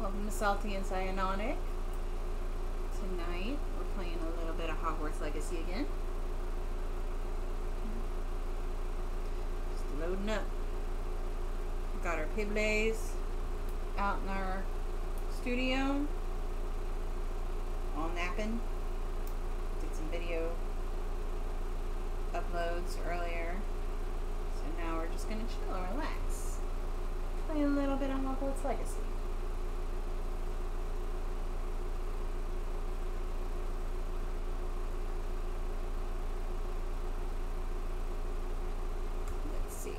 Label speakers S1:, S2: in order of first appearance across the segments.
S1: Welcome to Salty and Cyanotic. Tonight we're playing a little bit of Hogwarts Legacy again. Just loading up. Got our Piblays out in our studio. All napping. Did some video uploads earlier. So now we're just gonna chill and relax. Play a little bit of Hogwarts Legacy. Let's see.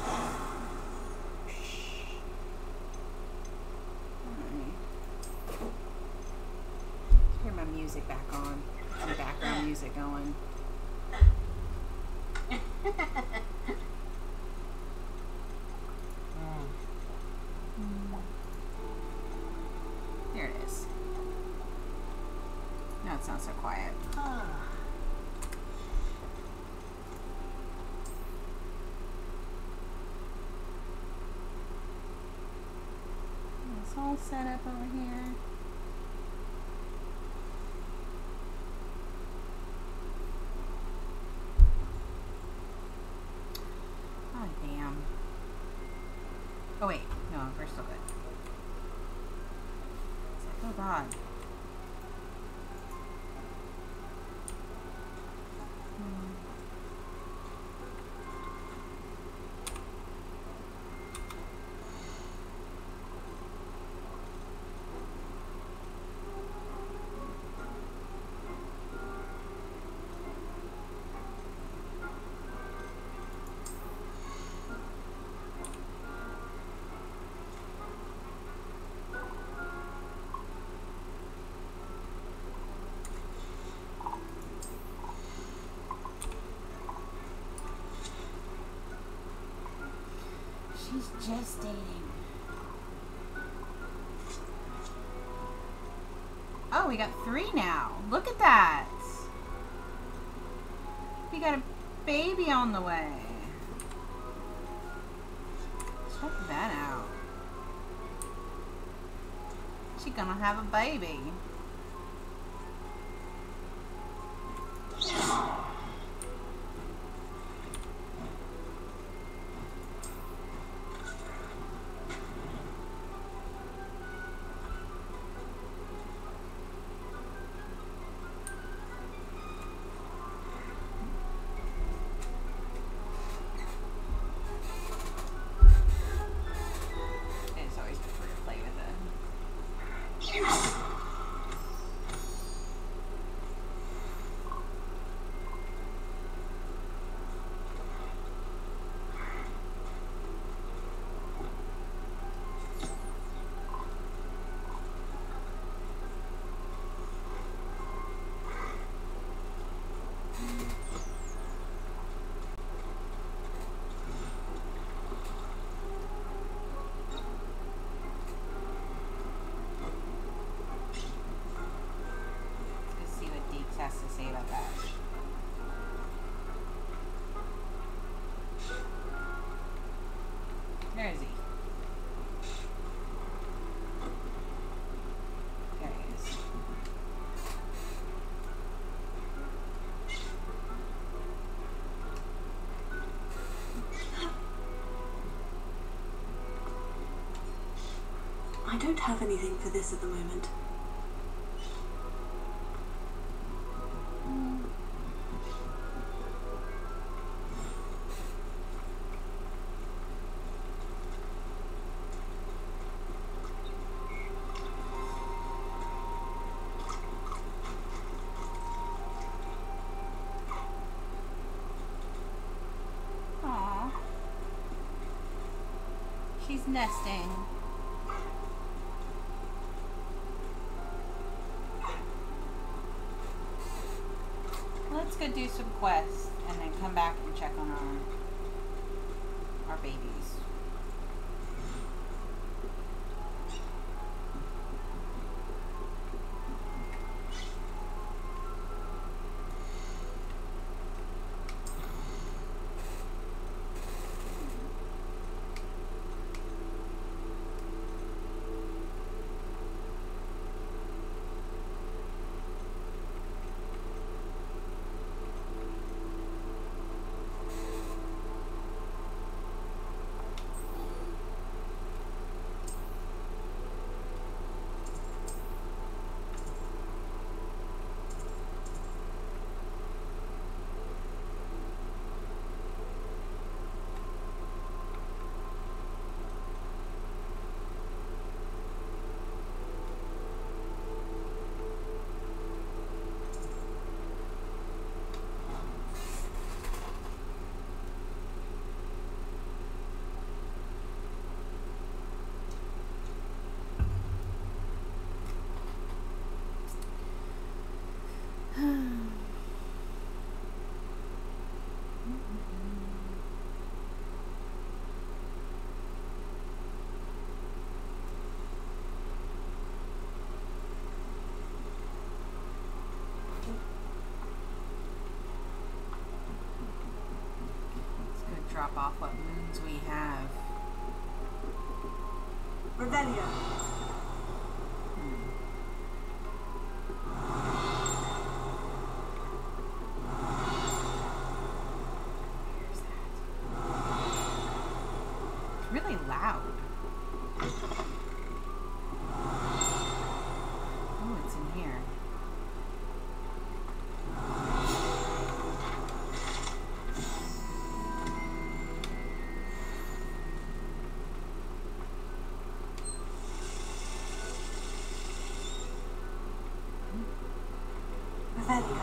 S1: Alright. Hear my music back on. Some background music going. There it is. Now it sounds so quiet. It's all set up over here. She's just dating. Oh, we got three now. Look at that. We got a baby on the way. Check that out. She gonna have a baby. Has to say about that. Where is he? There he is.
S2: I don't have anything for this at the moment.
S1: Nesting. Let's go do some quests and then come back and check on our our babies. Drop off what moons we have.
S2: Revelio.
S1: Where's that? It's really loud. Oh, it's in here.
S2: Revelio.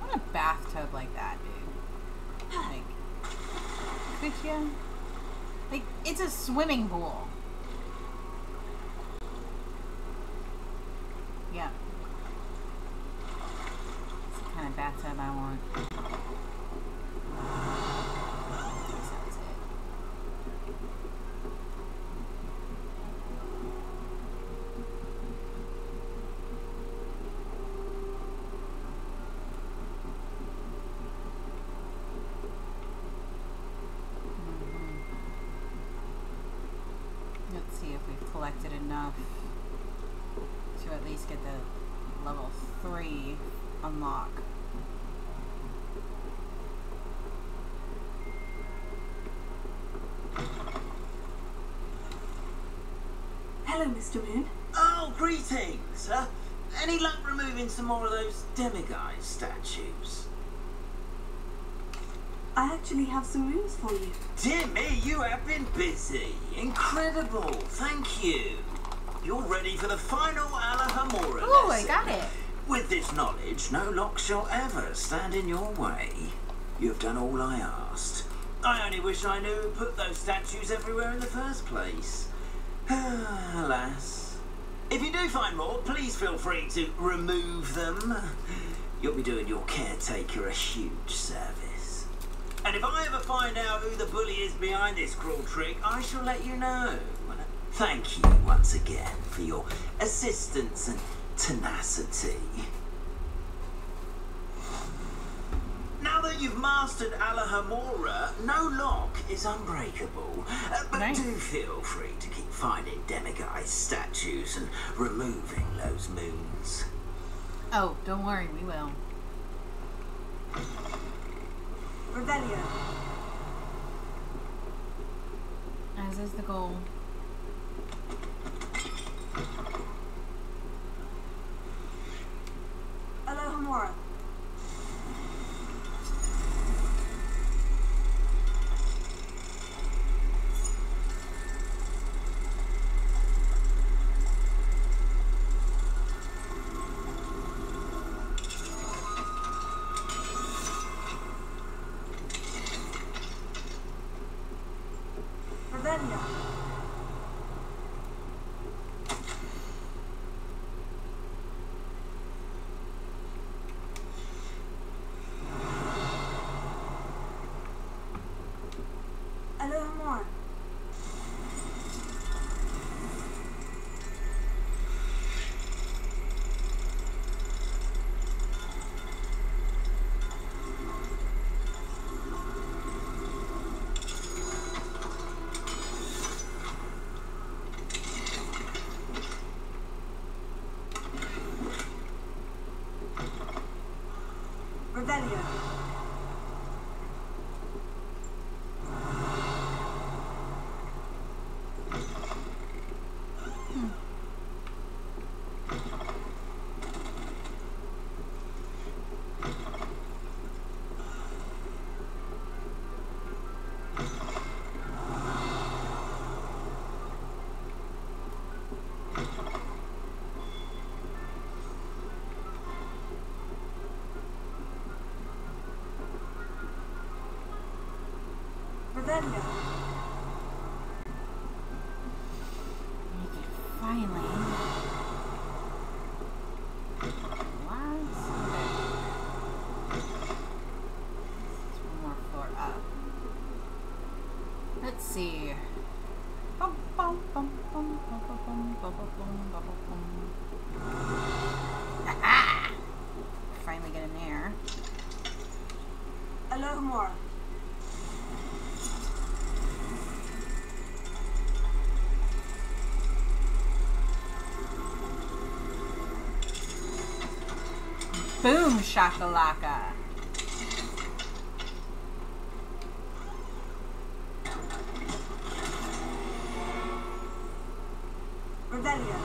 S1: I want a bathtub like that, dude. Like, could you? Like, it's a swimming pool. Yeah. It's the kind of bathtub I want. Guess that's it. Let's see if we've collected enough to at least get the level 3 unlock.
S2: Hello, Mr. Moon.
S3: Oh, greetings! Uh, any luck removing some more of those demiguise statues?
S2: I actually have some moons for you.
S3: Dear me, you have been busy. Incredible. Thank you. You're ready for the final Alohomora
S1: Oh, I
S3: lesson.
S1: got it.
S3: With this knowledge, no lock shall ever stand in your way. You've done all I asked. I only wish I knew who put those statues everywhere in the first place. Alas. If you do find more, please feel free to remove them. You'll be doing your caretaker a huge service. And if I ever find out who the bully is behind this cruel trick, I shall let you know. Thank you once again for your assistance and tenacity. Now that you've mastered Alohomora, no lock is unbreakable. Uh, but
S1: Nice.
S3: do feel free to keep finding demiguise statues and removing those moons.
S1: Oh, don't worry, we will.
S2: Revelio.
S1: As is the goal.
S2: Alohomora.
S1: Italia. Finally. One more floor up. Let's see. Bum, bum, bum, Boom shakalaka.
S2: Revelio.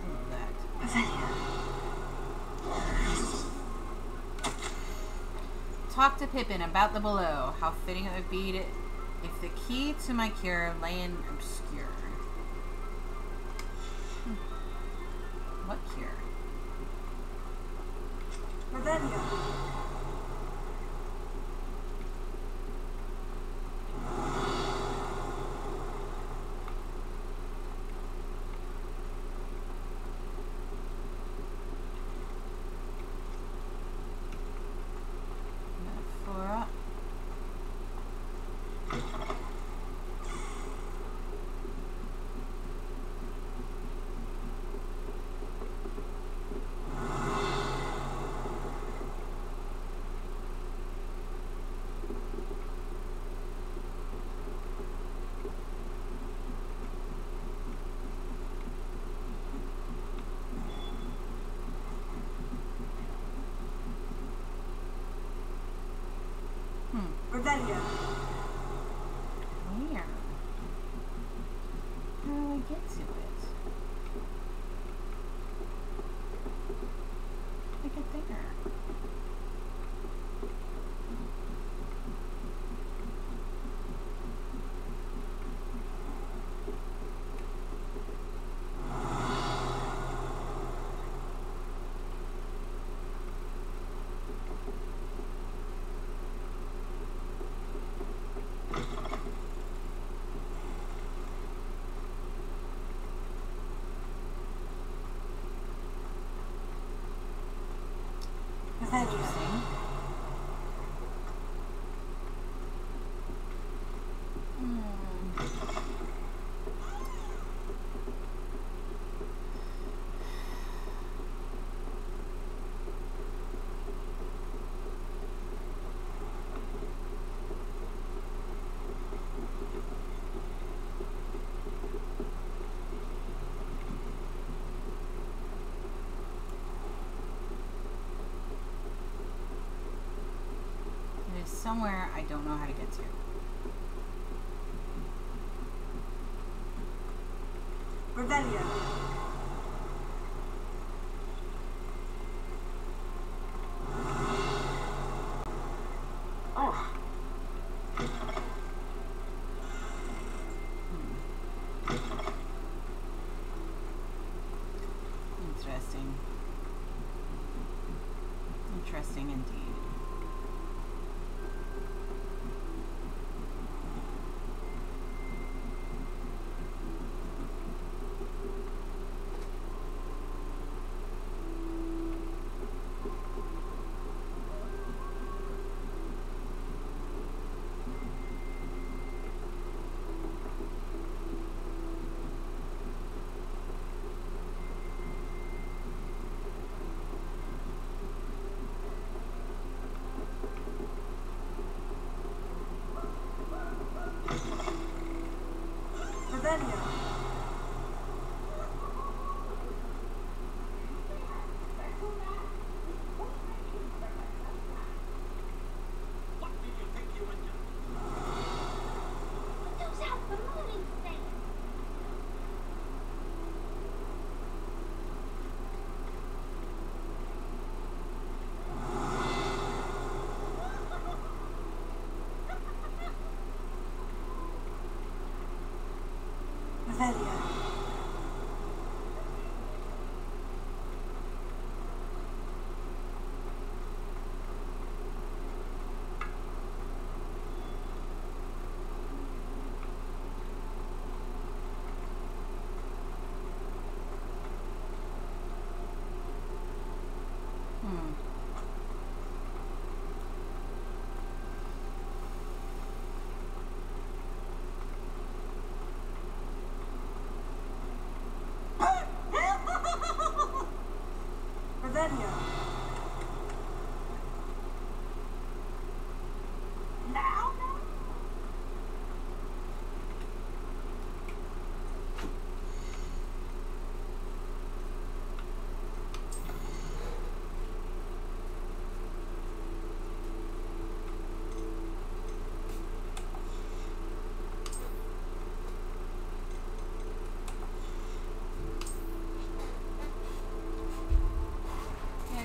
S1: Love that.
S2: Revelio.
S1: Talk to Pippin about the below. How fitting it would be to, if the key to my cure lay in obscure. Hmm. What cure?
S2: Revelio.
S1: Metaphora. Hmm.
S2: Revelio.
S1: Where? How do I get to it? I get there.
S2: Revelio.
S1: Interesting. Hmm. It is somewhere I don't know how to get to.
S2: Revelio.
S3: Oh, hmm.
S1: Interesting. Interesting indeed. 太厉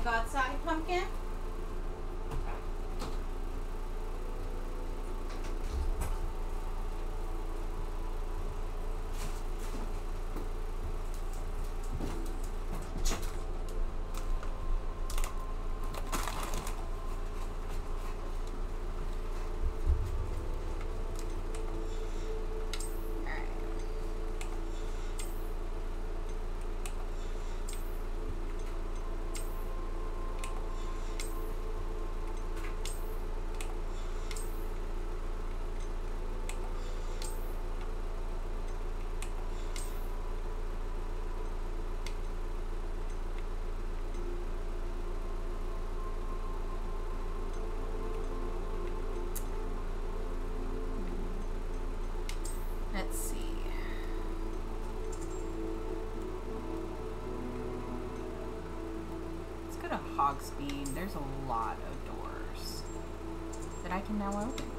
S1: Outside, pumpkin? Alright. Let's see. Let's go to Hogsmeade. There's a lot of doors that I can now open.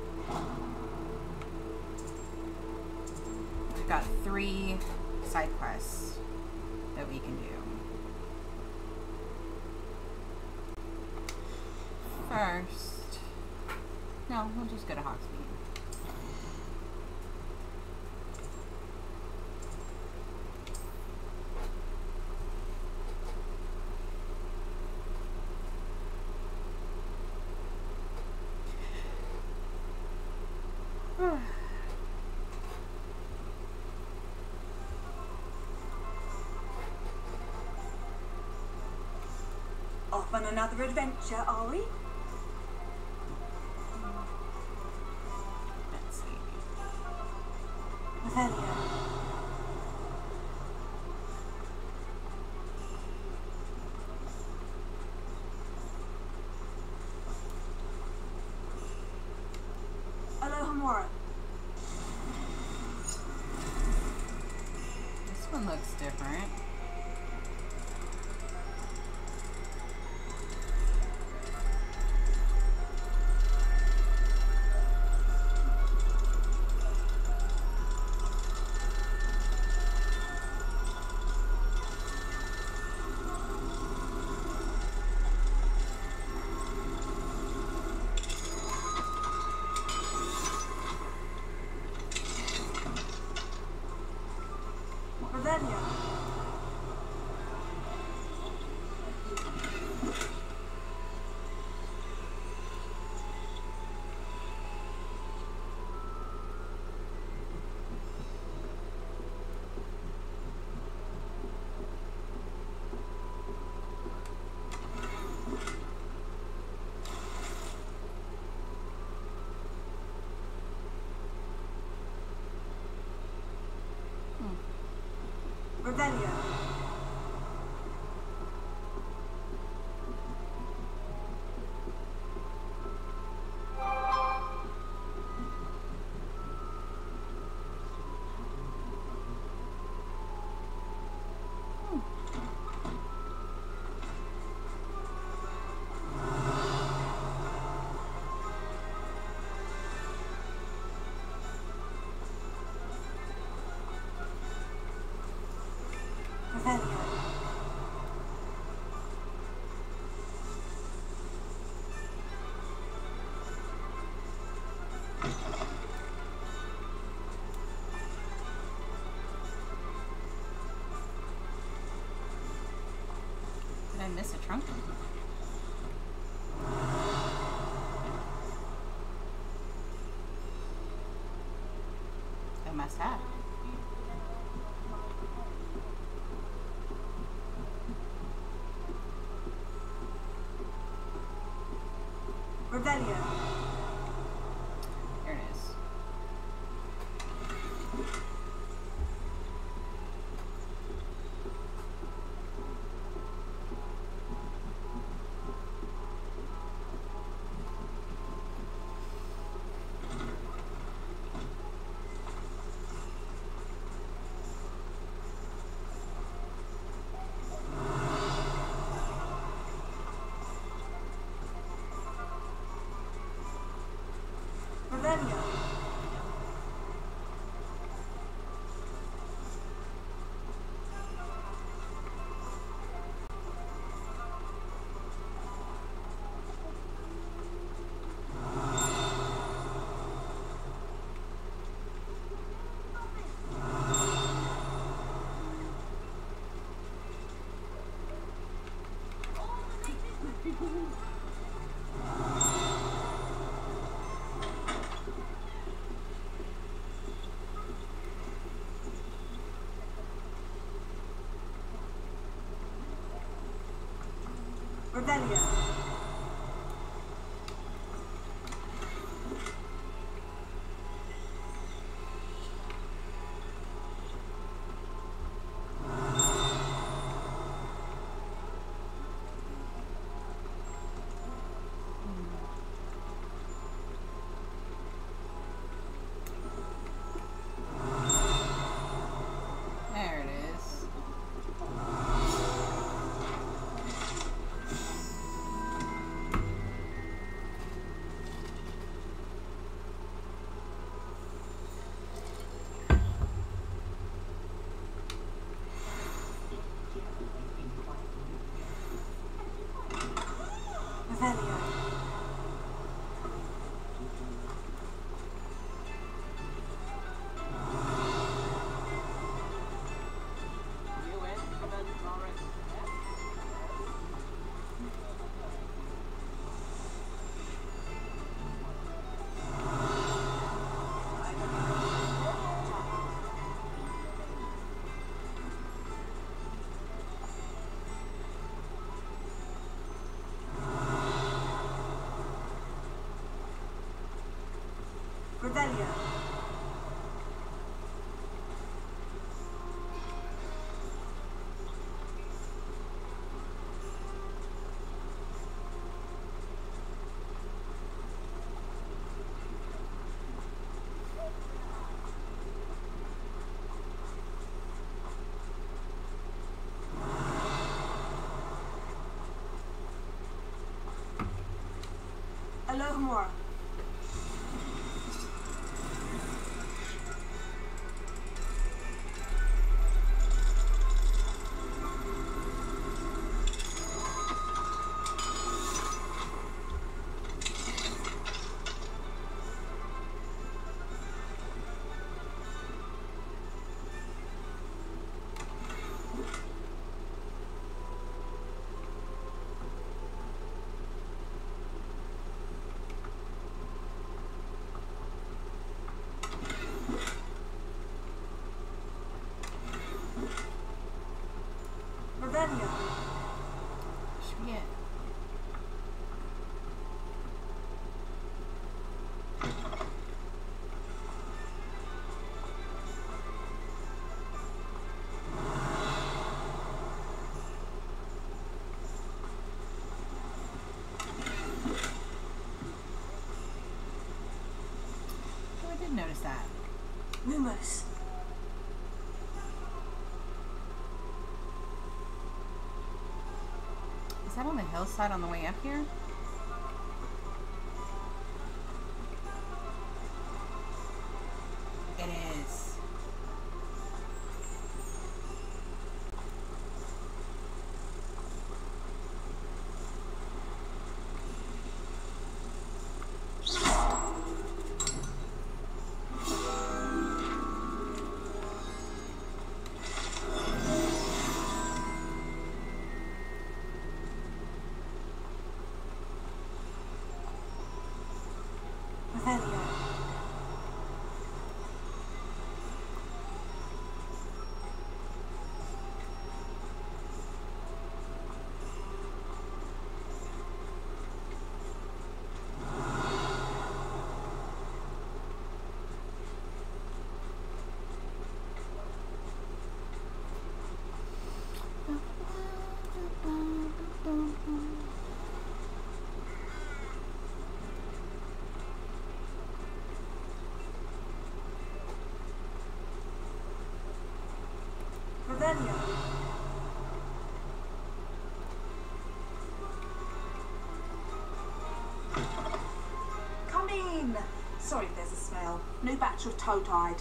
S1: We've got three side quests that we can do. First, no, we'll just go to Hogsmeade.
S2: Off on another adventure, are we?
S1: Let's see. This one looks different.
S2: Revelio.
S1: miss a trunk I must have.
S2: Revelio. Revelio. Revelio. Revelio. Revelio. Alohomora. Revelio.
S1: I did notice that.
S2: Lumos.
S1: Is that on the hillside on the way up here? Come
S2: in! Sorry if there's a smell. New batch of toad-eyed.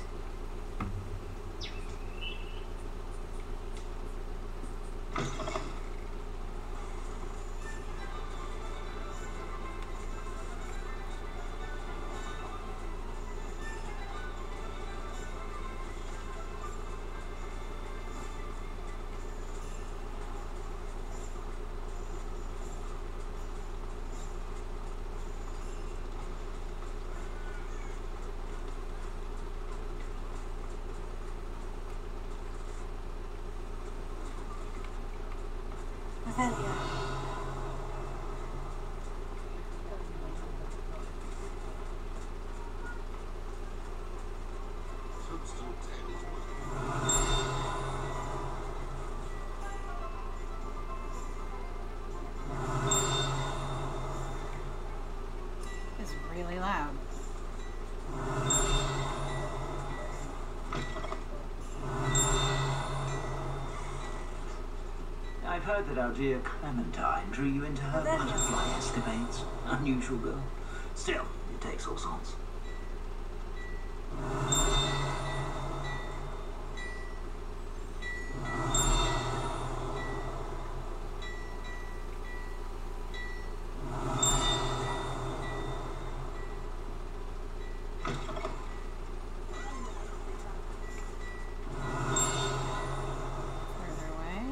S2: Dyed. Revelio.
S3: Heard that our dear Clementine drew you into her butterfly escapades. Unusual girl. Still, it takes all sorts.
S1: Further away.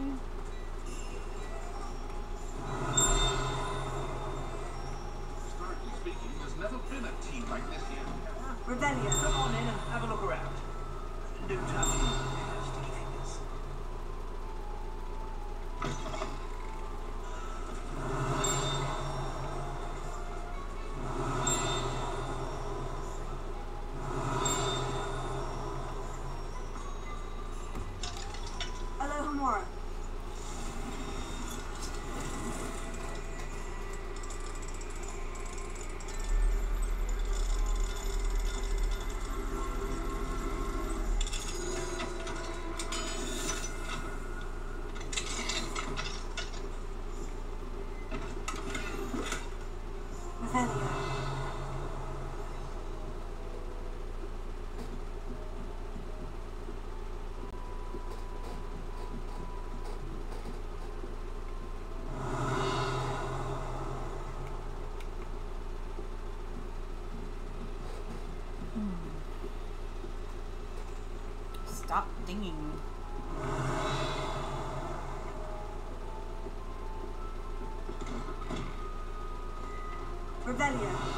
S4: Historically speaking, there's never been a team like this here.
S2: Revelio.
S3: Come on in and have a look around. Don't touch me. Sticky fingers.
S2: Alohomora. Revelio. Revelio.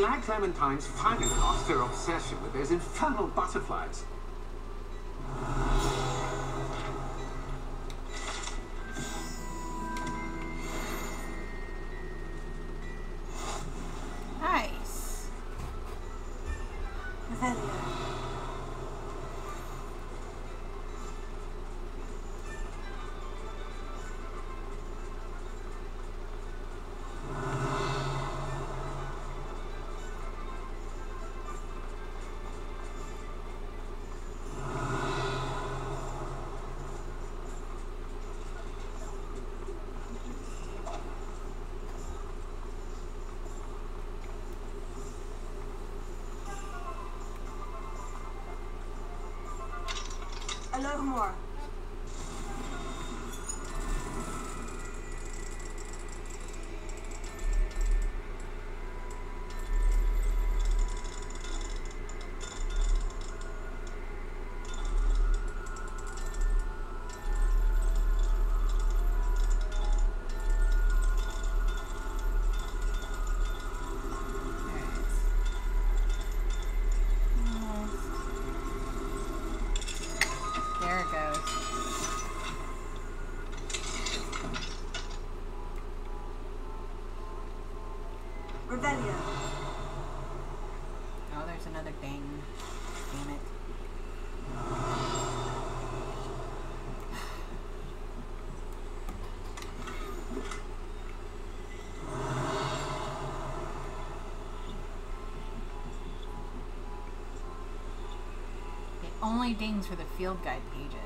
S4: Glad Clementine's finally lost her obsession with those infernal butterflies.
S2: Alohomora.
S1: There only dings for the field guide pages,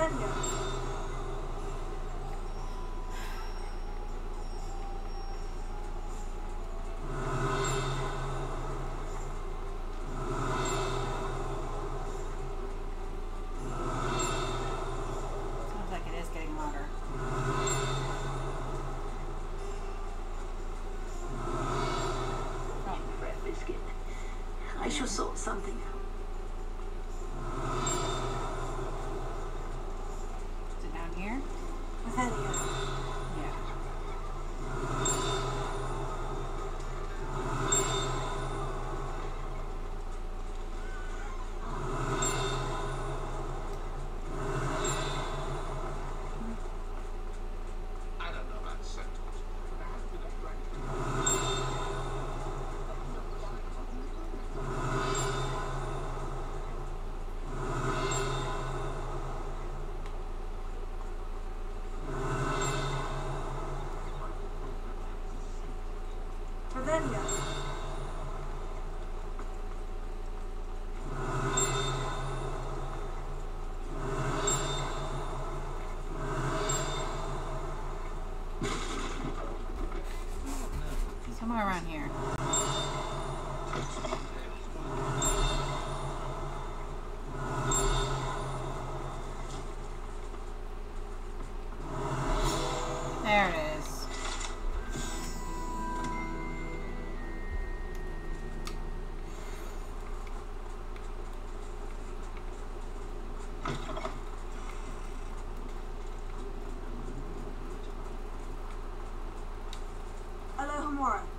S1: Sounds like it is getting. Oh,
S3: Bread biscuit. I shall saw something out.
S1: is it down here?
S2: Revelio.
S1: Yeah.
S4: I don't know about centaurs. There has been a dragon.
S2: Revelio.
S1: Somewhere here. There it is. Alohomora.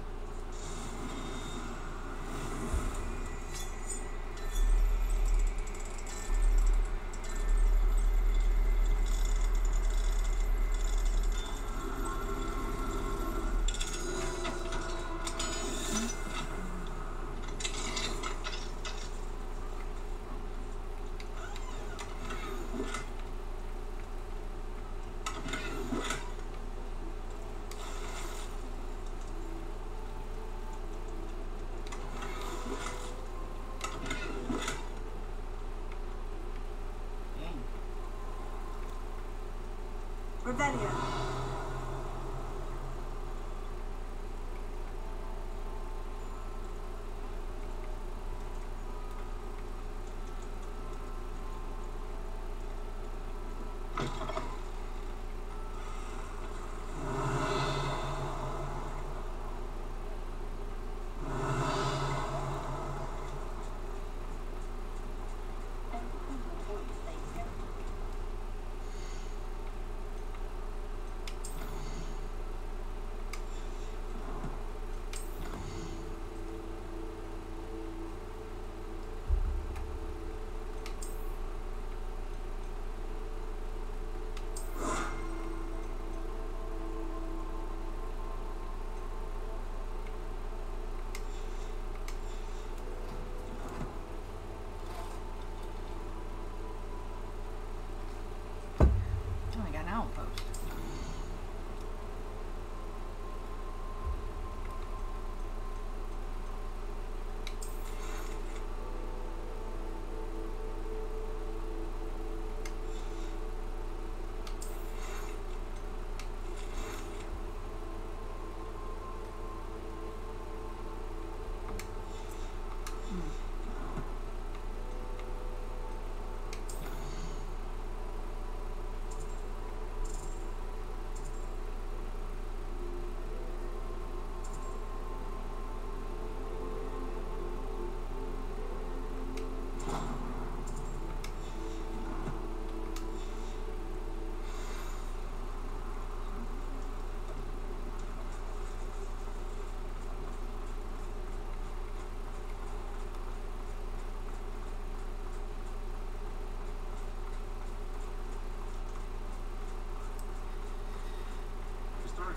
S1: Revelio.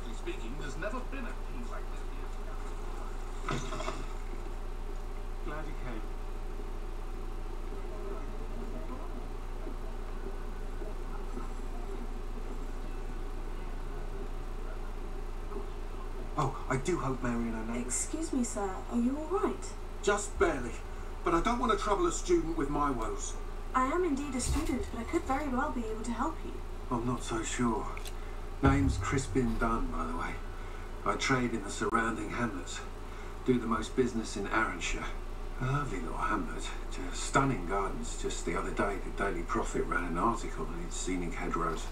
S4: Historically speaking, there's never been a king like this. Glad you came.
S5: Oh, I do hope Mary and her name.
S2: Excuse me, sir. Are you all right?
S5: Just barely. But I don't want to trouble a student with my woes.
S2: I am indeed a student, but I could very well be able to help you.
S5: I'm not so sure. Name's Crispin Dunn, by the way. I trade in the surrounding hamlets. Do the most business in Aranshire. A lovely little hamlet. Just stunning gardens. Just the other day, the Daily Prophet ran an article on its scenic hedgerows.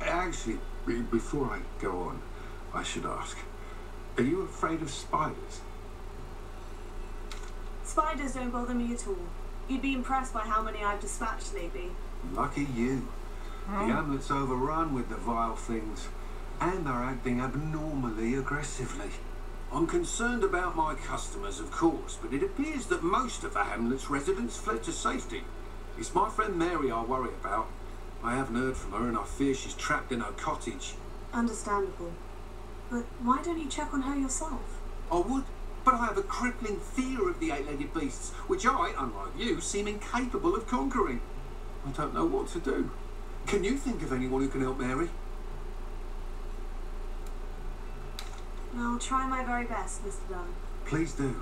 S5: Actually, before I go on, I should ask. Are you afraid of spiders?
S2: Spiders don't bother me at all. You'd be impressed by how many I've dispatched lately.
S5: Lucky you. The hamlet's overrun with the vile things, and they're acting abnormally aggressively. I'm concerned about my customers, of course, but it appears that most of the hamlet's residents fled to safety. It's my friend Mary I worry about. I haven't heard from her, and I fear she's trapped in her cottage.
S2: Understandable. But why don't you check on her yourself?
S5: I would, but I have a crippling fear of the eight-legged beasts, which I, unlike you, seem incapable of conquering. I don't know what to do. Can you think of anyone who can help Mary?
S2: I'll try my very best, Mr. Dunn.
S5: Please do.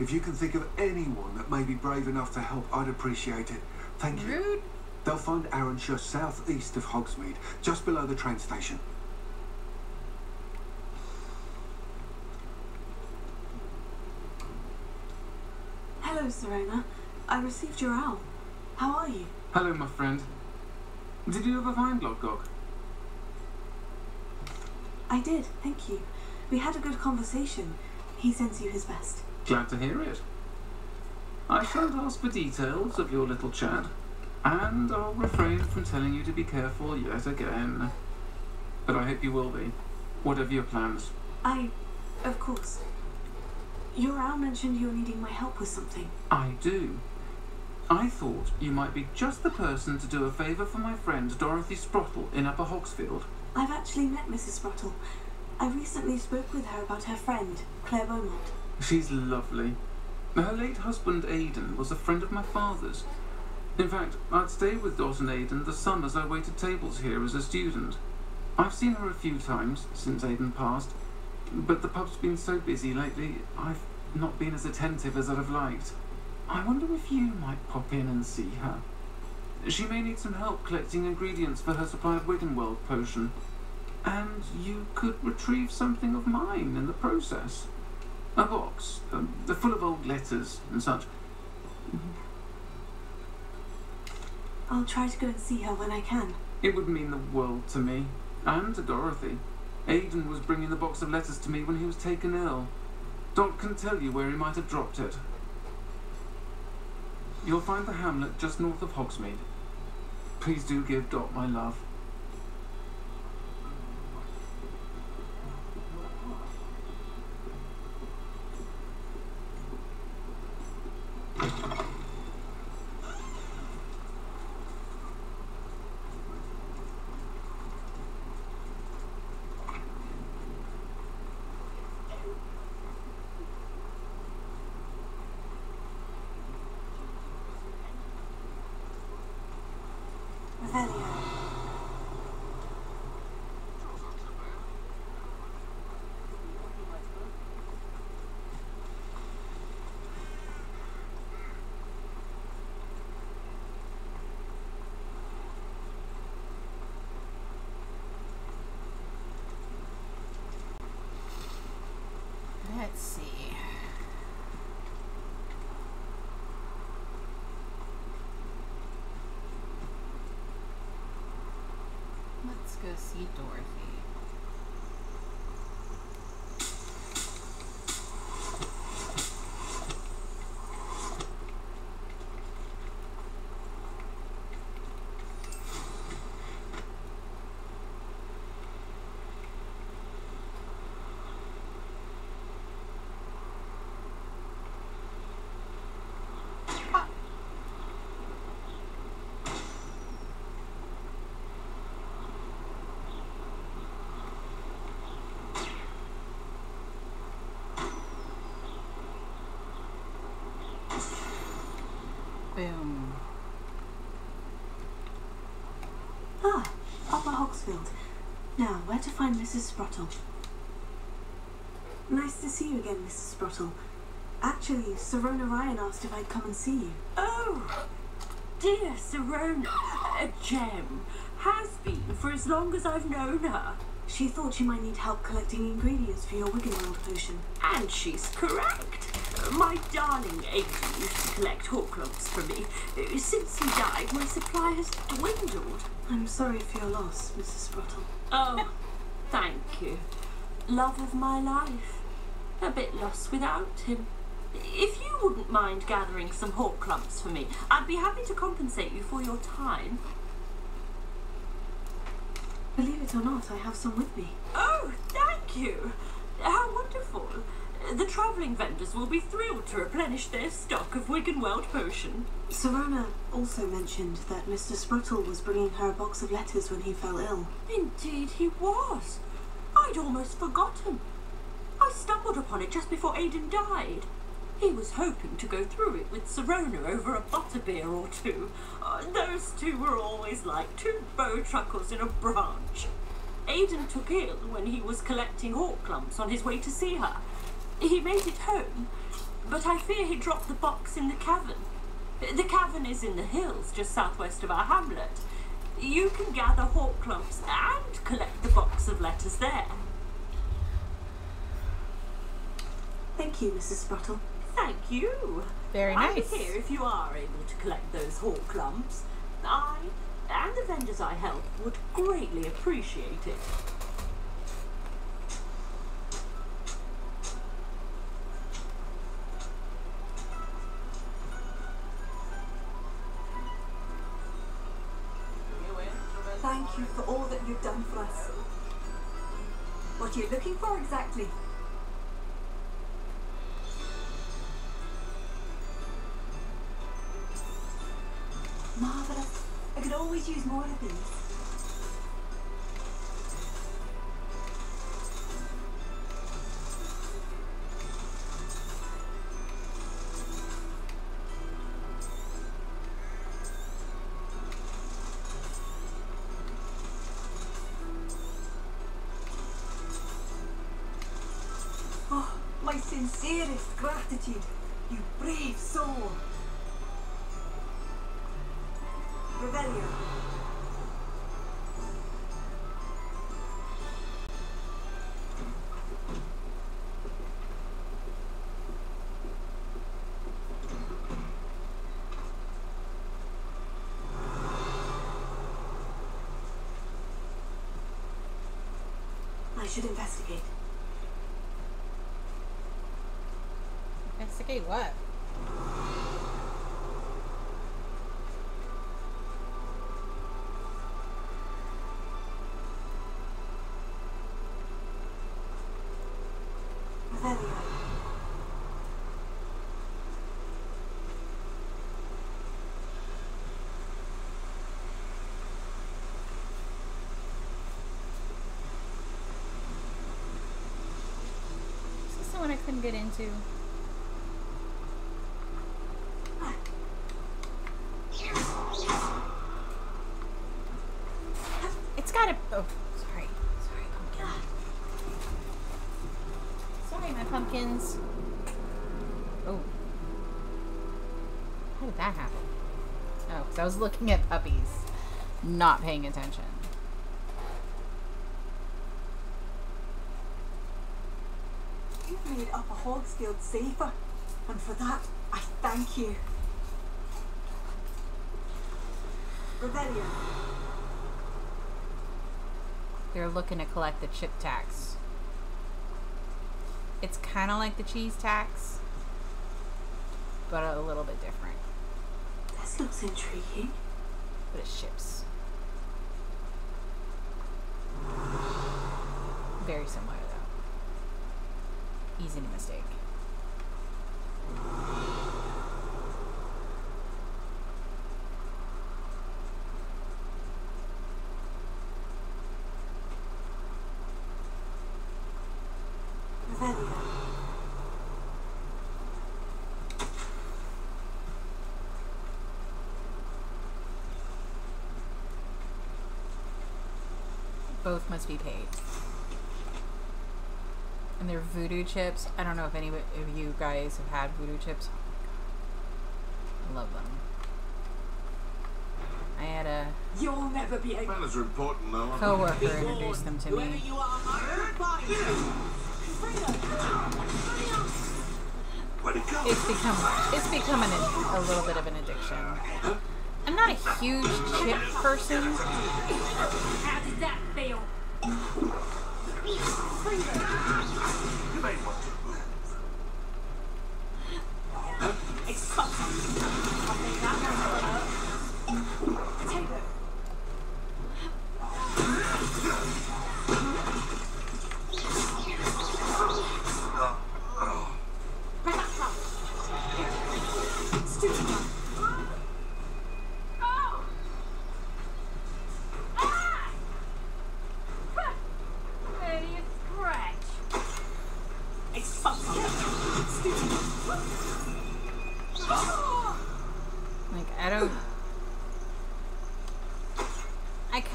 S5: If you can think of anyone that may be brave enough to help, I'd appreciate it. Thank you.
S1: Rude.
S5: They'll find Aranshire southeast of Hogsmeade, just below the train station.
S2: Hello, Sirona. I received your owl. How are you?
S6: Hello, my friend. Did you ever find Lodgok?
S2: I did, thank you. We had a good conversation. He sends you his best.
S6: Glad to hear it. I shan't ask for details of your little chat, and I'll refrain from telling you to be careful yet again. But I hope you will be, whatever your plans.
S2: I, of course. Your owl mentioned you're needing my help with something.
S6: I do. I thought you might be just the person to do a favour for my friend Dorothy Sprottle in Upper Hogsfield.
S2: I've actually met Mrs. Sprottle. I recently spoke with her about her friend, Claire Beaumont.
S6: She's lovely. Her late husband Aidan was a friend of my father's. In fact, I'd stayed with Dot and Aidan the summers I waited tables here as a student. I've seen her a few times since Aidan passed, but the pub's been so busy lately, I've not been as attentive as I'd have liked. I wonder if you might pop in and see her. She may need some help collecting ingredients for her supply of Wiggenweld potion. And you could retrieve something of mine in the process. A box, um, full of old letters and such.
S2: I'll try to go and see her when I can.
S6: It would mean the world to me, and to Dorothy. Aidan was bringing the box of letters to me when he was taken ill. Dot can tell you where he might have dropped it. You'll find the hamlet just north of Hogsmeade. Please do give Dot my love.
S2: Revelio.
S1: Let's see. Let's go see Dorothy. Boom.
S2: Ah, Upper Hogsfield. Now, where to find Mrs. Sprottle? Nice to see you again, Mrs. Sprottle. Actually, Sirona Ryan asked if I'd come and see you.
S7: Oh, dear Sirona, a gem. Has been for as long as I've known her.
S2: She thought you might need help collecting ingredients for your Wiggenweld potion.
S7: And she's correct. My darling Aidan used to collect Horklumps for me. Since he died, my supply has dwindled.
S2: I'm sorry for your loss, Mrs. Sprottle.
S7: Oh, thank you. Love of my life. A bit lost without him. If you wouldn't mind gathering some Horklumps for me, I'd be happy to compensate you for your time.
S2: Believe it or not, I have some with me.
S7: Oh, thank you. The travelling vendors will be thrilled to replenish their stock of Wiggenweld potion.
S2: Sirona also mentioned that Mr. Sprottle was bringing her a box of letters when he fell ill.
S7: Indeed he was. I'd almost forgotten. I stumbled upon it just before Aidan died. He was hoping to go through it with Sirona over a butterbeer or two. Uh, those two were always like two bowtruckles in a branch. Aidan took ill when he was collecting Horklumps on his way to see her. He made it home, but I fear he dropped the box in the cavern. The cavern is in the hills just southwest of our hamlet. You can gather Horklumps and collect the box of letters there.
S2: Thank you, Mrs. Sprottle.
S7: Thank you.
S1: Very nice.
S7: I'll be here if you are able to collect those Horklumps. I and the vendors I help would greatly appreciate it.
S8: Are looking for exactly? Marvellous. I could always use more of these. Gratitude, you brave soul. Revelio.
S2: I should investigate.
S1: Investigate what? Couldn't get into? It's got a. Oh, sorry. Sorry, pumpkin. Sorry, my pumpkins. Oh. How did that happen? Oh, because I was looking at puppies, not paying attention.
S8: You've made up a Upper Hogsfield safer, and for that, I thank you. Revelio.
S1: They're looking to collect the chip tax. It's kind of like the cheese tax, but a little bit different.
S2: This looks intriguing.
S1: But it's ships. Very similar, though. Easy to mistake.
S2: Revelio.
S1: Both must be paid. And they're voodoo chips. I don't know if any of you guys have had voodoo chips. I love them. I had a
S8: You'll never be able.
S4: Manners are important, though. aren't they?
S1: coworker introduce them to
S3: Whoever
S1: me.
S3: you are, I find you.
S4: Where'd it go?
S1: It's become it's become an, a little bit of an addiction. I'm not a huge chip person,
S7: How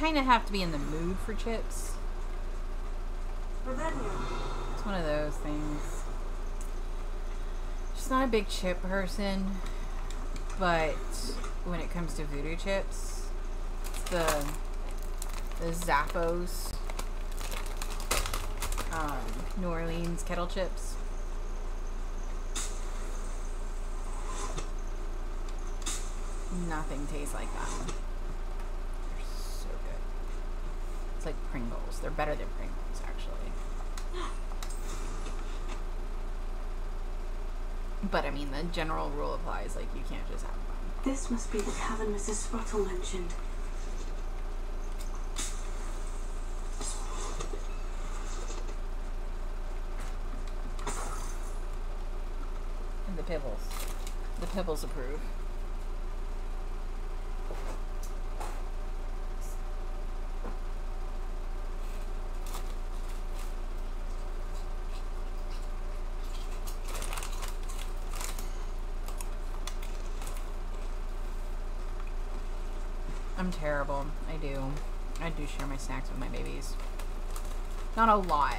S1: kind of have to be in the mood for chips. It's one of those things. She's not a big chip person, but when it comes to voodoo chips, it's the the Zapp's um, New Orleans kettle chips. Nothing tastes like that. They're better than Pringles, actually. but I mean, the general rule applies. Like, you can't just have one.
S2: This must be the cavern Mrs. Sprottle mentioned.
S1: And the pebbles. The pebbles approve. I'm terrible. I do. I do share my snacks with my babies. Not a lot.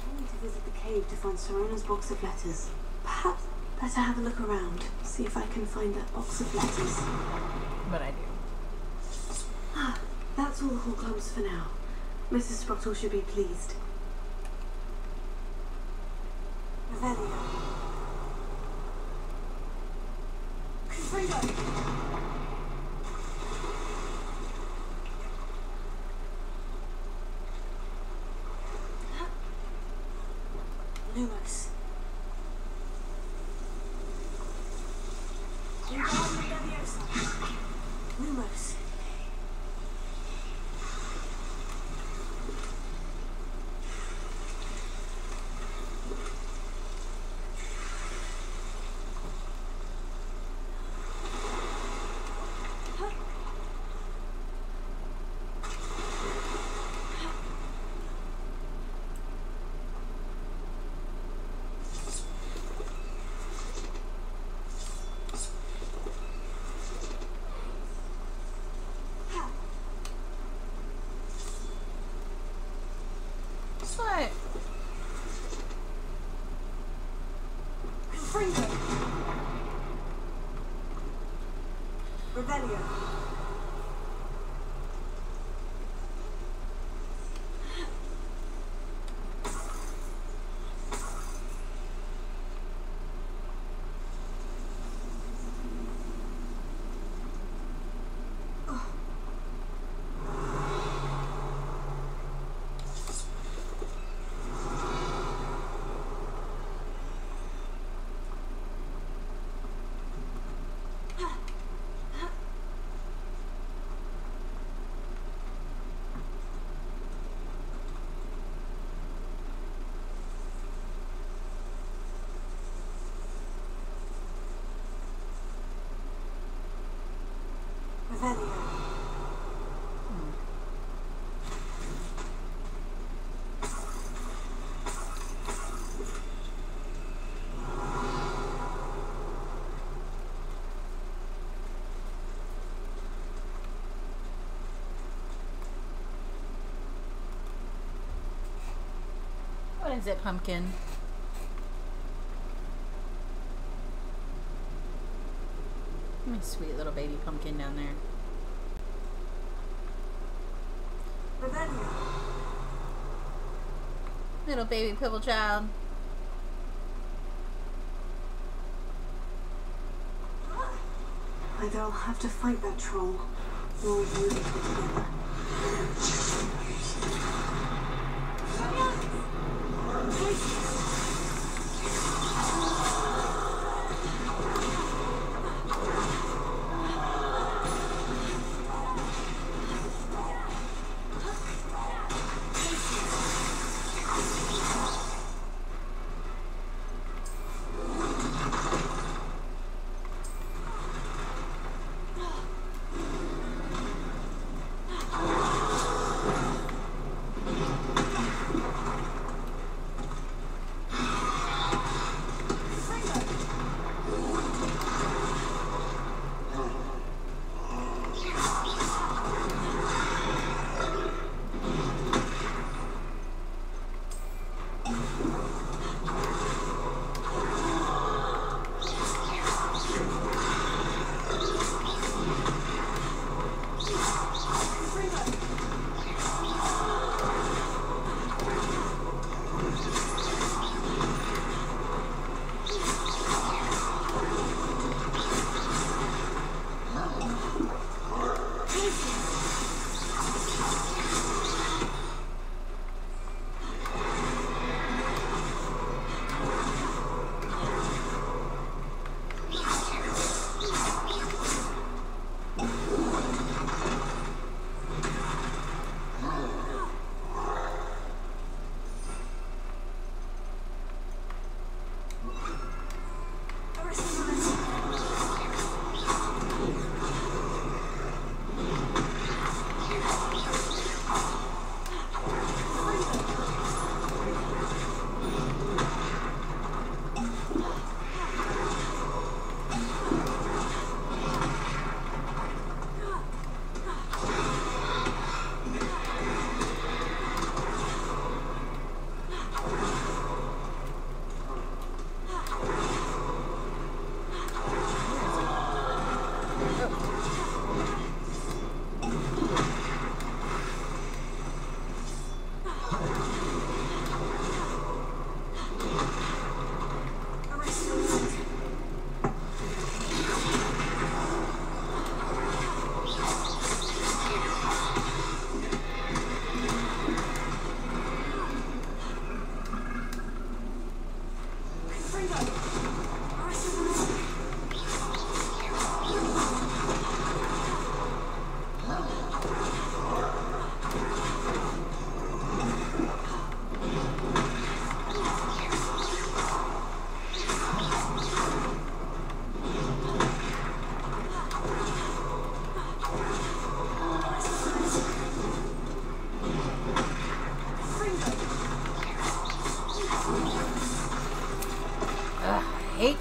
S2: I need to visit the cave to find Sirona's box of letters. Perhaps better have a look around, see if I can find that box of letters.
S1: But I do.
S2: Ah, that's all the comes for now. Mrs. Sprottle should be pleased. Revelio. Confringo! Lumos. Wingardium Leviosa. Lumos.
S1: What?
S2: Confringo. Revelio. Revelio.
S1: What is it, pumpkin? My sweet little baby pumpkin down there. Little baby pibble child.
S2: Either I'll have to fight that troll, or we'll together.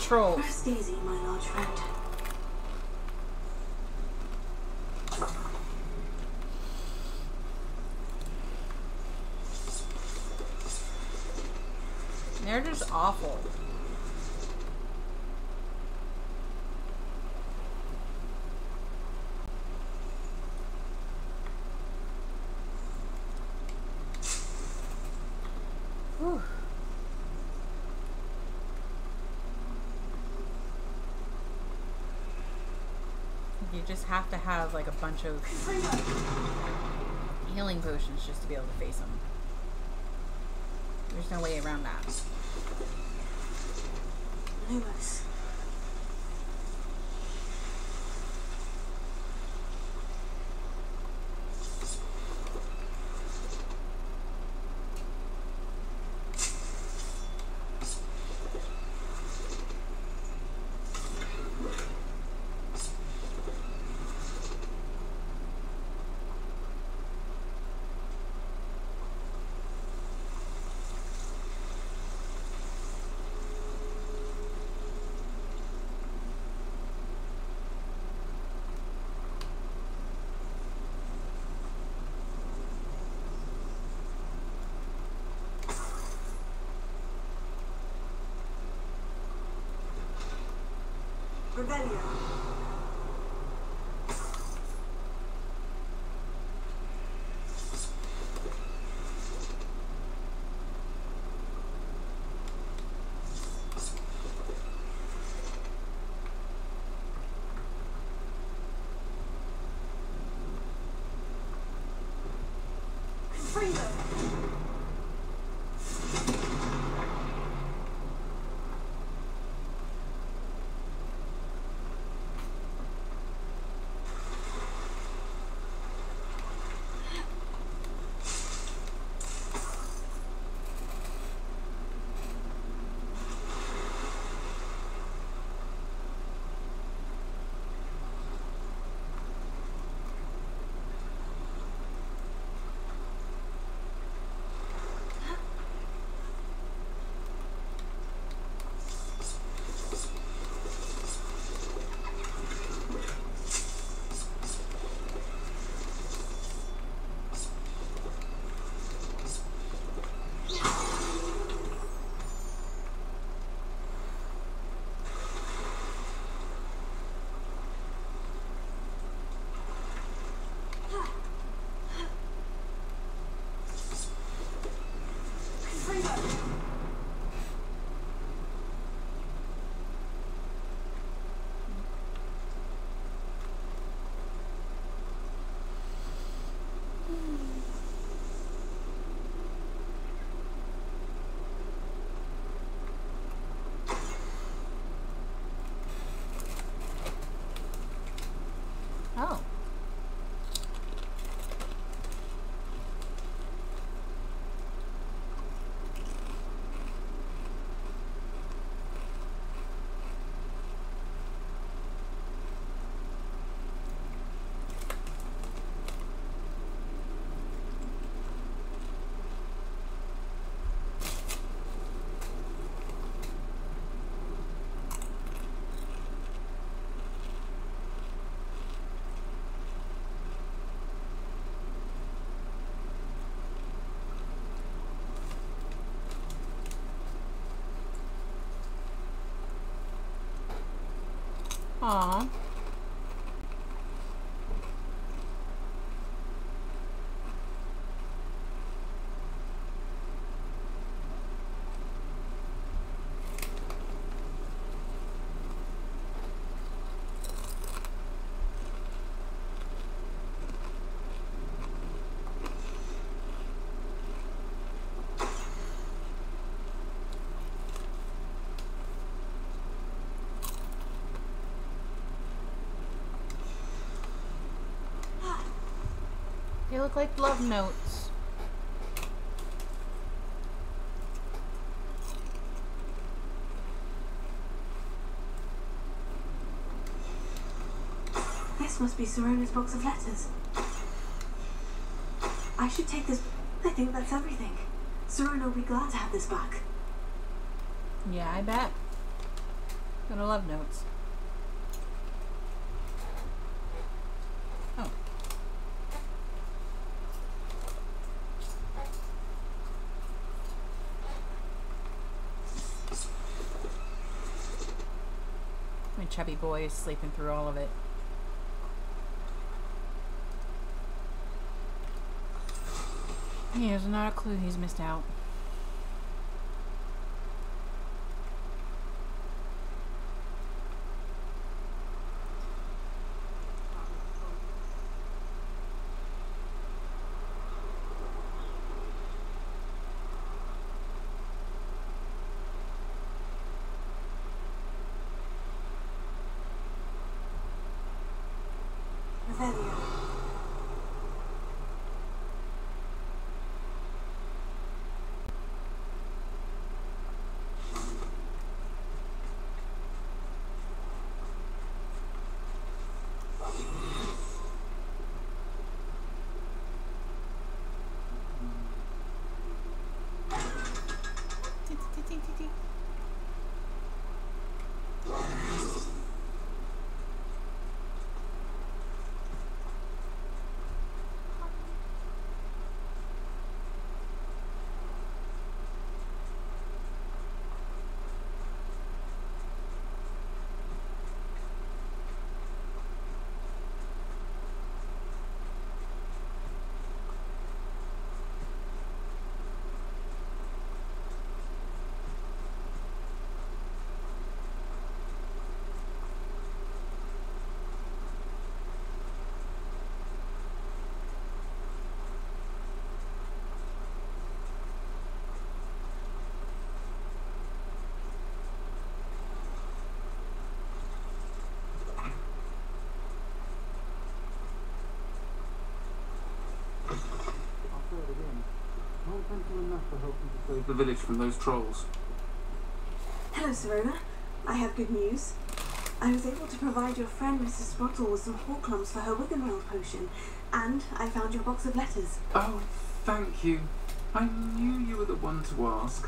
S1: Trolls.
S2: Easy, my large friend.
S1: They're just awful. Whew. You just have to have like a bunch of healing potions just to be able to face them. There's no way around that.
S2: Lewis. Revelio. Confringo.
S1: Aw. They look like love notes.
S2: This must be Sirona's box of letters. I should take this. I think that's everything. Serona will be glad to have this back.
S1: Yeah, I bet. Go to love notes. Boy is sleeping through all of it. He has not a clue he's missed out.
S2: Revelio.
S6: I'll say it again. Can't thank you enough for helping to save the village from those trolls.
S2: Hello, Sirona. I have good news. I was able to provide your friend Mrs. Sprottle with some horklumps for her Wiggenweld potion, and I found your box of letters.
S6: Oh, thank you. I knew you were the one to ask.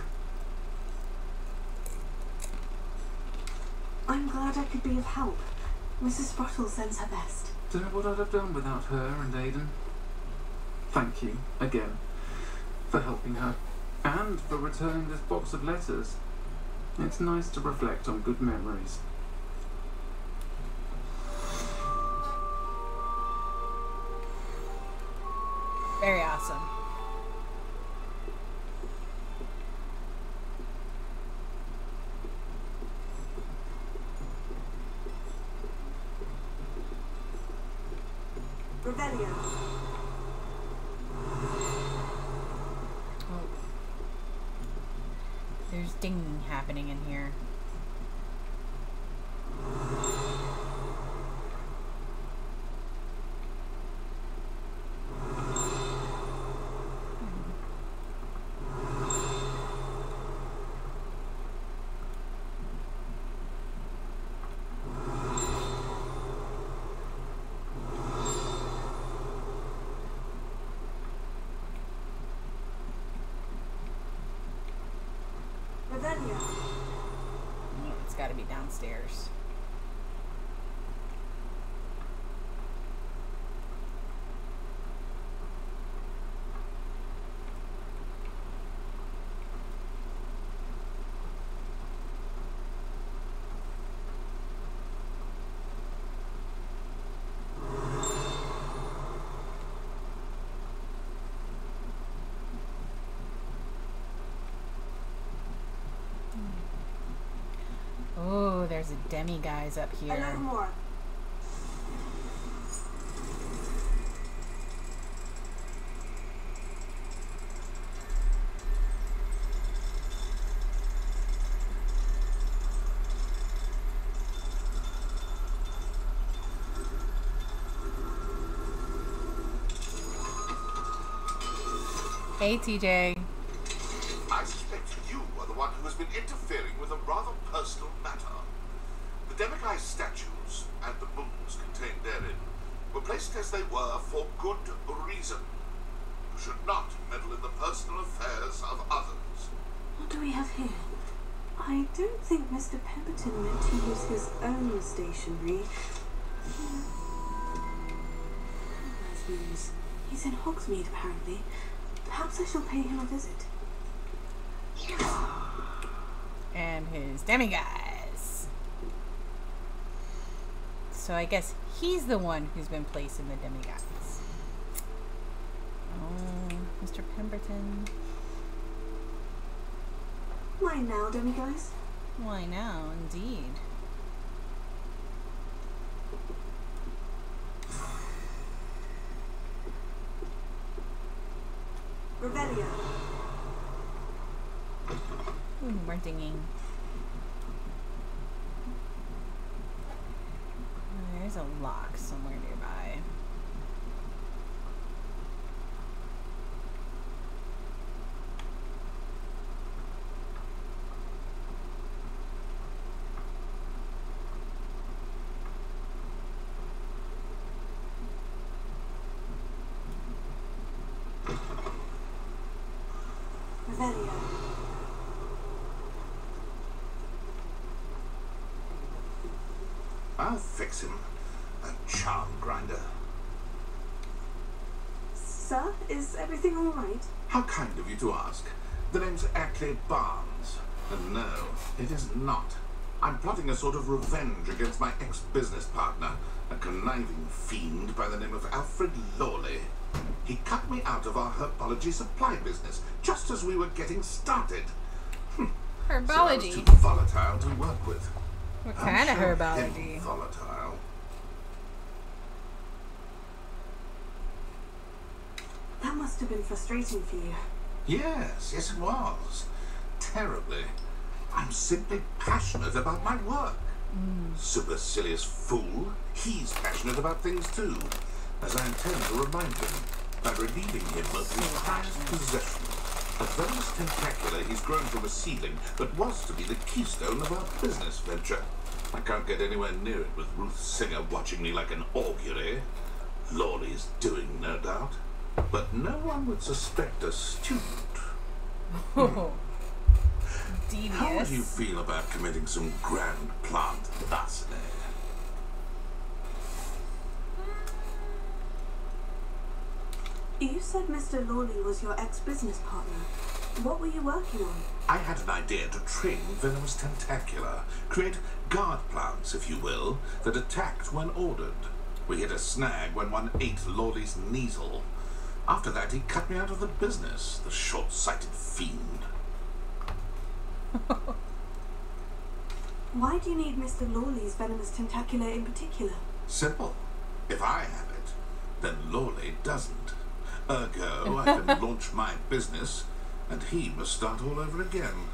S2: I'm glad I could be of help. Mrs. Sprottle sends her best.
S6: Don't know what I'd have done without her and Aidan. Thank you, again, for helping her, and for returning this box of letters. It's nice to reflect on good memories.
S1: Very awesome.
S2: Revelio.
S1: Oh. There's dinging happening in here. It's got to be downstairs. Oh, there's a demiguise up here.
S2: Hello, more.
S1: Hey, TJ.
S4: I suspect you are the one who has been interfering with a rather personal matter. The Demiguise statues and the books contained therein were placed as they were for good reason. You should not meddle in the personal affairs of others.
S2: What do we have here? I don't think Mr. Pemberton meant to use his own stationery. Nice news. He's in Hogsmeade, apparently. Perhaps I shall pay him a visit.
S1: and his demiguise. So I guess he's the one who's been placed in the demiguise. Oh, Mr. Pemberton.
S2: Why now, demiguise?
S1: Why now, indeed.
S2: Revelio.
S1: Ooh, more dinging. There's a lock somewhere nearby.
S2: Revelio.
S4: I'll fix him. A charm grinder.
S2: Sir, is everything all right?
S4: How kind of you to ask. The name's Ackley Barnes. And no, it is not. I'm plotting a sort of revenge against my ex-business partner, a conniving fiend by the name of Alfred Lawley. He cut me out of our herbology supply business just as we were getting started. Herbology. So I was too volatile to work with.
S1: What
S4: I'm
S1: kind of
S4: sure him
S1: herbology?
S4: Volatile.
S2: That must have been frustrating for you.
S4: Yes, yes it was. Terribly. I'm simply passionate about my work. Mm. Supercilious fool. He's passionate about things too. As I intend to remind him by relieving him of his prized possession. A venomous tentacula he's grown from a seedling that was to be the keystone of our business venture. I can't get anywhere near it with Ruth Singer watching me like an Augurey. Lawley's doing, no doubt. But no one would suspect a student.
S1: Oh.
S4: How would you feel about committing some grand plant larceny?
S2: You said Mr. Lawley was your ex-business partner. What were you working on?
S4: I had an idea to train venomous tentacula, create guard plants, if you will, that attacked when ordered. We hit a snag when one ate Lawley's Kneazle. After that, he cut me out of the business, the short-sighted fiend.
S2: Why do you need Mr. Lawley's venomous tentacula in particular?
S4: Simple. If I have it, then Lawley doesn't. Ergo, I can launch my business, and he must start all over again.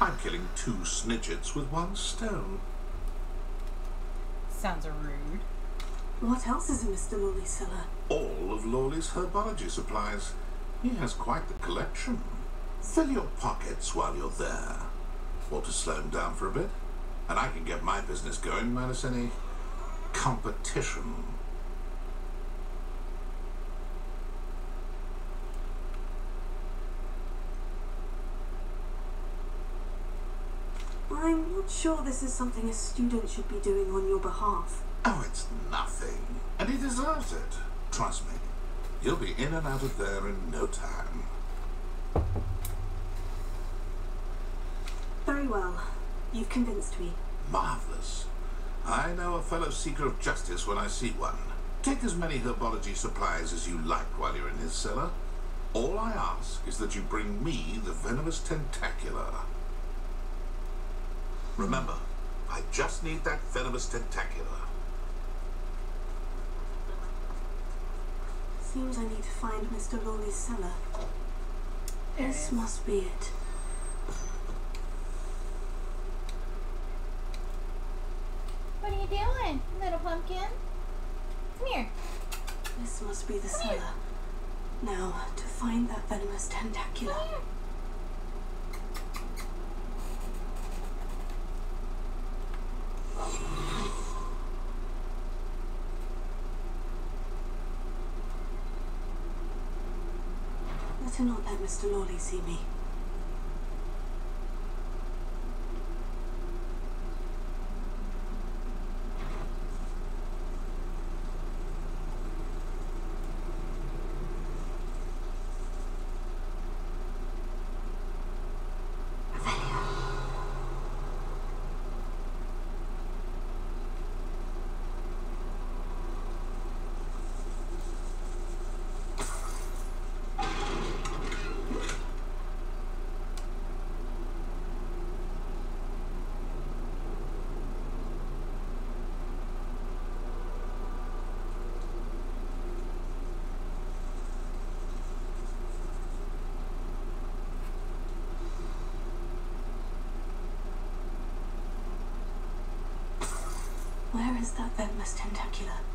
S4: I'm killing two snidgets with one stone.
S1: Sounds rude.
S2: What else is in Mr. Lawley's cellar?
S4: All of Lawley's herbology supplies. He has quite the collection. Fill your pockets while you're there. Want to slow him down for a bit? And I can get my business going minus any competition.
S2: I'm not sure this is something a student should be doing on your behalf.
S4: Oh, it's nothing. And he deserves it. Trust me. You'll be in and out of there in no time.
S2: Very well. You've convinced me.
S4: Marvelous. I know a fellow seeker of justice when I see one. Take as many herbology supplies as you like while you're in his cellar. All I ask is that you bring me the venomous tentacula. Remember, I just need that venomous tentacula.
S2: Seems I need to find Mr. Lawley's cellar. This must be it.
S1: What are you doing, little pumpkin? Come here.
S2: This must be the cellar. Now, to find that venomous tentacula. Better not let Mr. Lawley see me. Where is that venomous tentacula?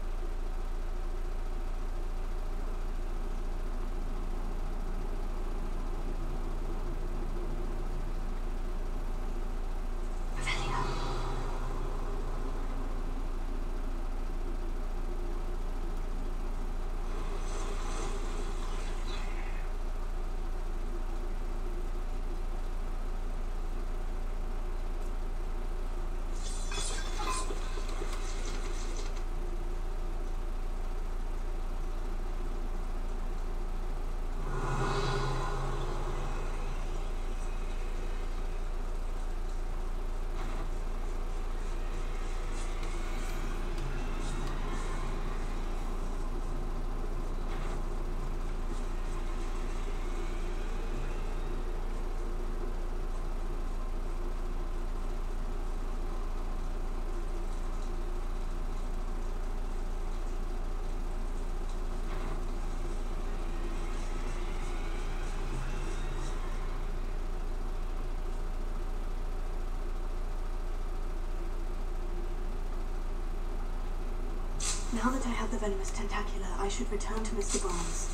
S2: Now that I have the venomous tentacula, I should return to Mr. Barnes.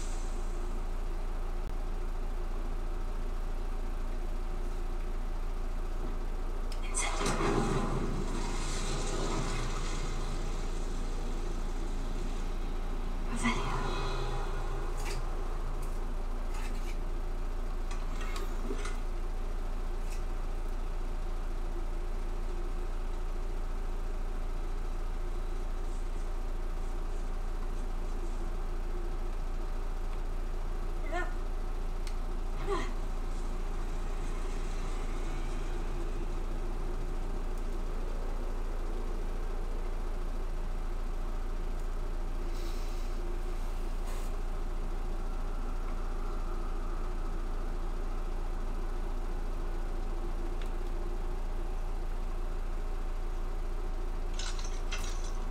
S2: Revelio.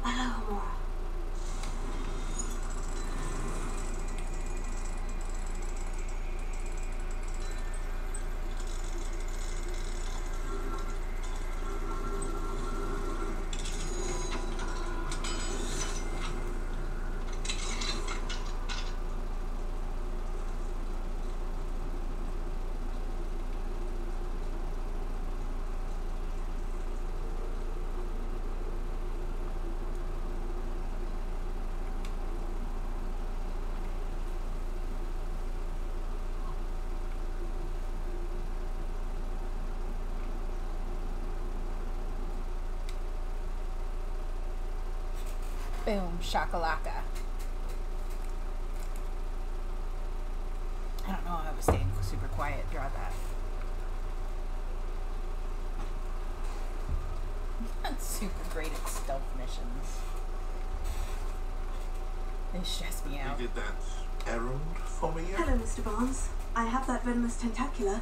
S2: Hello, Amora.
S1: Boom, shakalaka. I don't know. I was staying super quiet throughout that. Not super great at stealth missions. They stress me out.
S4: You did that errand for me yet?
S2: Hello, Mr. Barnes. I have that venomous tentacula.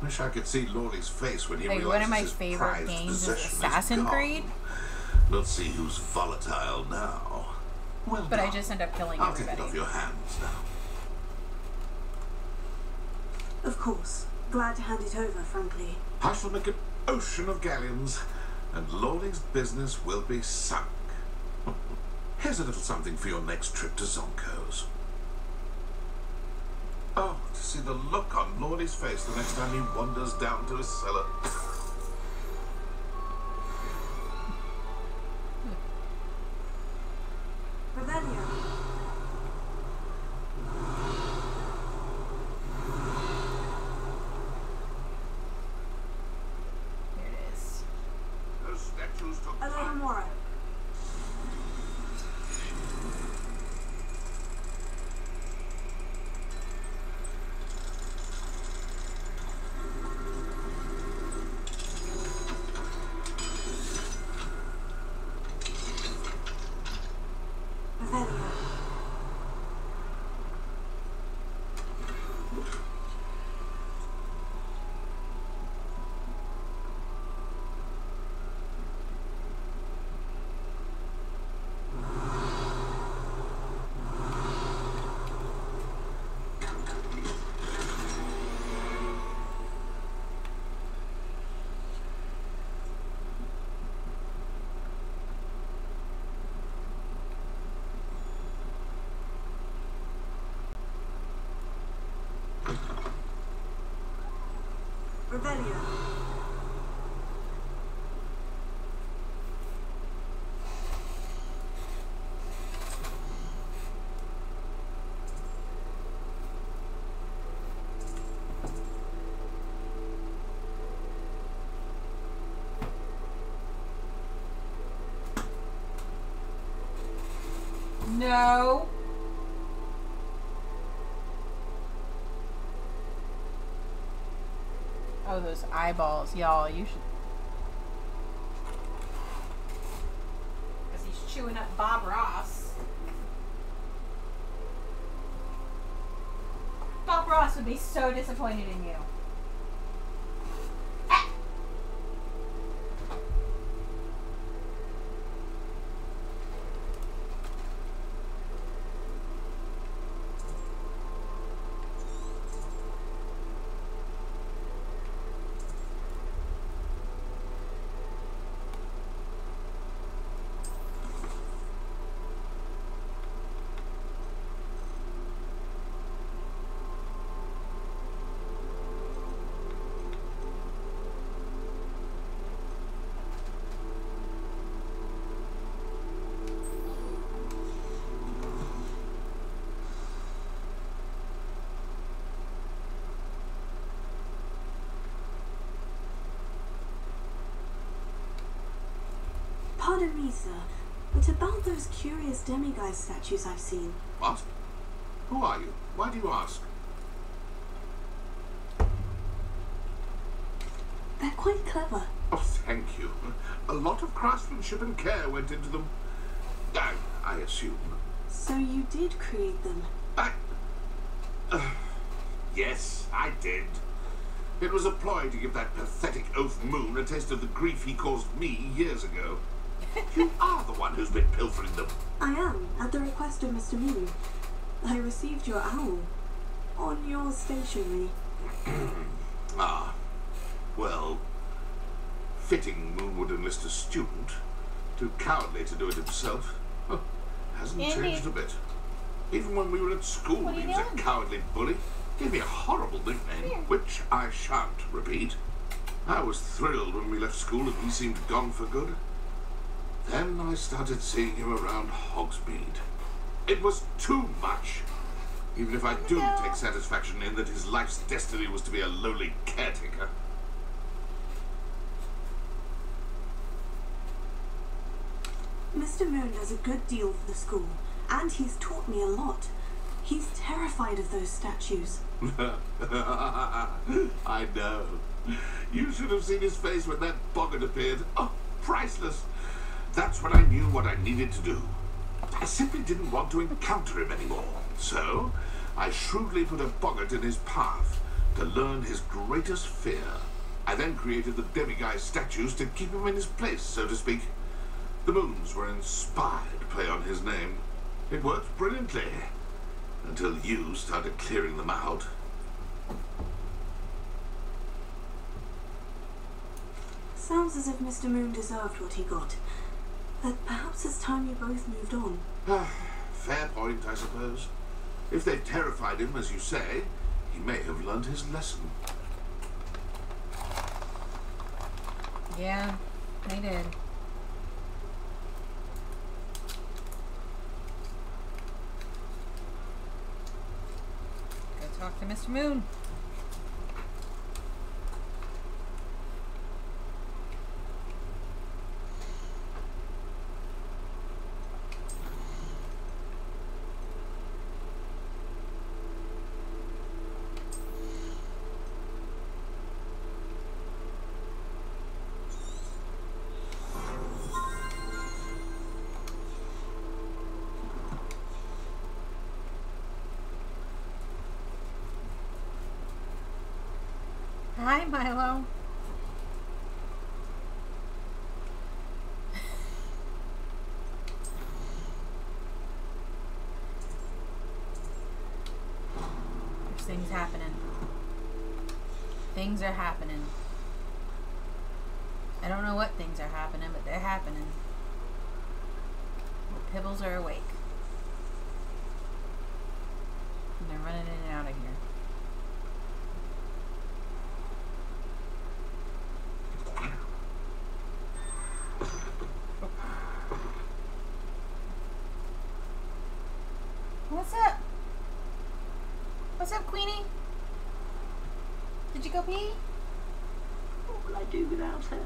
S4: Wish I could see Lawley's face when he
S1: Like,
S4: realizes
S1: one of my
S4: his
S1: favorite games is
S4: possession
S1: Assassin's
S4: gone.
S1: Creed.
S4: Let's see who's volatile now. Well
S1: But I just end up killing
S4: I'll take it off your hands now.
S2: Of course. Glad to hand it over, frankly.
S4: I shall make an ocean of galleons, and Lawley's business will be sunk. Here's a little something for your next trip to Zonko's. Oh, to see the look on Lawley's face the next time he wanders down to his cellar.
S2: Revelio.
S1: Here it is.
S4: Those statues took
S2: Hello,
S4: time.
S2: Amora. Revelio. Revelio.
S1: No. Oh, those eyeballs, y'all. You should. Because he's chewing up Bob Ross. Bob Ross would be so disappointed in you.
S2: Pardon me, sir, but about those curious demiguise statues I've seen.
S4: What? Who are you? Why do you ask?
S2: They're quite clever.
S4: Oh, thank you. A lot of craftsmanship and care went into them. I, I assume.
S2: So you did create them.
S4: I. Uh, yes, I did. It was a ploy to give that pathetic oaf moon a taste of the grief he caused me years ago. You are the one who's been pilfering them.
S2: I am, at the request of Mr. Moon. I received your owl. On your stationery.
S4: Ah, well, fitting Moon would enlist a student. Too cowardly to do it himself. Huh, hasn't
S1: Andy.
S4: changed a bit. Even when we were at school, he
S1: you
S4: was a cowardly bully. Gave me a horrible nickname,
S1: Here.
S4: which I shan't repeat. I was thrilled when we left school and he seemed gone for good. Then I started seeing him around Hogsmeade. It was too much. Even if I do take satisfaction in that his life's destiny was to be a lowly caretaker.
S2: Mr. Moon does a good deal for the school, and he's taught me a lot. He's terrified of those statues.
S4: I know. You should have seen his face when that boggart appeared. Oh, priceless. That's when I knew what I needed to do. I simply didn't want to encounter him anymore. So, I shrewdly put a boggart in his path to learn his greatest fear. I then created the demiguise statues to keep him in his place, so to speak. The moons were inspired to play on his name. It worked brilliantly. Until you started clearing them out.
S2: Sounds as if Mr. Moon deserved what he got. That perhaps it's time you both moved on.
S4: Ah, fair point, I suppose. If they've terrified him, as you say, he may have learned his lesson.
S1: Yeah, they did. Go talk to Mr. Moon. Hi, Milo. There's things happening. Things are happening. I don't know what things are happening, but they're happening. The Pibbles are awake. And they're running in and out of here. What's up, Queenie? Did you go pee?
S9: What will I do without her?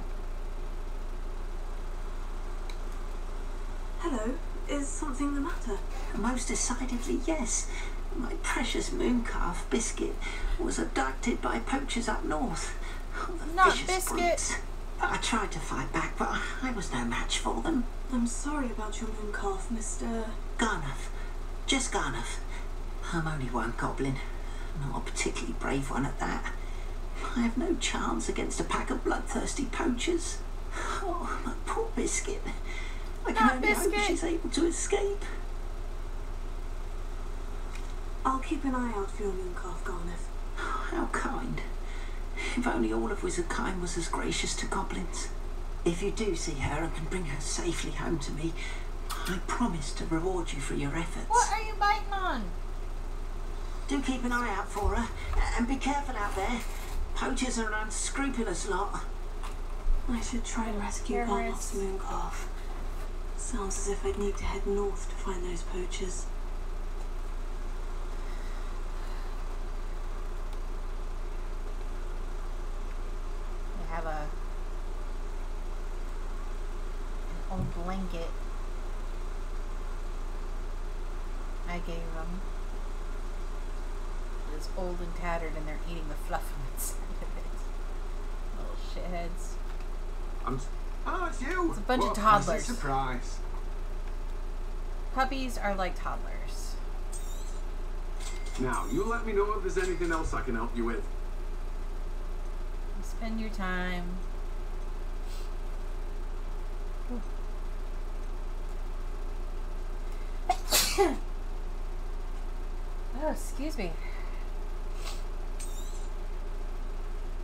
S2: Hello, is something the matter?
S9: Most decidedly, yes. My precious mooncalf biscuit was abducted by poachers up north. Oh, the
S1: Not
S9: vicious
S1: Biscuit.
S9: brutes. I tried to fight back, but I was no match for them.
S2: I'm sorry about your moon calf, Mr.
S9: Garnuff. Just Garnuff. I'm only one goblin. Not a particularly brave one at that. I have no chance against a pack of bloodthirsty poachers. Oh, my poor biscuit. I can
S1: Not
S9: only hope
S1: Biscuit.
S9: she's able to escape.
S2: I'll keep an eye out for your moon calf, Garneth.
S9: How kind. If only all of Wizardkind was as gracious to goblins. If you do see her and can bring her safely home to me, I promise to reward you for your efforts.
S1: What are you biting on?
S9: Do keep an eye out for her, and be careful out there. Poachers are an unscrupulous lot.
S2: I should try and rescue
S1: Here,
S2: Garnoth's moon calf. Sounds as if I'd need to head north to find those poachers.
S1: I have a an old blanket. I gave them. It's old and tattered, and they're eating the fluff from inside of it. Little shitheads.
S5: I'm. s- Oh, it's you.
S1: It's a bunch of
S5: a
S1: toddlers.
S5: Surprise.
S1: Puppies are like toddlers.
S5: Now, you let me know if there's anything else I can help you with.
S1: Spend your time. oh, excuse me.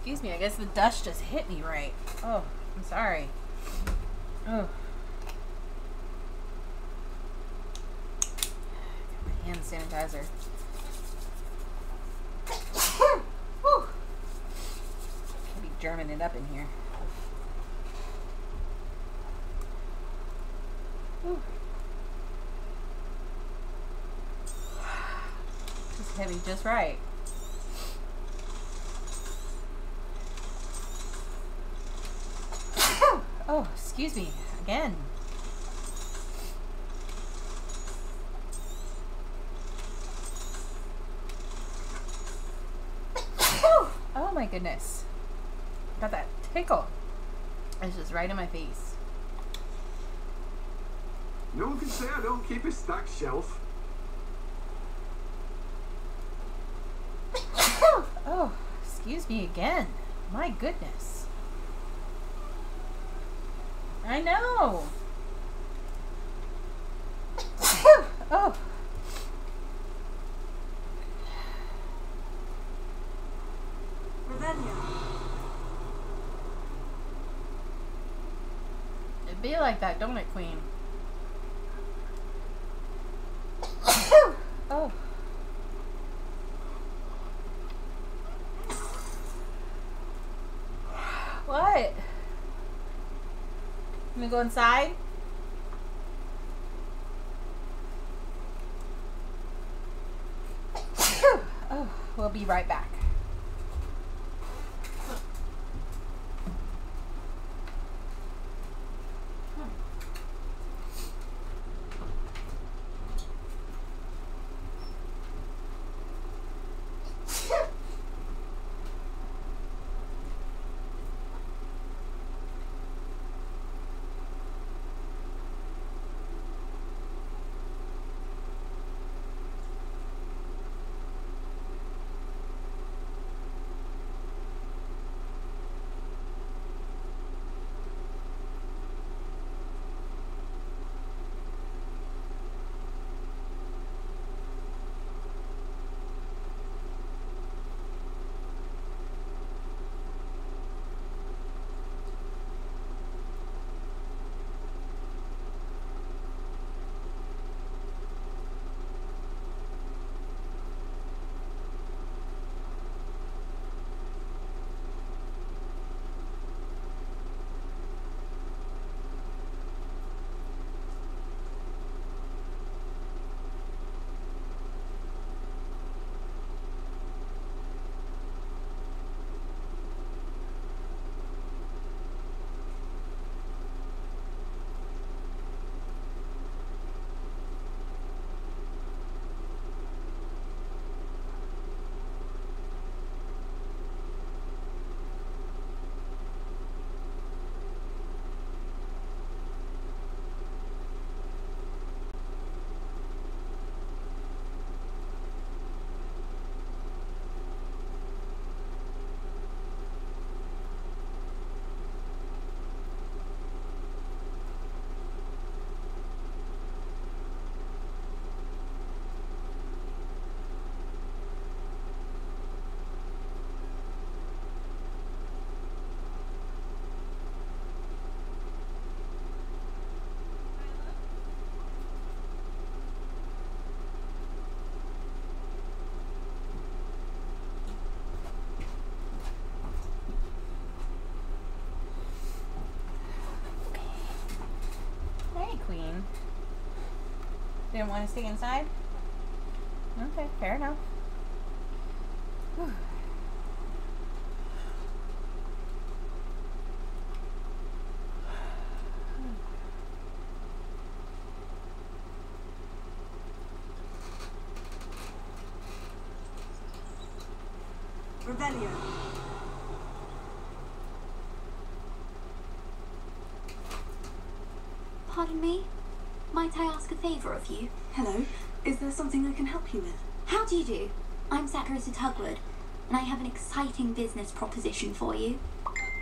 S1: Excuse me, I guess the dust just hit me right. Oh, I'm sorry. Oh. Hand sanitizer. Could be German it up in here. Whew. Just heavy, just right. Oh, excuse me. Again. oh my goodness. Got that tickle. It's just right in my face.
S5: No one can say I don't keep a stacked shelf.
S1: Oh, excuse me again. My goodness. I know. oh.
S2: Revelio,
S1: It be like that, don't it, Queen? oh. What? Go inside? oh, we'll be right back. Didn't want to stay inside? Okay, fair enough. Whew.
S2: Revelio.
S10: Pardon me? Might I ask a favour of you?
S2: Hello. Is there something I can help you with?
S10: How do you do? I'm Sacharissa Tugwood, and I have an exciting business proposition for you.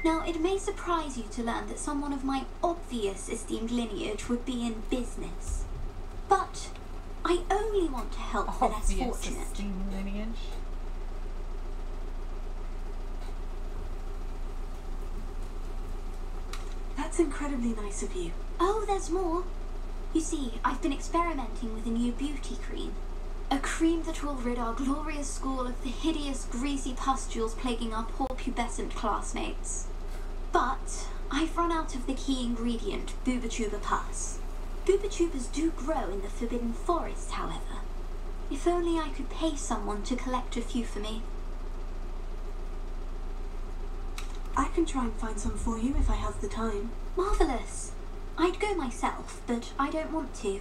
S10: Now, it may surprise you to learn that someone of my obvious esteemed lineage would be in business. But I only want to help the less
S1: Obvious
S10: fortunate.
S1: esteemed lineage.
S2: That's incredibly nice of you.
S10: Oh, there's more. You see, I've been experimenting with a new beauty cream. A cream that will rid our glorious school of the hideous, greasy pustules plaguing our poor pubescent classmates. But I've run out of the key ingredient, Bubotuber pus. Bubotubers do grow in the Forbidden Forest, however. If only I could pay someone to collect a few for me.
S2: I can try and find some for you if I have the time.
S10: Marvellous! I'd go myself, but I don't want to.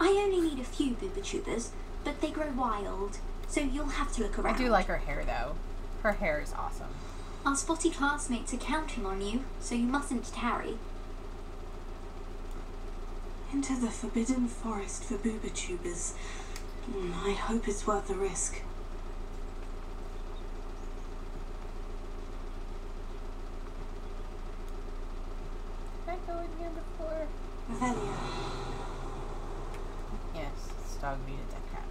S10: I only need a few Bubotubers, but they grow wild, so you'll have to look around.
S1: I do like her hair though. Her hair is awesome.
S10: Our spotty classmates are counting on you, so you mustn't tarry.
S2: Into the Forbidden Forest for Bubotubers. Hmm, I hope it's worth the risk.
S1: Did I go in here before?
S2: Revelio.
S1: Yes, it's dog beat a death cat.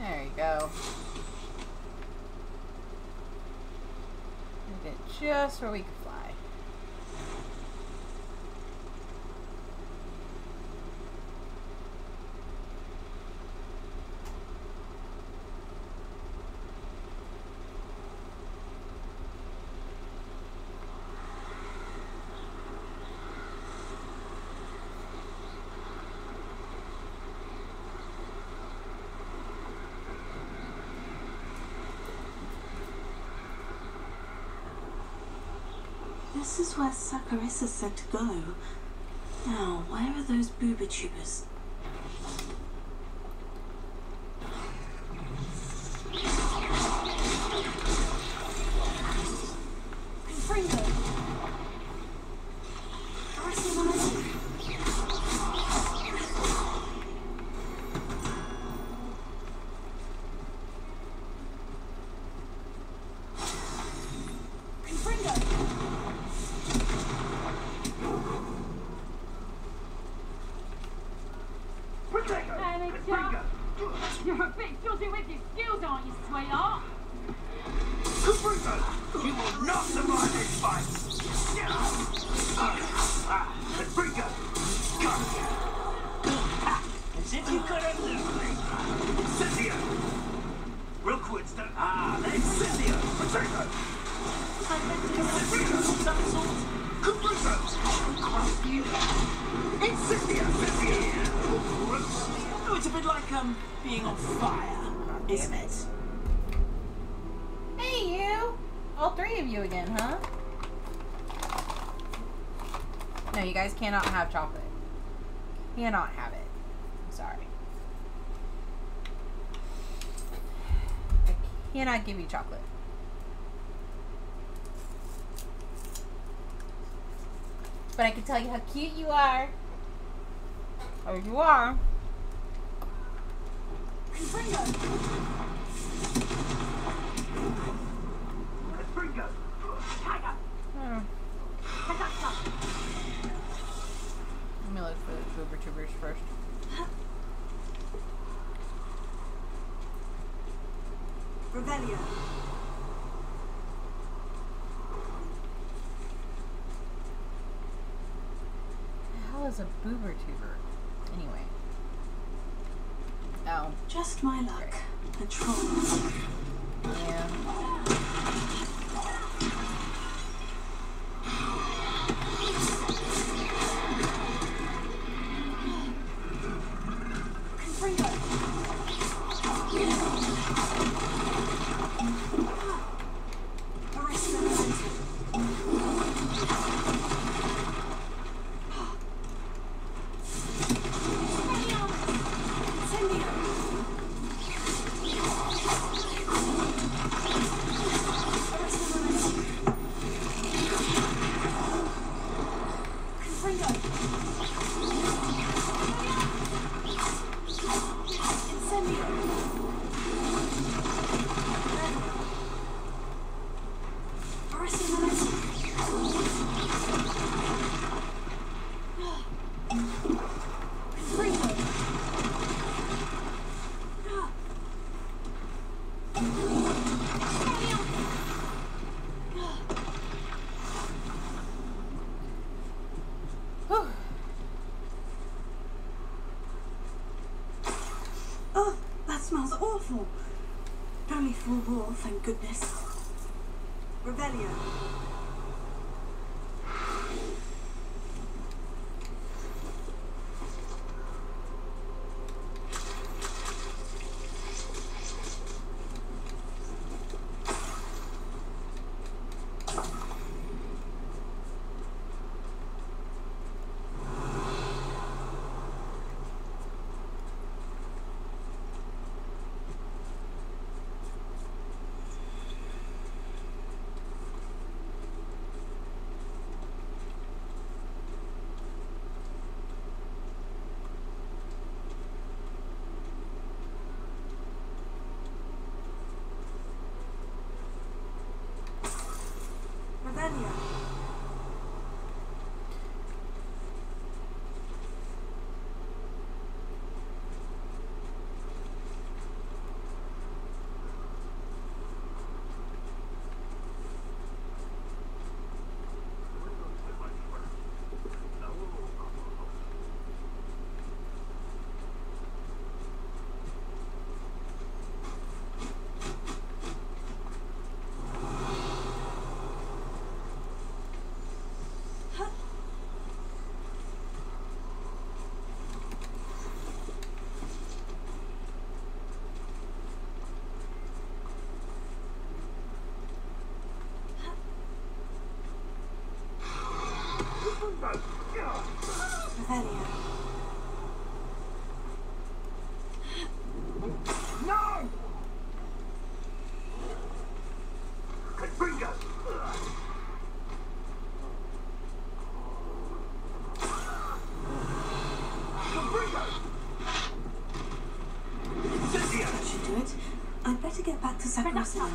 S1: There you go. We did just where we could fly.
S2: This is where Sacharissa said to go. Now, where are those Bubotubers?
S3: Fringo!
S1: Guys cannot have chocolate. Cannot have it. I'm sorry. I cannot give you chocolate. But I can tell you how cute you are. Oh, you are.
S11: Paprika!
S1: Hmm. Let me look for the Uber tubers first.
S3: Revelio.
S2: The hell is a boober tuber? Anyway. Oh.
S3: Just my luck. A troll.
S2: Yeah.
S3: Thank goodness. Revelio. Revelio. Revelio.
S12: No! Confringo! Confringo!
S3: That should do it. I'd better get back to Sacharissa.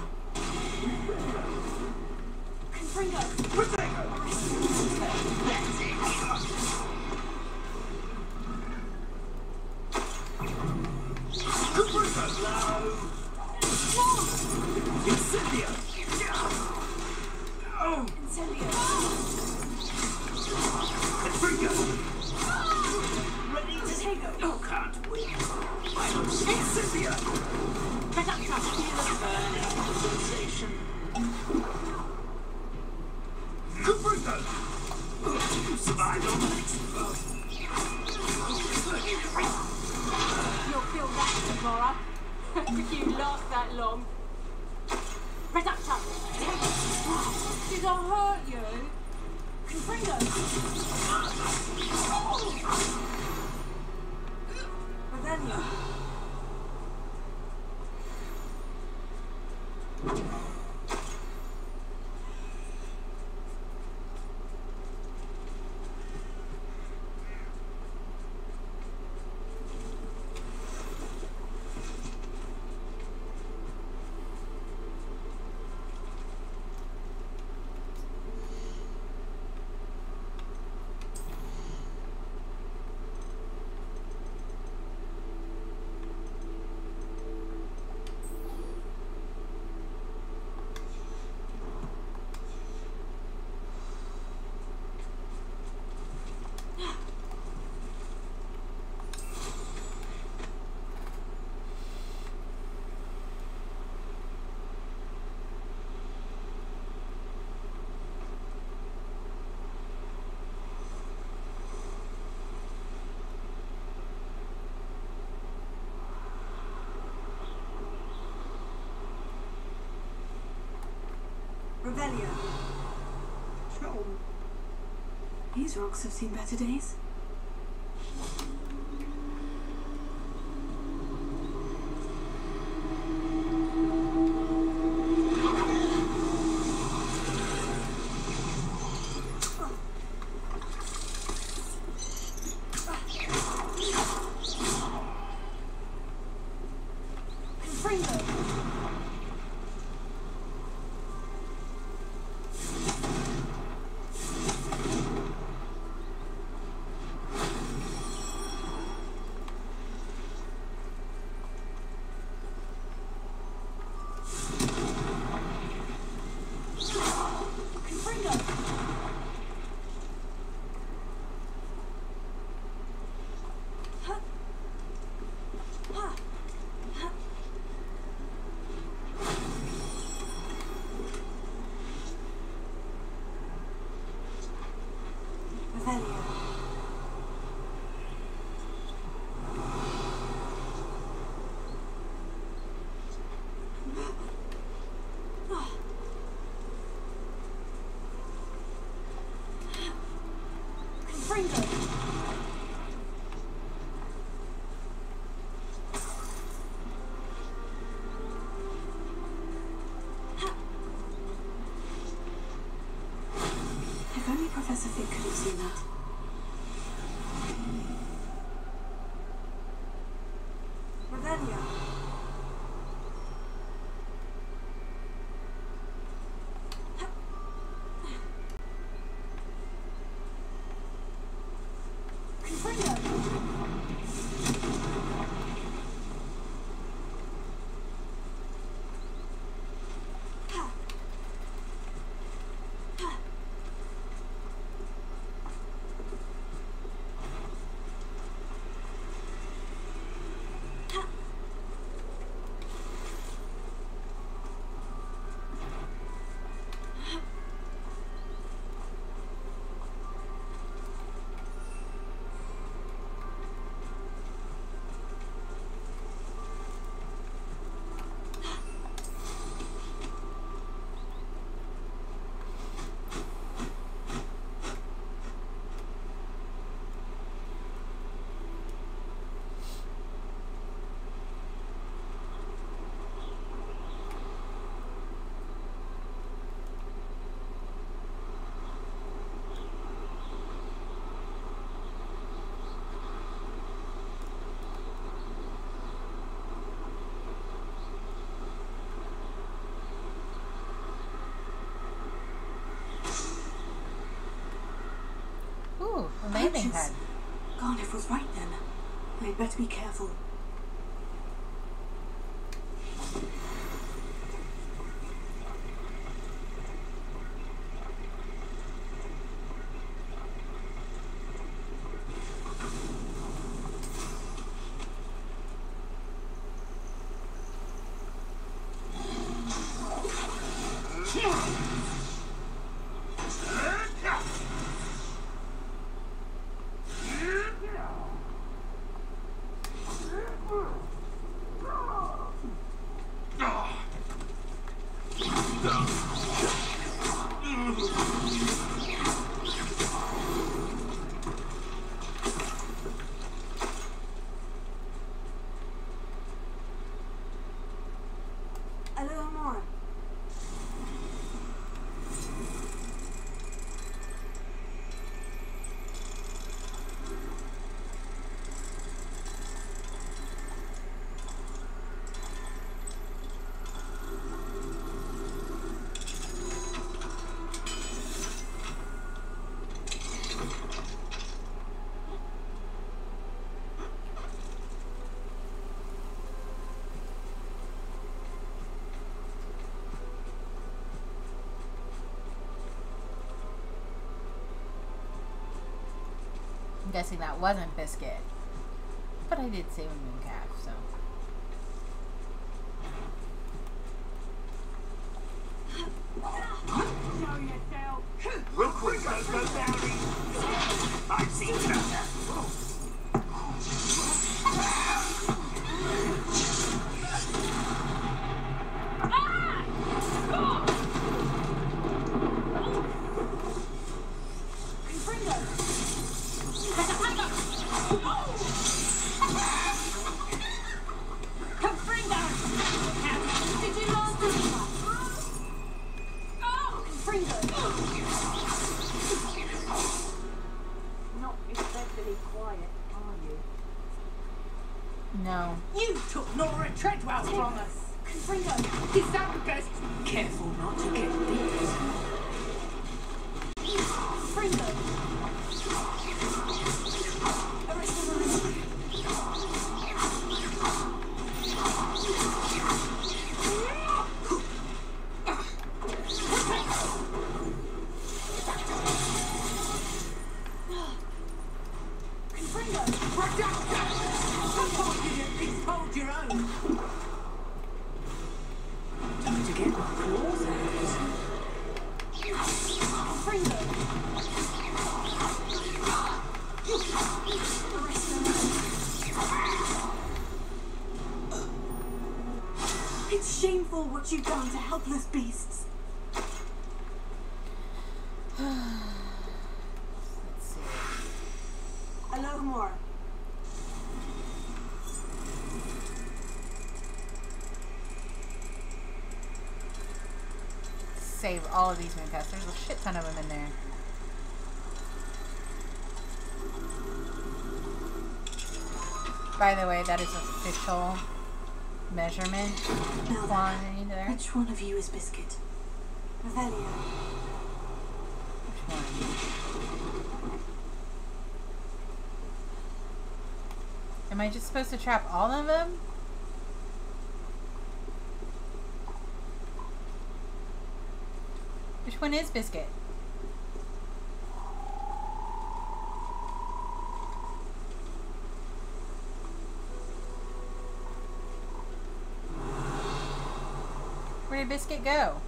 S3: Revelio.
S9: Sean.
S2: These rocks have seen better days. Revelio. Confringo. If only Professor Fig could have seen that. Revelio.
S1: Ooh, a landing pad.
S2: Garniff was right then. We'd better be careful. A little more.
S1: I'm guessing that wasn't Biscuit. But I did say Mooncalf, so.
S2: You've done to helpless beasts.
S1: Let's see.
S2: Alohomora.
S1: Save all of these mooncasts. There's a shit ton of them in there. By the way, that is official measurement quantity there.
S2: which one of you is Biscuit? Revelio.
S1: Which one? Am I just supposed to trap all of them? Which one is Biscuit? Did Biscuit go?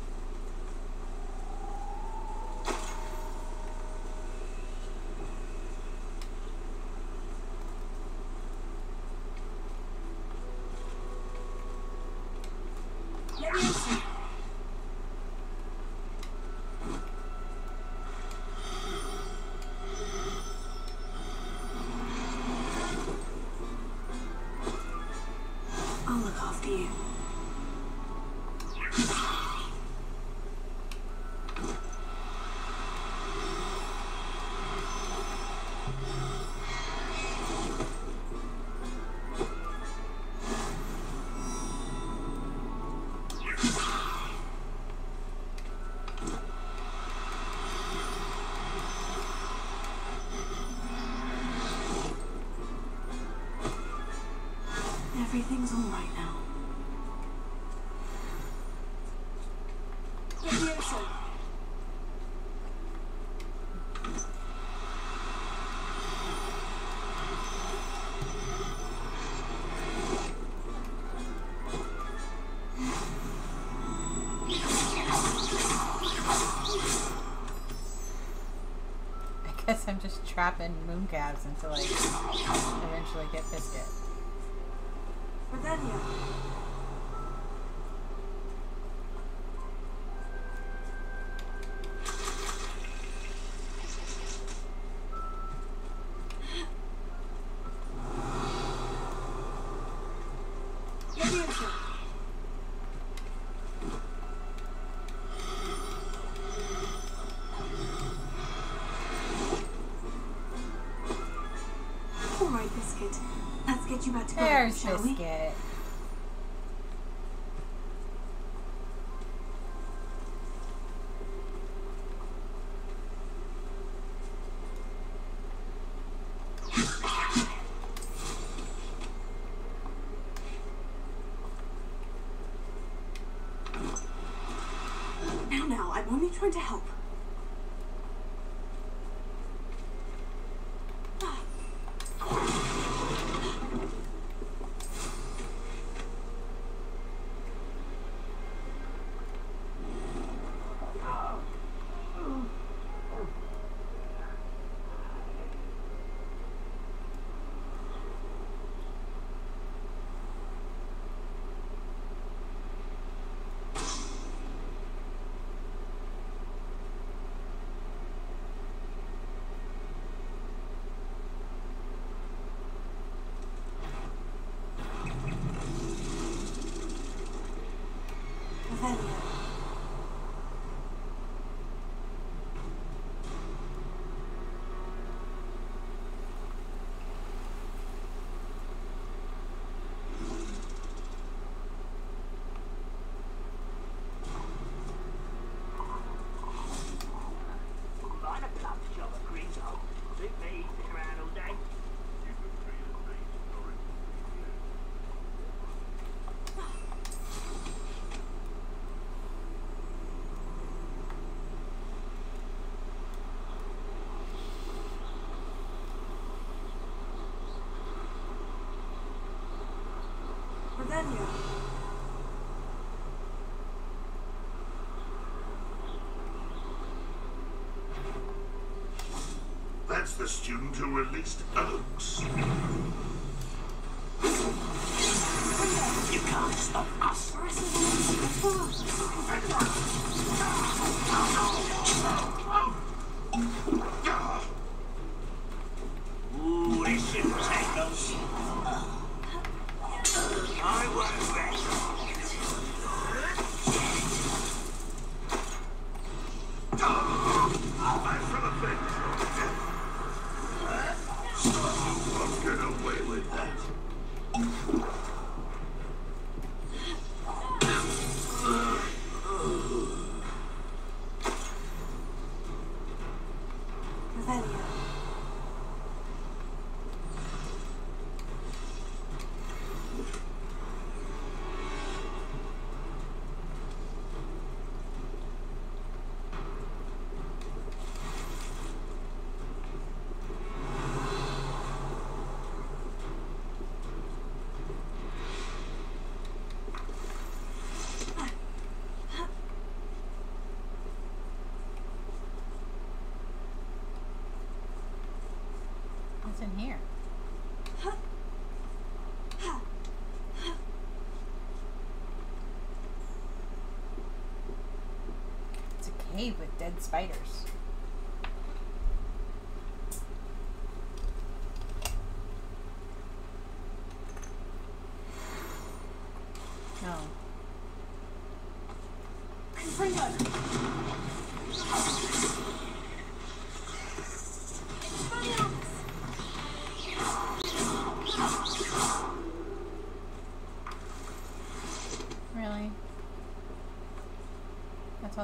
S1: I'm just trapping mooncalves until I eventually get Biscuit.
S2: Revelio. Leviosa. Let's get you back to
S1: There's
S2: shall we?
S1: Biscuit.
S2: Now, Hello. menu.
S4: That's the student who released Oaks.
S1: What's in here? It's a cave with dead spiders.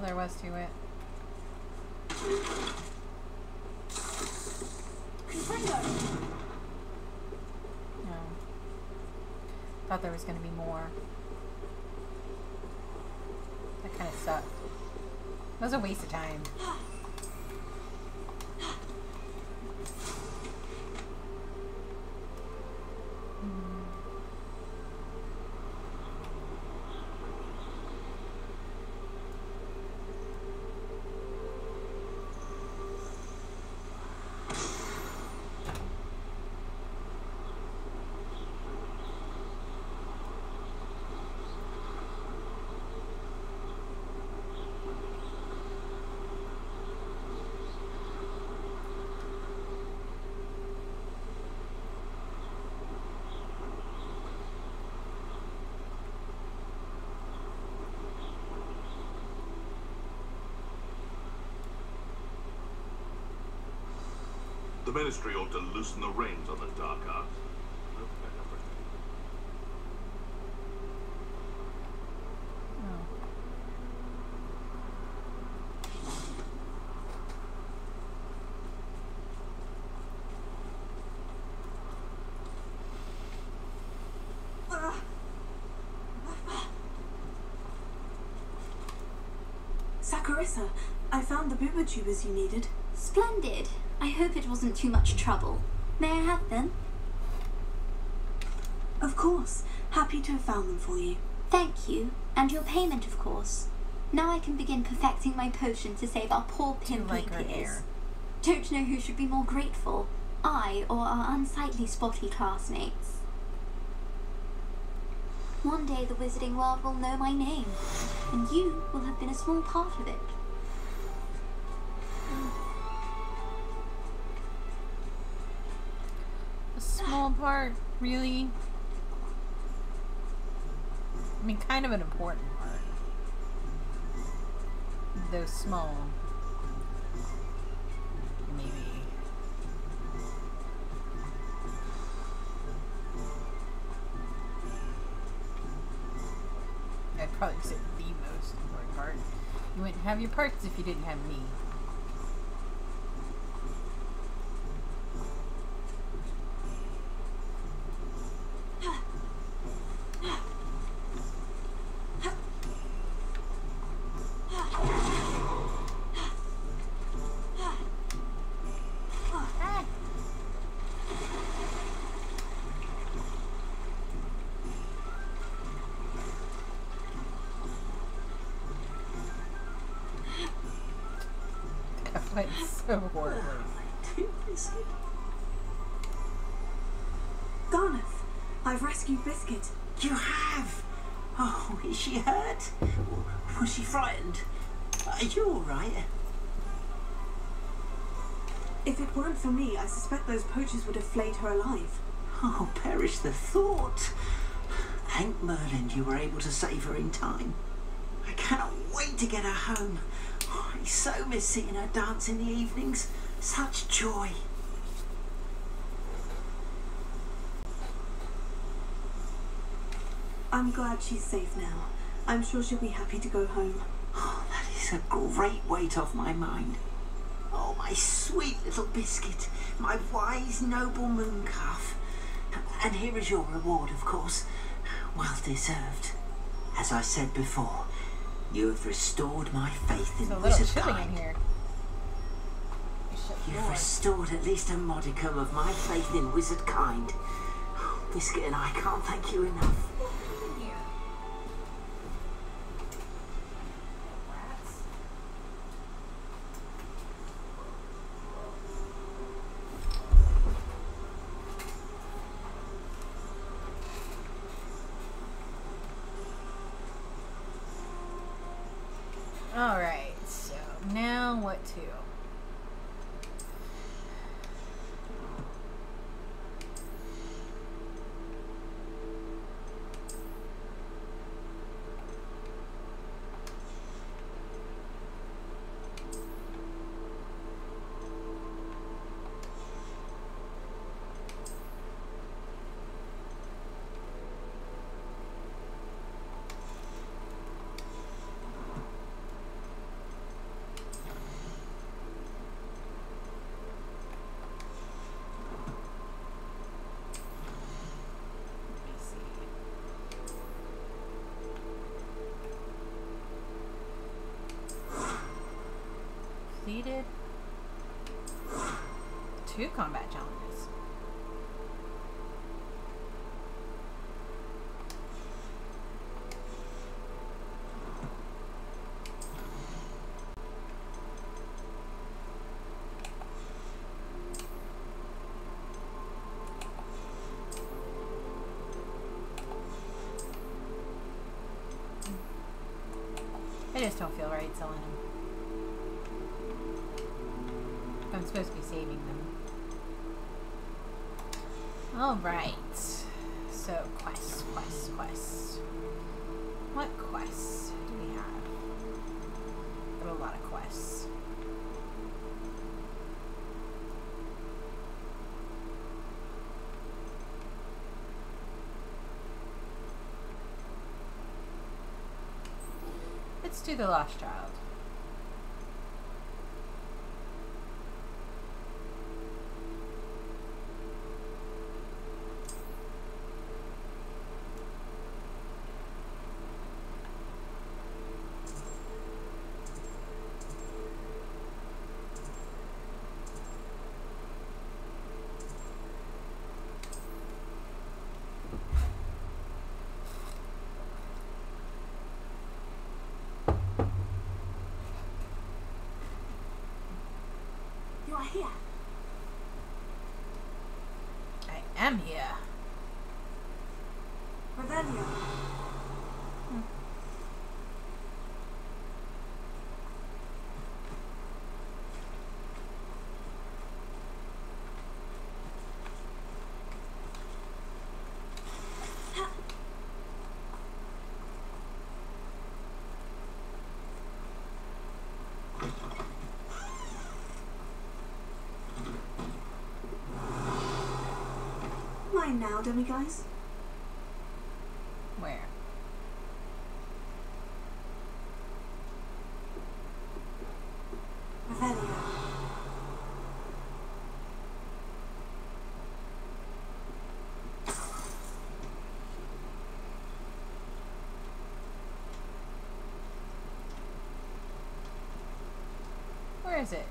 S1: All there was to it. No. Thought there was gonna be more. That kind of sucked. It was a waste of time.
S4: The Ministry ought to loosen the reins on the dark arts.
S1: Oh.
S2: Sacharissa, I found the Bubotubers you needed.
S10: Splendid. I hope it wasn't too much trouble. May I have them?
S2: Of course. Happy to have found them for you.
S10: Thank you. And your payment, of course. Now I can begin perfecting my potion to save our poor
S1: Do you
S10: pimply
S1: like
S10: peers. Don't know who should be more grateful, I or our unsightly spotty classmates. One day the wizarding world will know my name, and you will have been a small part of it.
S1: Part, really? I mean, kind of an important part. Though small. Maybe. I'd probably say the most important part. You wouldn't have your parts if you didn't have me. That went so horribly.
S9: Oh, you,
S2: Garneth, I've rescued Biscuit.
S9: You have? Oh, is she hurt? Was she frightened? Are you all right?
S2: If it weren't for me, I suspect those poachers would have flayed her alive.
S9: Oh, perish the thought. Thank Merlin you were able to save her in time. I cannot wait to get her home. I so miss seeing her dance in the evenings. Such joy.
S2: I'm glad she's safe now. I'm sure she'll be happy to go home.
S9: Oh, that is a great weight off my mind. Oh, my sweet little biscuit, my wise, noble moon calf. And here is your reward, of course. Well deserved. As I said before, you have restored my faith in
S1: It's
S9: wizard
S1: in
S9: kind.
S1: here. You shut the
S9: You've restored at least a modicum of my faith in wizard kind. Biscuit and I can't thank you enough.
S1: Alright, so now what to? Let me see. Completed two combat challenges. I just don't feel right selling them. Saving them. Alright. So, quests, quests, quests. What quests do we have? Got a lot of quests. Let's do the Lost Child.
S2: You are here.
S1: I am here.
S2: Revelio. Now, demiguise.
S1: Where?
S2: Revelio.
S1: Where is it?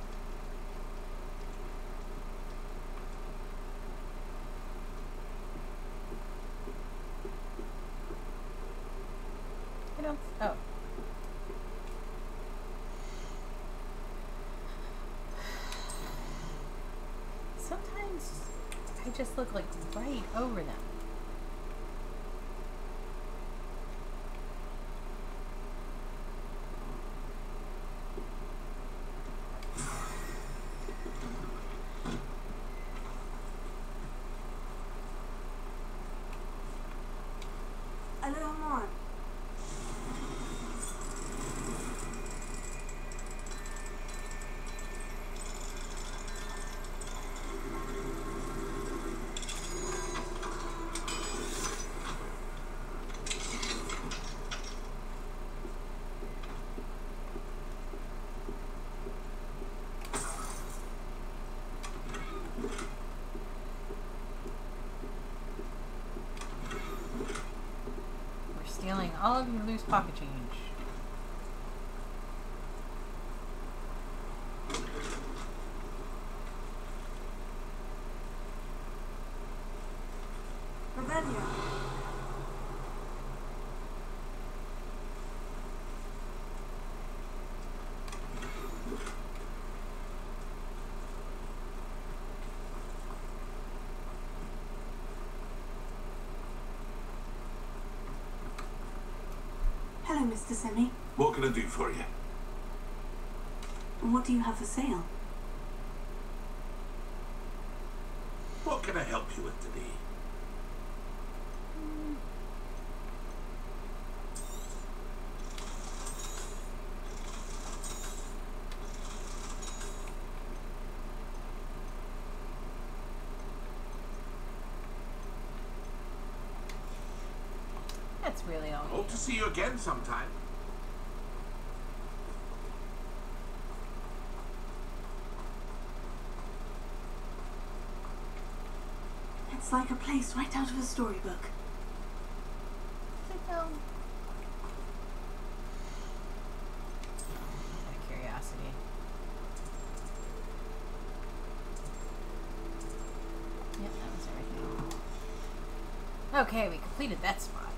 S1: Don't. Oh. I just look like right over them.
S13: A little more.
S1: We're stealing all of your loose pocket change.
S13: Revelio. Hello, Mr. Semi.
S4: What can I do for you?
S13: What do you have for sale?
S4: What can I help you with today?
S1: That's really all.
S4: Hope to see you again sometime.
S13: It's like a place right out of a storybook.
S1: Sit down. Out of curiosity. Yep, that was everything. Okay, we completed that spot.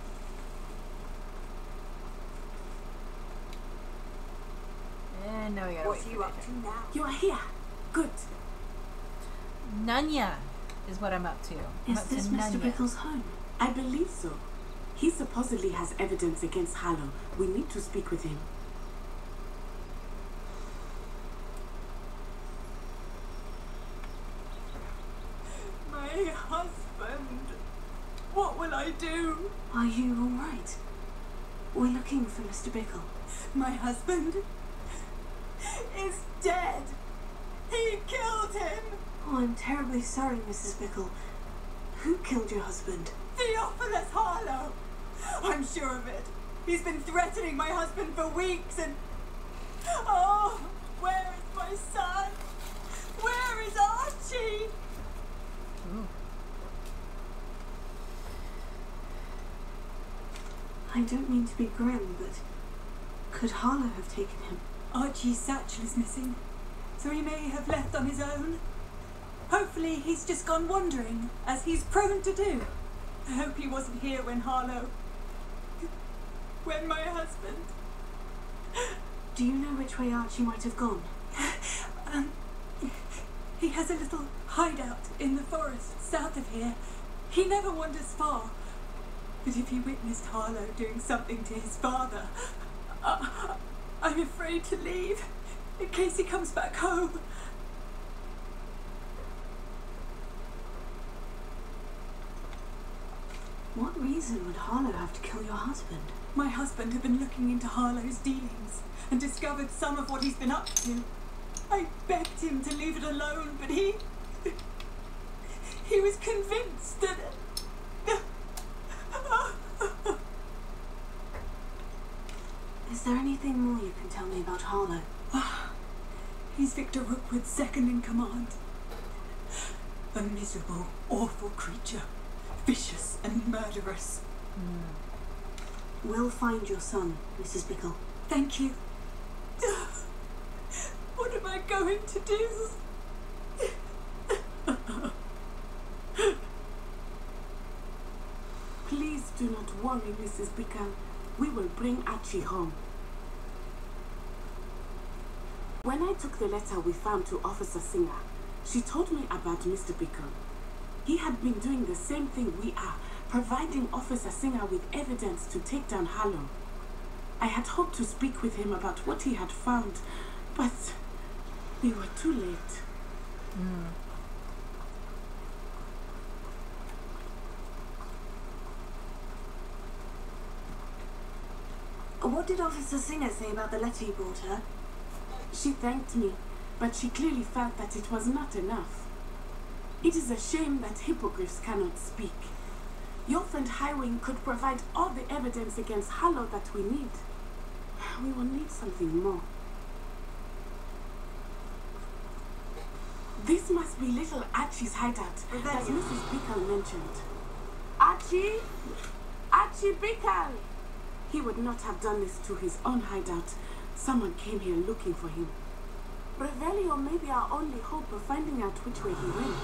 S1: And now we gotta
S2: What
S1: wait
S2: are
S1: for
S2: you up
S1: Deja.
S2: to now?
S13: You are here. Good.
S1: Nunya is what I'm up to. I'm
S13: Is
S1: up
S13: this
S1: to
S13: Mr.
S1: Nunya.
S13: Bickle's home?
S14: I believe so. He supposedly has evidence against Harlow. We need to speak with him.
S8: My husband. What will I do?
S13: Are you all right? We're looking for Mr. Bickle.
S8: My husband is dead. He killed him.
S13: Oh, I'm terribly sorry, Mrs. Bickle. Who killed your husband?
S8: Theophilus Harlow. I'm sure of it. He's been threatening my husband for weeks and. Oh, where is my son? Where is Archie?
S1: Ooh.
S13: I don't mean to be grim, but could Harlow have taken him?
S8: Archie's satchel is missing, so he may have left on his own. Hopefully, he's just gone wandering, as he's prone to do. I hope he wasn't here when Harlow. when my husband.
S13: Do you know which way Archie might have gone?
S8: Um, he has a little hideout in the forest south of here. He never wanders far. But if he witnessed Harlow doing something to his father, uh, I'm afraid to leave in case he comes back home.
S13: What reason would Harlow have to kill your husband?
S8: My husband had been looking into Harlow's dealings and discovered some of what he's been up to. I begged him to leave it alone, but he. he was convinced that.
S13: Is there anything more you can tell me about Harlow?
S8: Ah, he's Victor Rookwood's second in command. A miserable, awful creature. Vicious and murderous.
S13: We'll find your son, Mrs. Bickle.
S8: Thank you. What am I going to do?
S14: Please do not worry, Mrs. Bickle. We will bring Archie home. When I took the letter we found to Officer Singer, She told me about Mr. Bickle. He had been doing the same thing we are, providing Officer Singer with evidence to take down Harlow. I had hoped to speak with him about what he had found, but we were too late. Hmm.
S2: What did Officer Singer say about the letter you brought her?
S14: She thanked me, but she clearly felt that it was not enough. It is a shame that hippogriffs cannot speak. Your friend Highwing could provide all the evidence against Harlow that we need. We will need something more. This must be little Archie's hideout that Mrs. Bickle mentioned. Archie? Archie Bickle! He would not have done this to his own hideout. Someone came here looking for him. Revelio may be our only hope of finding out which way he went.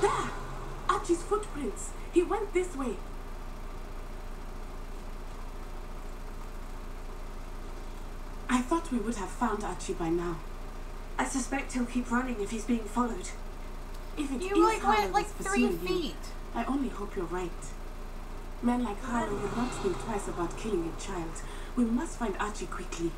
S14: There! Archie's footprints. He went this way. I thought we would have found Archie by now.
S2: I suspect he'll keep running if he's being followed.
S14: If it
S1: You, like, went, like, three feet.
S14: I only hope you're right. Men like Harlow would not think twice about killing a child. We must find Archie quickly.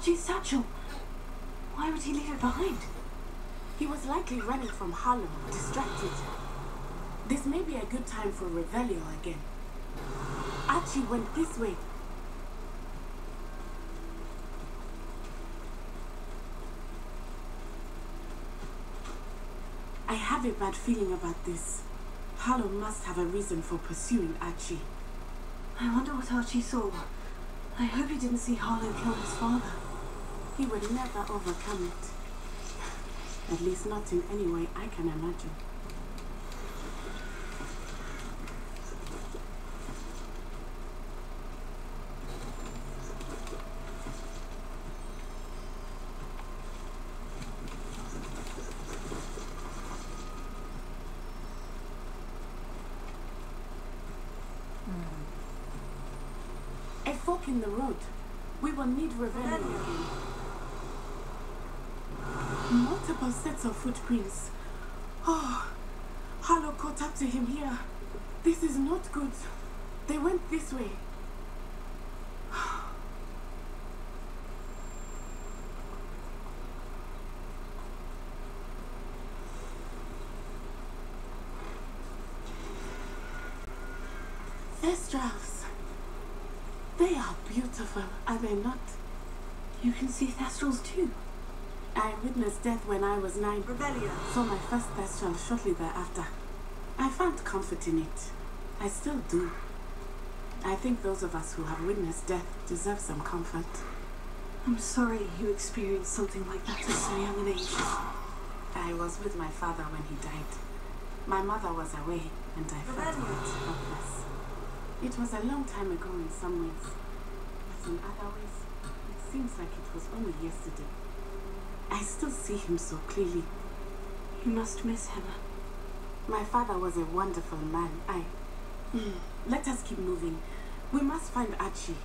S2: Archie's satchel. Why would he leave it behind?
S14: He was likely running from Harlow, distracted. This may be a good time for Revelio again. Archie went this way. I have a bad feeling about this. Harlow must have a reason for pursuing Archie.
S2: I wonder what Archie saw. I hope he didn't see Harlow kill his father.
S14: He would never overcome it. At least not in any way I can imagine. Hmm. A fork in the road. We will need Revelio again. Multiple sets of footprints. Oh, Harlow caught up to him here. This is not good. They went this way. Thestrals. They are beautiful, are they not?
S2: You can see Thestrals too.
S14: I witnessed death when I was nine.
S2: Revelio.
S14: Saw my first Thestral shortly thereafter. I found comfort in it. I still do. I think those of us who have witnessed death deserve some comfort.
S2: I'm sorry you experienced something like that at so young an age.
S14: I was with my father when he died. My mother was away, and I felt
S2: Revelio.
S14: quite helpless. It was a long time ago in some ways, but in other ways, it seems like it was only yesterday. I still see him so clearly.
S2: You must miss him.
S14: My father was a wonderful man. I. Hmm, let us keep moving. We must find Archie.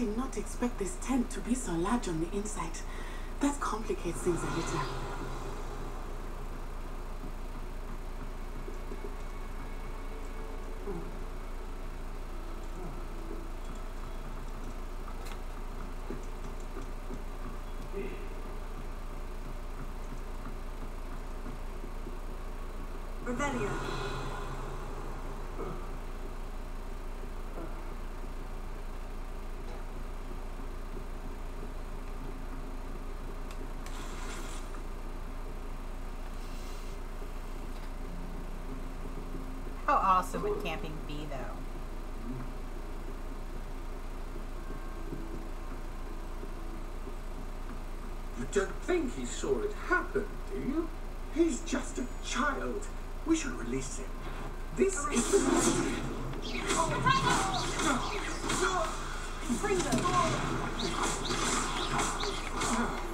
S14: Did not expect this tent to be so large on the inside. That complicates things a little.
S2: Revelio.
S1: How awesome would camping be, though?
S5: You don't think he saw it happen, do you? He's just a child. We should release him. This is the
S11: I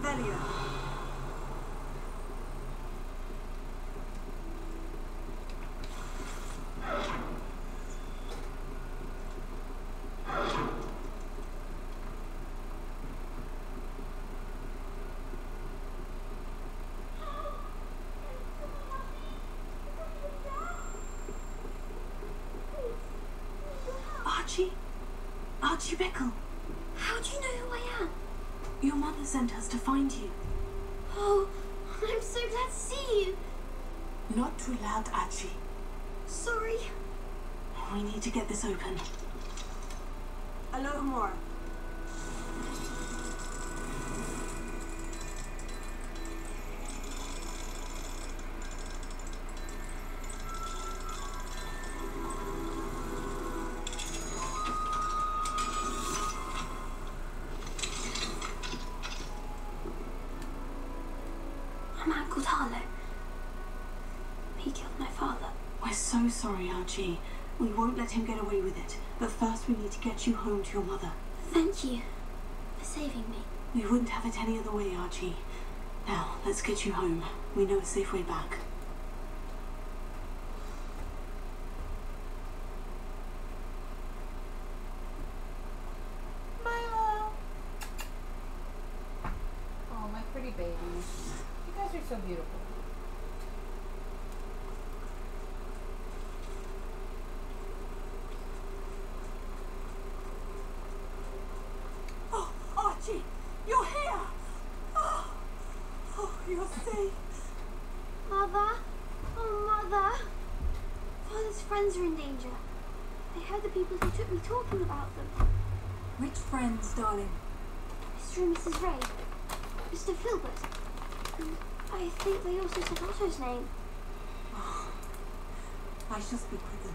S2: Velia. Archie? Archie Bickle.
S15: How do you know who I am?
S2: Your mother sent us to find you.
S15: Oh, I'm so glad to see you.
S14: Not too loud, Archie.
S15: Sorry.
S2: We need to get this open.
S8: A little
S2: Archie. We won't let him get away with it. But first we need to get you home to your mother.
S15: Thank you for saving me.
S2: We wouldn't have it any other way, Archie. Now, let's get you home. We know a safe way back.
S1: Milo. Oh, my pretty babies. You guys are so beautiful.
S8: Oh, Archie, you're here. Oh, oh you're safe.
S15: Mother? Oh, Mother. Father's friends are in danger. I heard the people who took me talking about them.
S8: Which friends, darling?
S15: Mr. and Mrs. Ray. Mr. Filbert. And I think they also said Otto's name.
S8: Oh, I shall speak with them.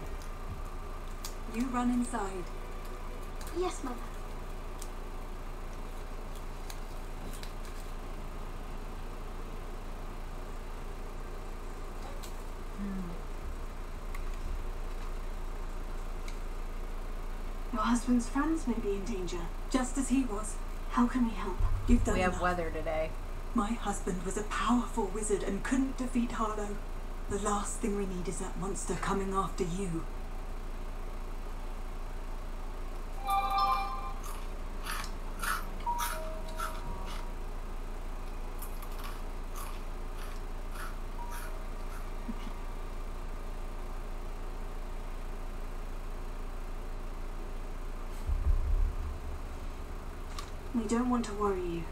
S8: You run inside.
S15: Yes, Mother.
S2: Husband's friends may be in danger.
S8: Just as he was.
S2: How can we help?
S8: You've done
S1: We have
S8: enough.
S1: weather today.
S8: My husband was a powerful wizard and couldn't defeat Harlow. The last thing we need is that monster coming after you.
S2: To worry you.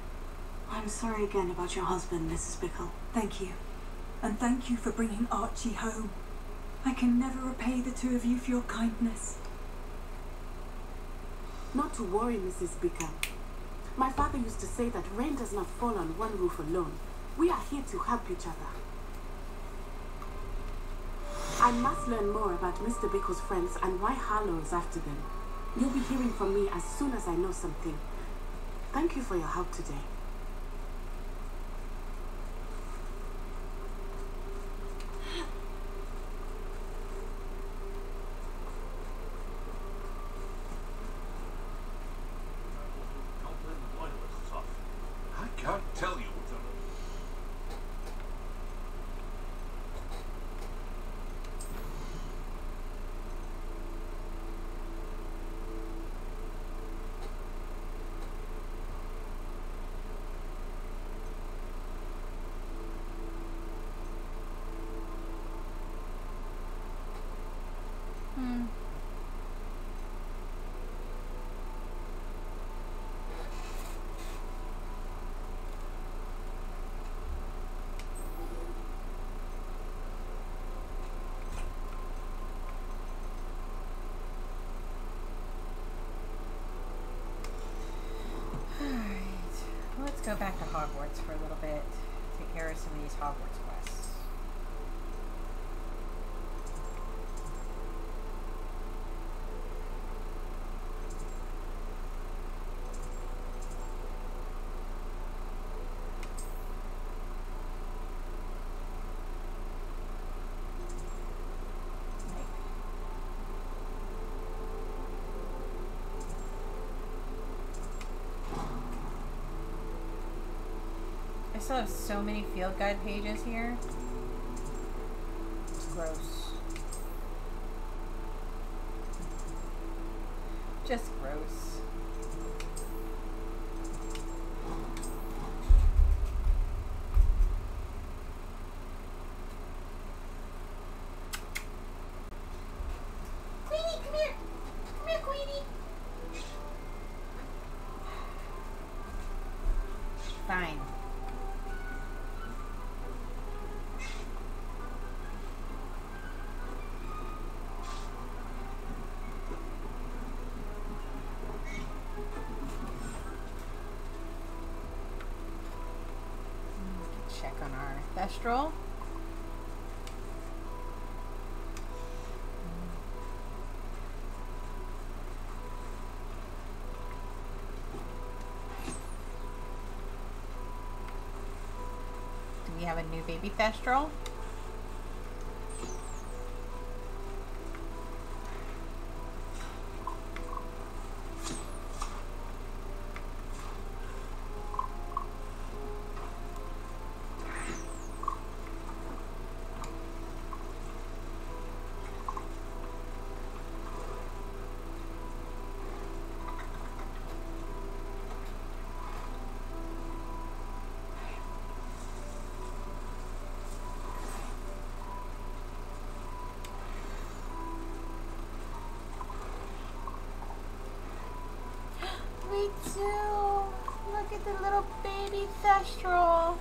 S2: I'm sorry again about your husband, Mrs. Bickle.
S8: Thank you. And thank you for bringing Archie home. I can never repay the two of you for your kindness.
S14: Not to worry, Mrs. Bickle. My father used to say that rain does not fall on one roof alone. We are here to help each other. I must learn more about Mr. Bickle's friends and why Harlow is after them. You'll be hearing from me as soon as I know something. Thank you for your help today.
S4: I can't tell you what
S1: Hmm. Alright. Let's go back to Hogwarts for a little bit. Take care of some of these Hogwarts quests. I still have so many field guide pages here. Gross. Just gross.
S15: Queenie, come here. Come here, Queenie.
S1: Thestral. Do we have a new baby Thestral? Me too. Look at the little baby Thestral.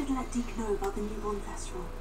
S2: Should let Deek know about the newborn Thestral.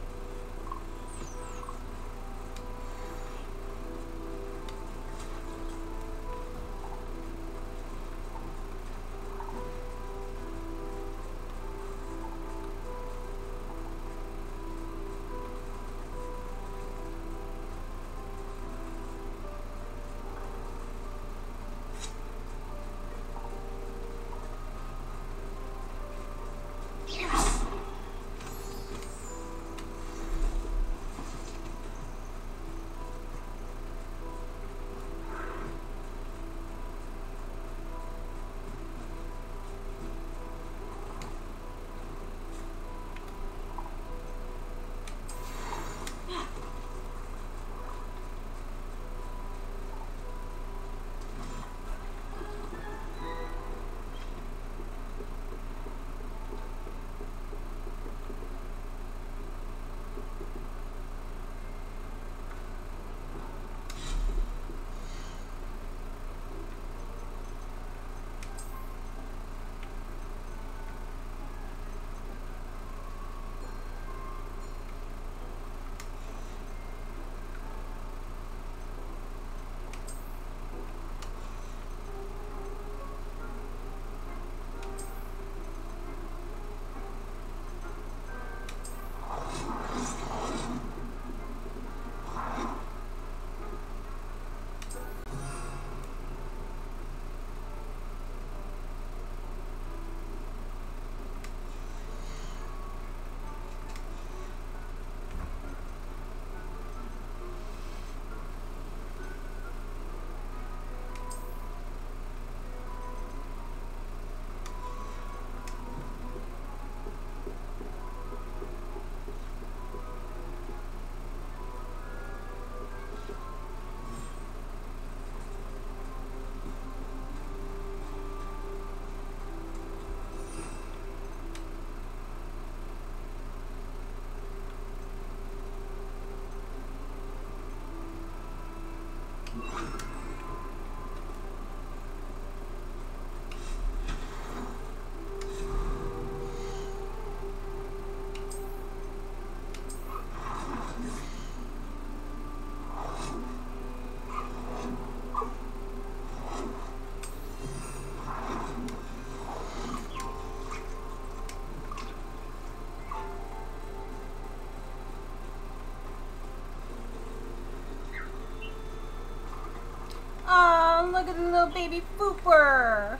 S2: Look at the little baby
S1: Fwooper.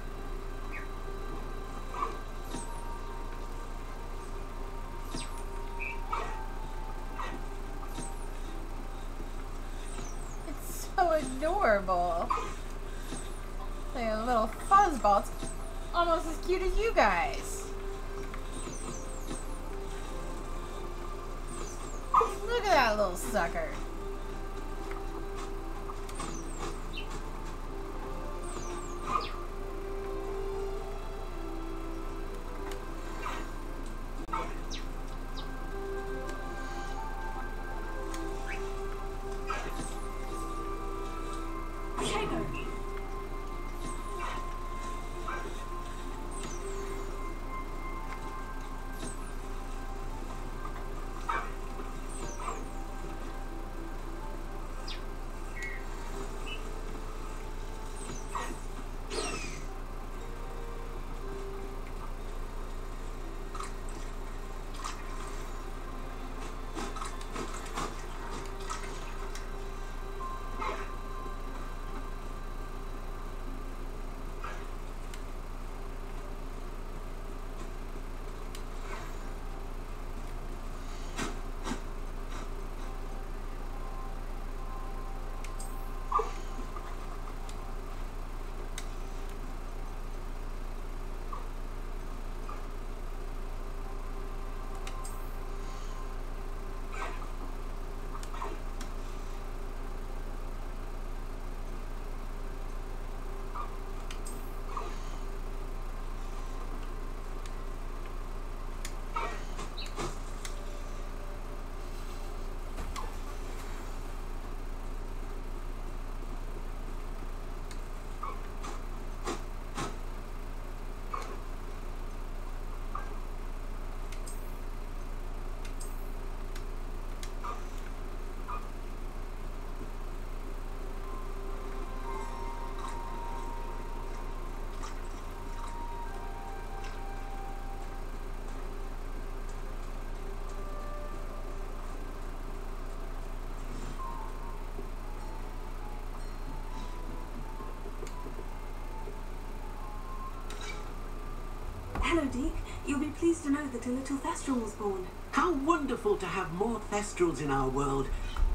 S2: Hello, Deek. You'll be pleased to know that a little Thestral was born.
S9: How wonderful to have more Thestrals in our world.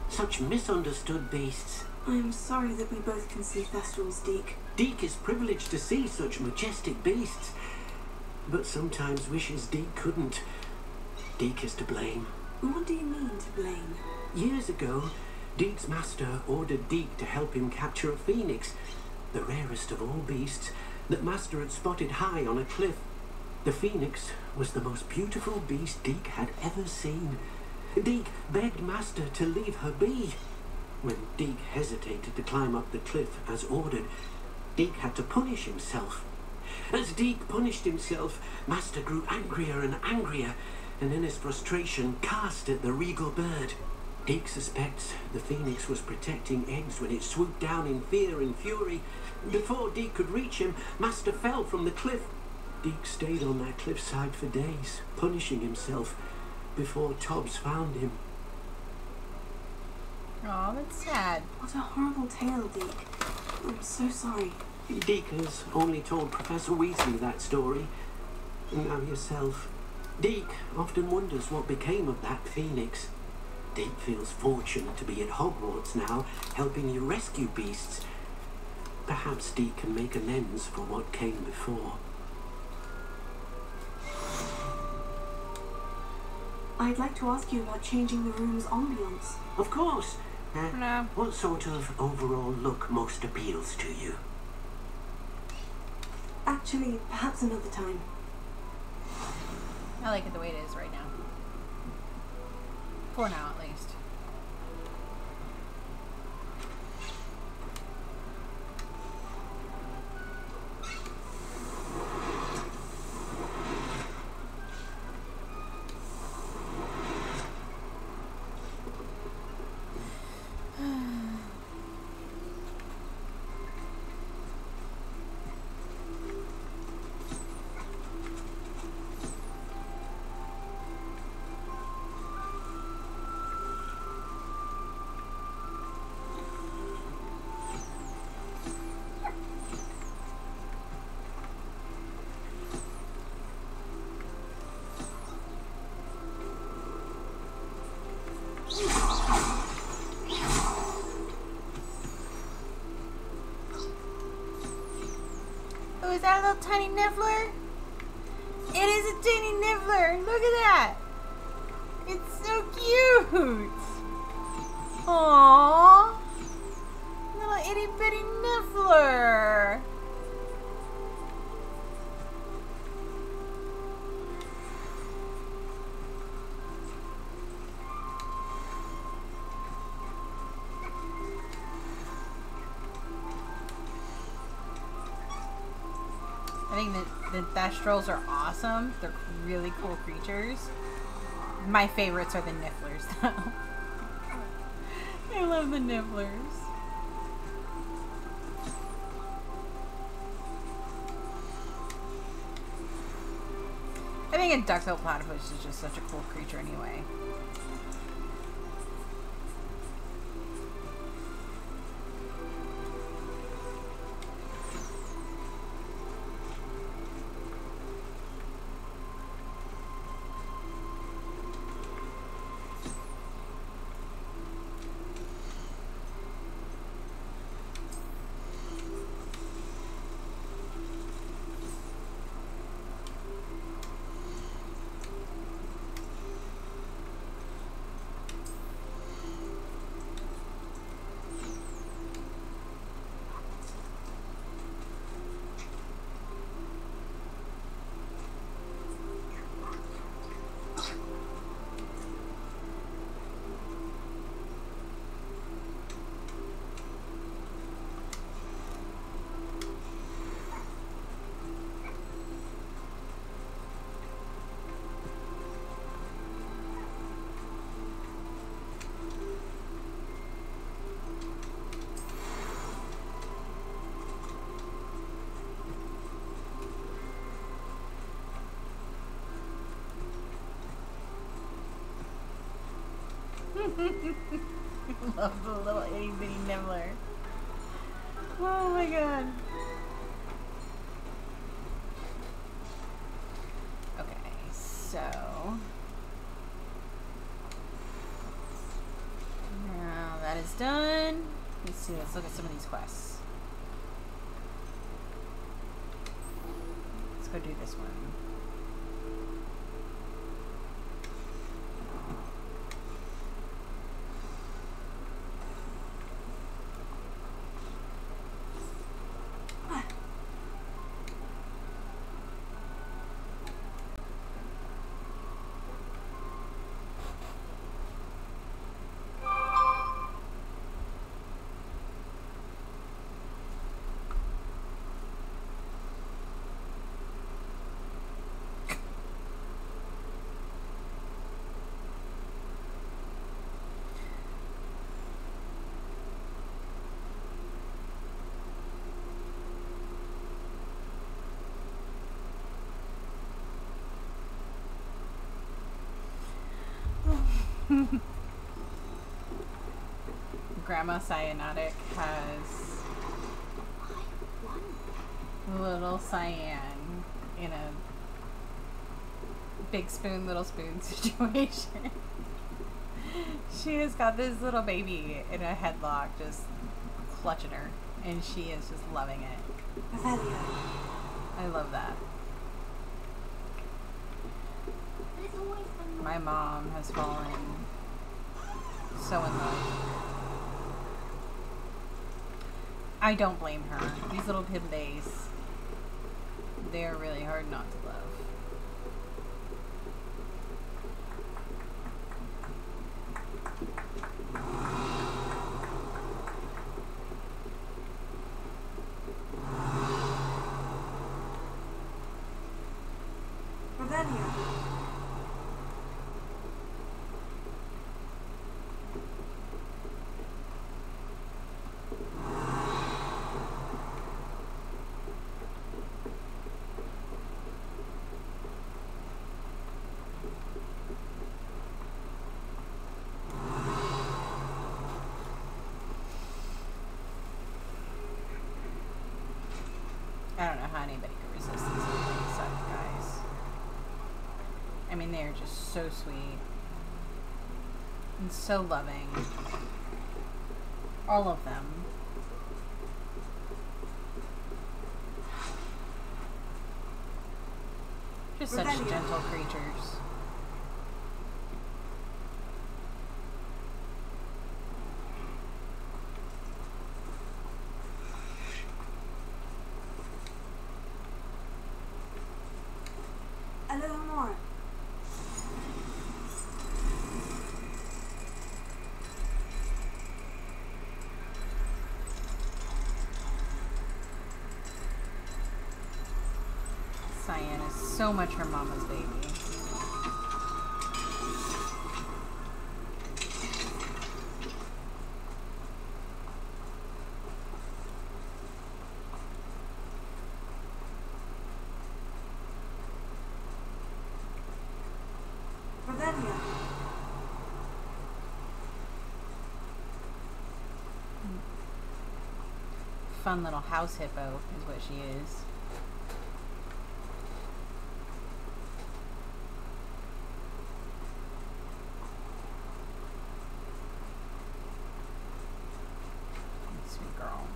S9: Such misunderstood beasts.
S2: I'm sorry that we both can see Thestrals, Deek.
S9: Deek is privileged to see such majestic beasts, but sometimes wishes Deek couldn't. Deek is to blame.
S2: What do you mean to blame?
S9: Years ago, Deek's master ordered Deek to help him capture a phoenix, the rarest of all beasts, that master had spotted high on a cliff. The phoenix was the most beautiful beast Deek had ever seen. Deek begged master to leave her be. When Deek hesitated to climb up the cliff as ordered, Deek had to punish himself. As Deek punished himself, master grew angrier and angrier, and in his frustration cast at the regal bird. Deek suspects the phoenix was protecting eggs when it swooped down in fear and fury. Before Deek could reach him, Master fell from the cliff. Deek stayed on that cliffside for days, punishing himself, before Tobbs found him.
S1: Oh, that's sad.
S2: What a horrible tale, Deek. I'm so sorry.
S9: Deek has only told Professor Weasley that story. And now yourself. Deek often wonders what became of that phoenix. Deek feels fortunate to be at Hogwarts now, helping you rescue beasts. Perhaps Deek can make amends for what came before.
S2: I'd like to ask you about changing the room's ambience.
S9: Of course. Uh,
S1: No.
S9: What sort of overall look most appeals to you?
S2: Actually, perhaps another time.
S1: I like it the way it is right now. For now, at least. That a little tiny niffler? It is a tiny niffler. Look at that. It's so cute. Aww. Little itty bitty niffler. Thestrals are awesome. They're really cool creatures. My favorites are the Nifflers, though. I love the Nifflers. I think a duckbill platypus is just such a cool creature anyway. Love the little itty bitty nibbler. Oh my god. Okay, so now that is done. Let's see, let's look at some of these quests. Let's go do this one. Grandma Cyanotic has little cyan in a big spoon, little spoon situation. she has got this little baby in a headlock, just clutching her, and she is just loving it. I love that. My mom has fallen so in love. I don't blame her. These little Pimbays, they're really hard not to love.
S2: Revelio.
S1: I don't know how anybody could resist these little guys. I mean, they're just so sweet and so loving. All of them. Just such gentle creatures. Cyan is so much her mama's baby. Fun little house hippo is what she is. Sweet girl.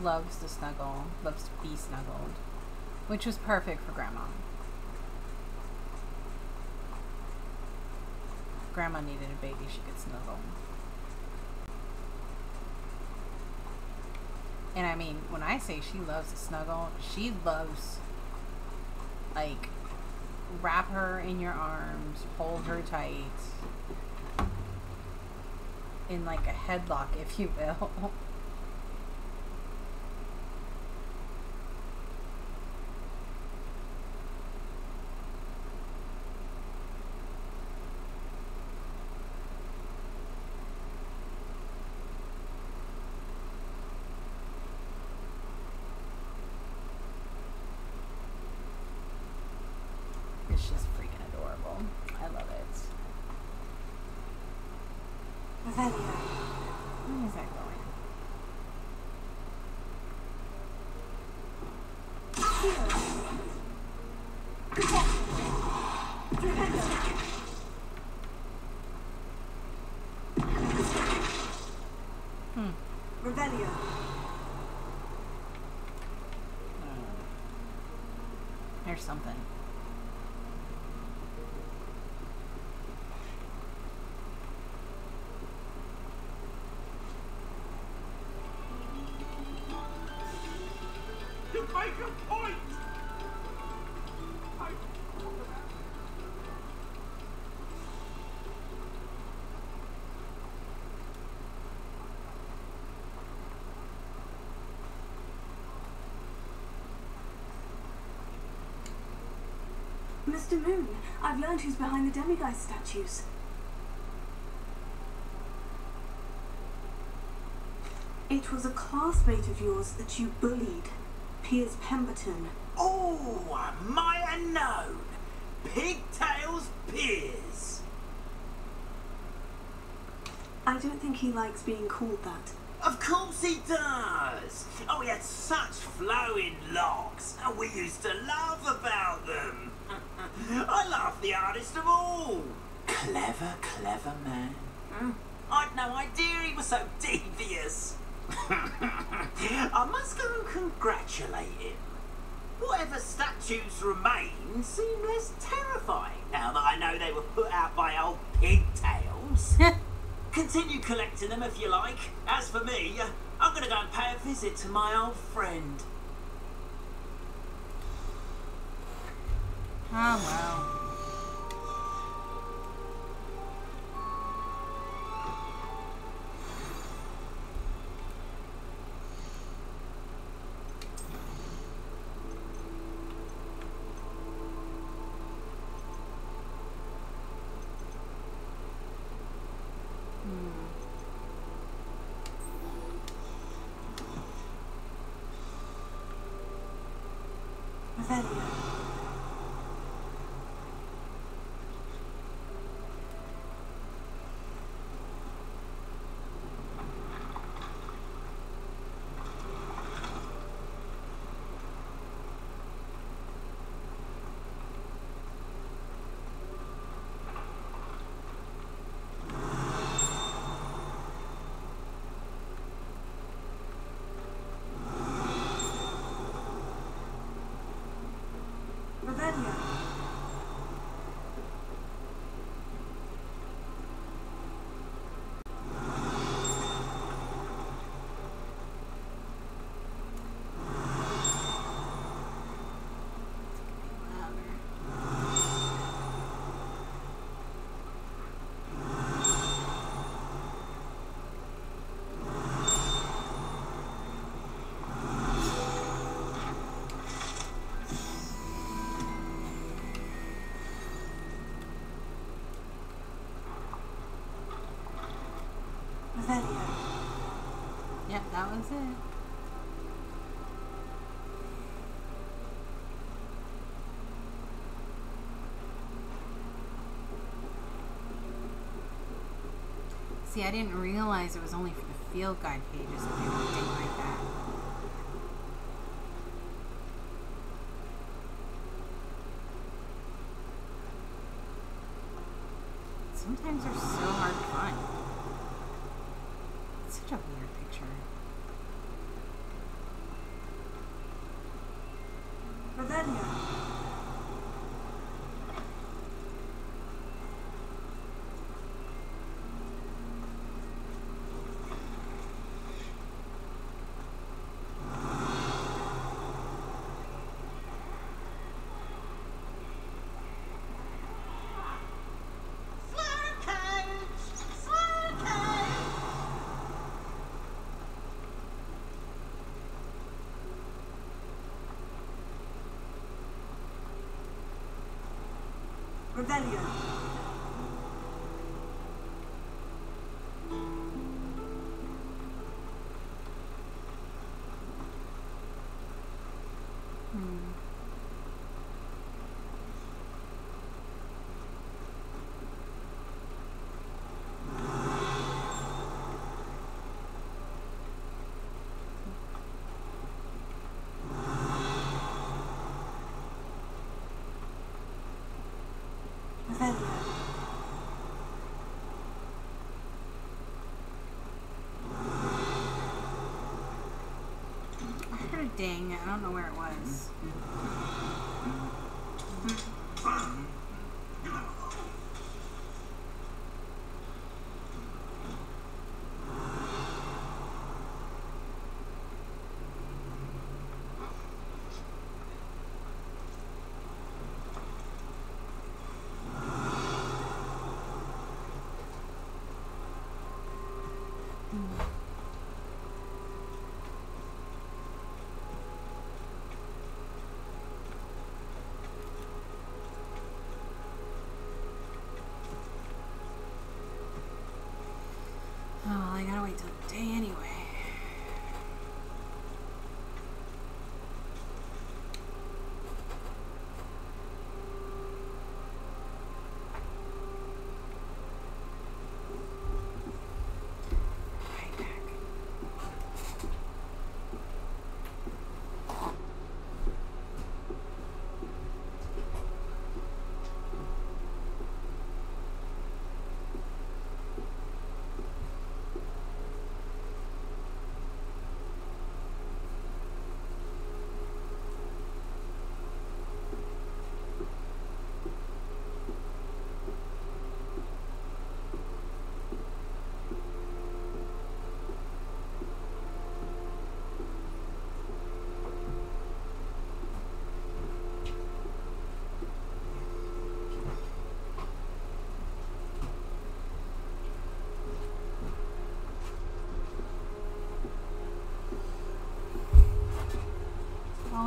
S1: Loves to snuggle, loves to be snuggled, which was perfect for Grandma. Grandma needed a baby she could snuggle. And I mean, when I say she loves to snuggle, she loves, like, wrap her in your arms, hold her tight, in like a headlock, if you will. It's just freaking adorable. I love it.
S2: Revelio.
S1: Where is that going? Hmm.
S2: Revelio. Hmm.
S1: There's something.
S4: You make a point! I...
S2: Mr. Moon, I've learned who's behind the demiguise statues. It was a classmate of yours that you bullied, Piers Pemberton.
S3: Oh, I might have known. Pigtails Piers.
S2: I don't think he likes being called that.
S3: Of course he does. Oh, he had such flowing locks, and we used to laugh about them. I laughed the hardest of all. Clever, clever man. Hmm. I'd no idea he was so devious. I must go and congratulate him. Whatever statues remain seem less terrifying now that I know they were put out by old pigtails. Continue collecting them if you like. As for me, I'm going to go and pay a visit to my old friend.
S1: Yep, that was it. See, I didn't realize it was only for the field guide pages that they were ding like that. Sometimes they're so hard to find. It's such a weird picture.
S2: Revelio. Revelio.
S1: Hmm.
S2: Revelio.
S1: I heard a ding. I don't know where it was. Oh, till the day anyway. Right back.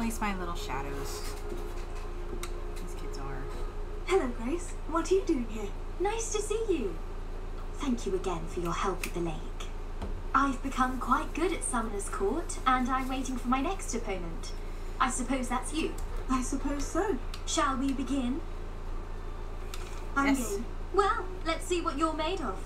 S1: Always my little shadows. These kids are.
S2: Hello, Grace. What are you doing here?
S16: Nice to see you. Thank you again for your help at the lake. I've become quite good at Summoner's Court, and I'm waiting for my next opponent. I suppose that's you.
S2: I suppose so.
S16: Shall we begin?
S2: I'm
S1: Yes.
S2: game.
S16: Well, let's see what you're made of.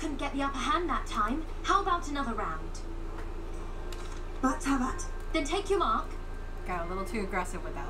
S16: Couldn't get the upper hand that time. How about another round?
S2: Let's have it.
S16: Then take your mark.
S1: Got a little too aggressive with that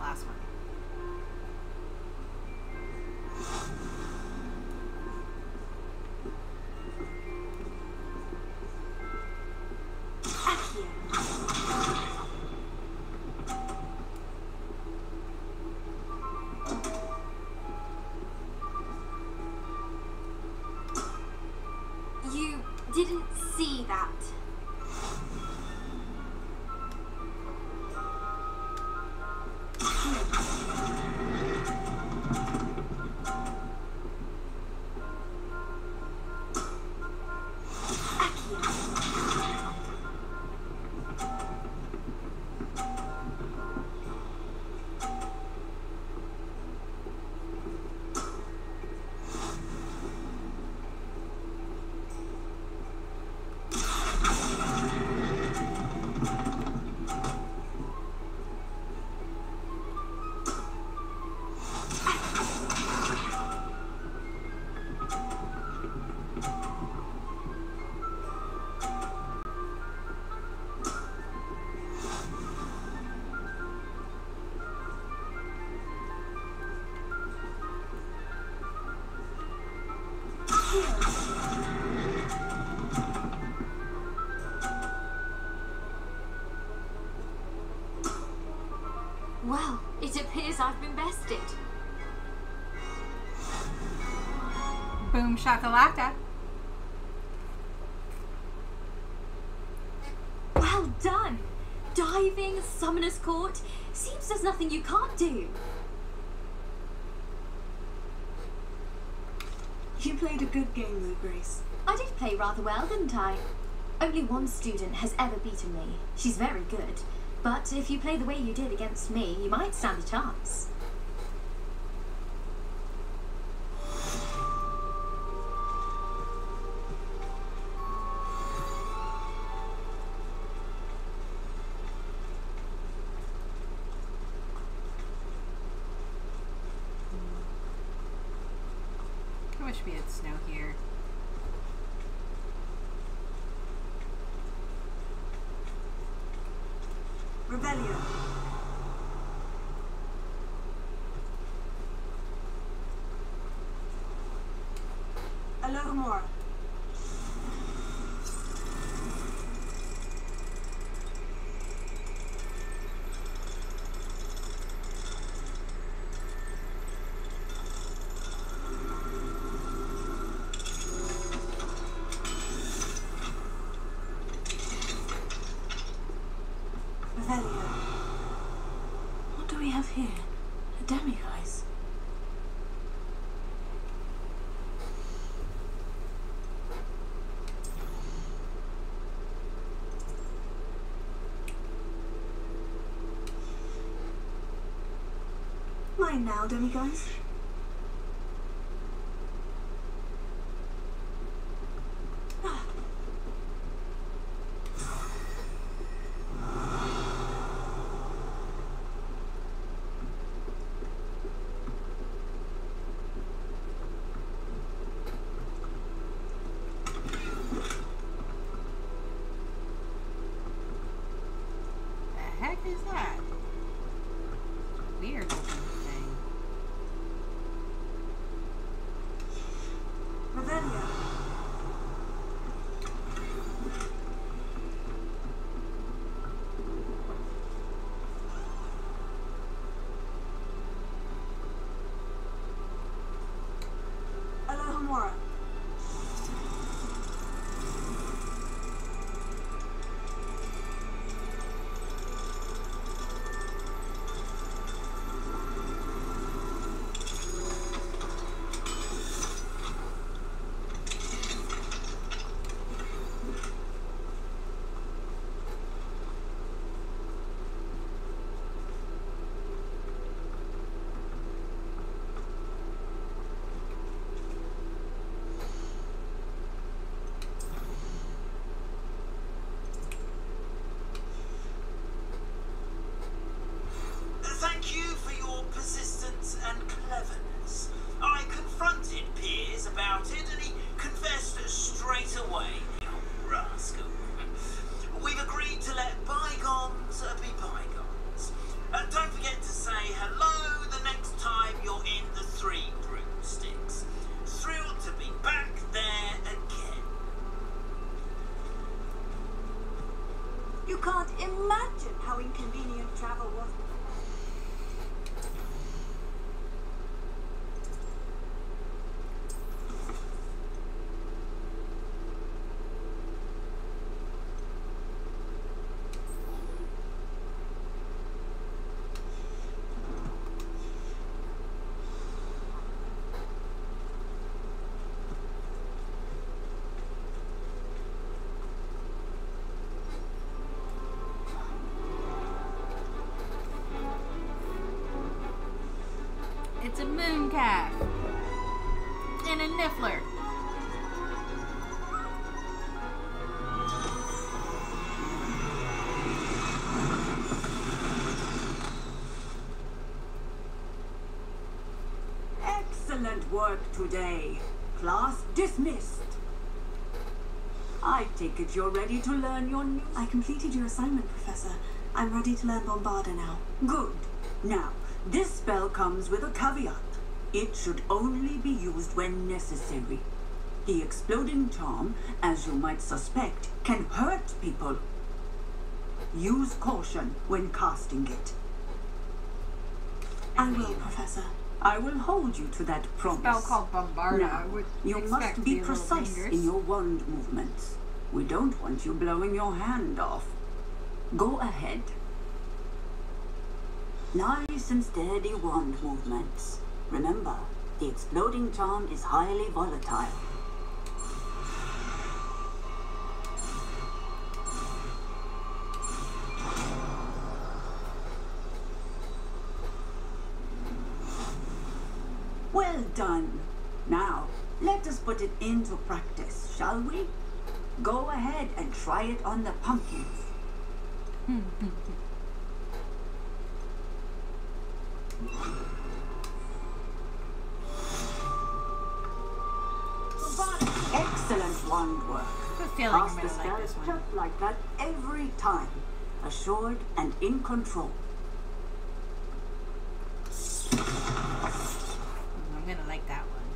S1: Boom shakalaka.
S16: Well done! Diving, summoner's court. Seems there's nothing you can't do.
S2: You played a good game though, Grace.
S16: I did play rather well, didn't I? Only one student has ever beaten me. She's very good. But if you play the way you did against me, you might stand a chance.
S1: I wish we had snow here.
S2: Rebellion. Alohomora. Revelio.
S14: What do we have here? A demiguise.
S2: Mine now, demiguise.
S1: The heck is that? Weird looking thing.
S2: Revelio. Alohomora.
S1: A moon calf. And a niffler.
S17: Excellent work today. Class dismissed. I take it you're ready to learn your new...
S2: I completed your assignment, Professor. I'm ready to learn Bombarda now.
S17: Good. Now, this spell comes with a caveat. It should only be used when necessary. The exploding charm, as you might suspect, can hurt people. Use caution when casting it.
S2: I will, Professor.
S17: I will hold you to that promise.
S1: Spell called Bombarda.
S17: Now, you must be
S1: be
S17: precise in your wand movements. We don't want you blowing your hand off. Go ahead. Nice and steady wand movements. Remember, the exploding charm is highly volatile. Control.
S1: I'm gonna like that one.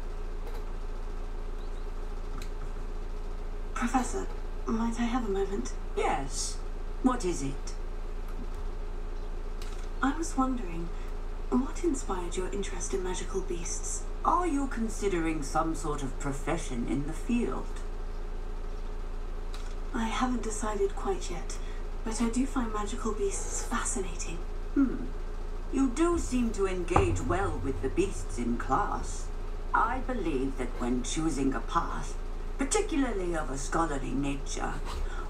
S2: Professor, might I have a moment?
S17: Yes. What is it?
S2: I was wondering, what inspired your interest in magical beasts?
S17: Are you considering some sort of profession in the field?
S2: I haven't decided quite yet, but I do find magical beasts fascinating.
S17: Hmm. You do seem to engage well with the beasts in class. I believe that when choosing a path, particularly of a scholarly nature,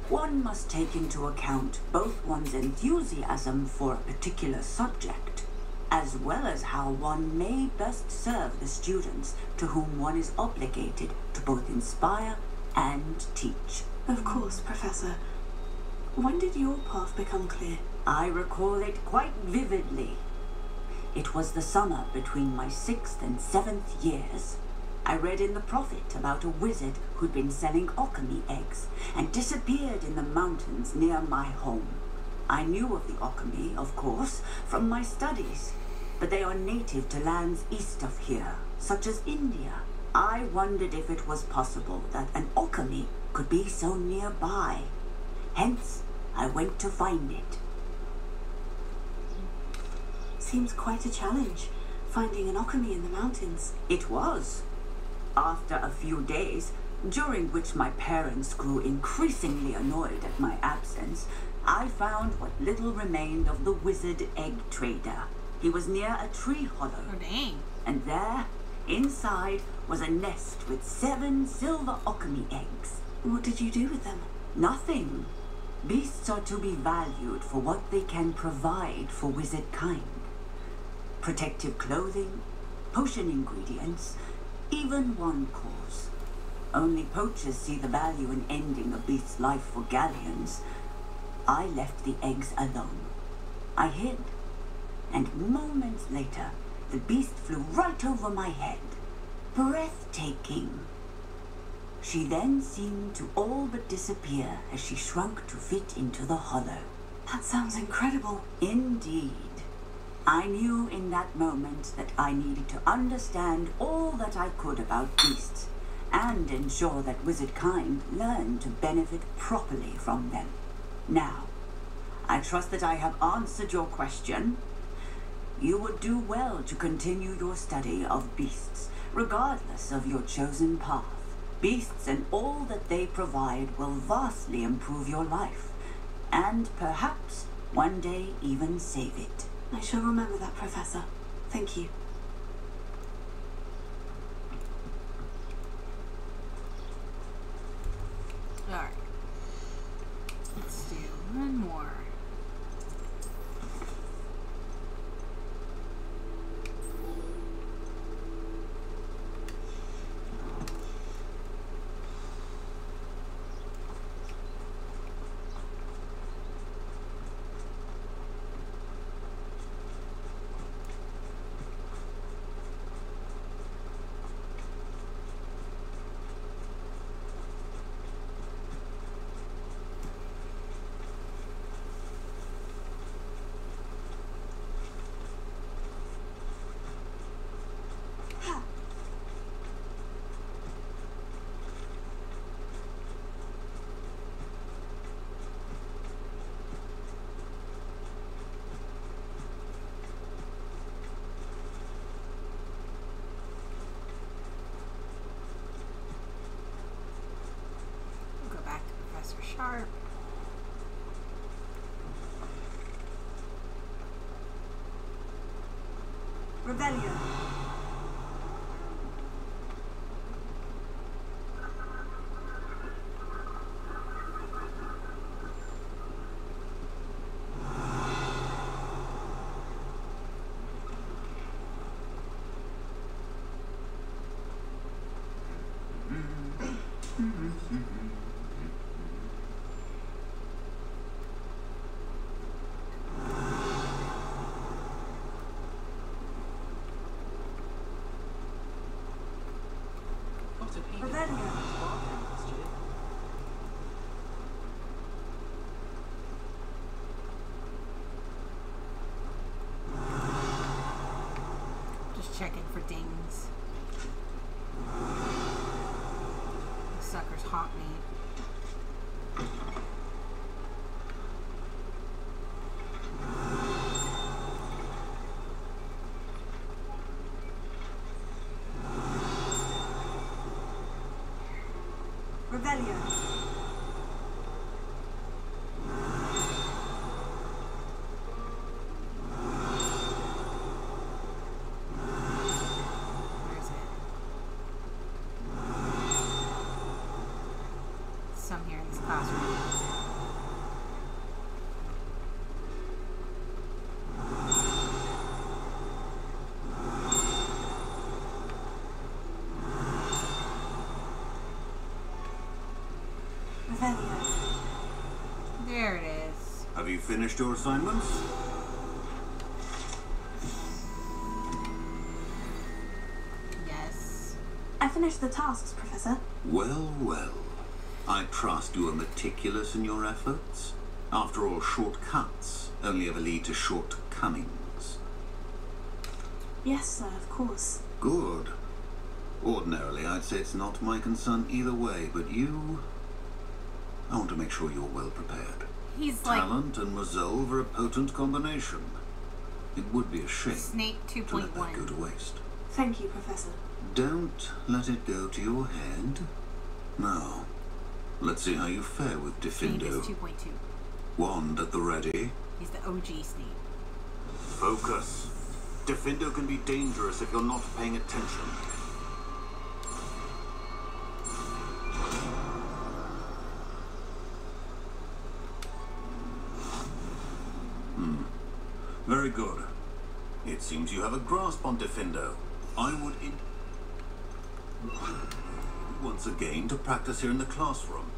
S17: one must take into account both one's enthusiasm for a particular subject, as well as how one may best serve the students to whom one is obligated to both inspire and teach.
S2: Of course, Professor. When did your path become clear?
S17: I recall it quite vividly. It was the summer between my sixth and seventh years. I read in the Prophet about a wizard who'd been selling Occamy eggs and disappeared in the mountains near my home. I knew of the Occamy, of course, from my studies, but they are native to lands east of here, such as India. I wondered if it was possible that an Occamy could be so nearby. Hence, I went to find it.
S2: Seems quite a challenge, finding an Occamy in the mountains.
S17: It was. After a few days, during which my parents grew increasingly annoyed at my absence, I found what little remained of the wizard egg trader. He was near a tree hollow.
S1: Oh, dang.
S17: And there, inside, was a nest with seven silver Occamy eggs.
S2: What did you do with them?
S17: Nothing. Beasts are to be valued for what they can provide for wizard kind. Protective clothing, potion ingredients, even wand cores. Only poachers see the value in ending a beast's life for galleons. I left the eggs alone. I hid, and moments later, the beast flew right over my head. Breathtaking. She then seemed to all but disappear as she shrunk to fit into the hollow.
S2: That sounds incredible.
S17: Indeed. I knew in that moment that I needed to understand all that I could about beasts and ensure that wizard kind learned to benefit properly from them. Now, I trust that I have answered your question. You would do well to continue your study of beasts, regardless of your chosen path. Beasts and all that they provide will vastly improve your life, and perhaps one day even save it.
S2: I shall remember that, Professor. Thank you.
S1: Alright. Let's do one more. We'll go back to Sharp.
S2: Revelio. Revelio.
S1: Just checking for dings. These suckers haunt me.
S2: Revelio.
S1: Where is it? Some here in this classroom.
S2: Revelio.
S1: There it is.
S18: Have you finished your assignments?
S1: Yes.
S2: I finished the tasks, Professor.
S18: Well, well. I trust you are meticulous in your efforts. After all, shortcuts only ever lead to shortcomings.
S2: Yes, sir, of course.
S18: Good. Ordinarily, I'd say it's not my concern either way, but you. I want to make sure you're well prepared.
S1: He's like
S18: Talent and resolve are a potent combination. It would be a shame
S1: Snake
S18: to let that go to waste.
S2: Thank you, Professor.
S18: Don't let it go to your head. Now, let's see how you fare with
S1: Snape is
S18: Diffindo.
S1: 2.2.
S18: Wand at the ready.
S1: He's the OG Snape.
S18: Focus. Diffindo can be dangerous if you're not paying attention. Hmm. Very good. It seems you have a grasp on Diffindo. I would in... Once again to practice here in the classroom.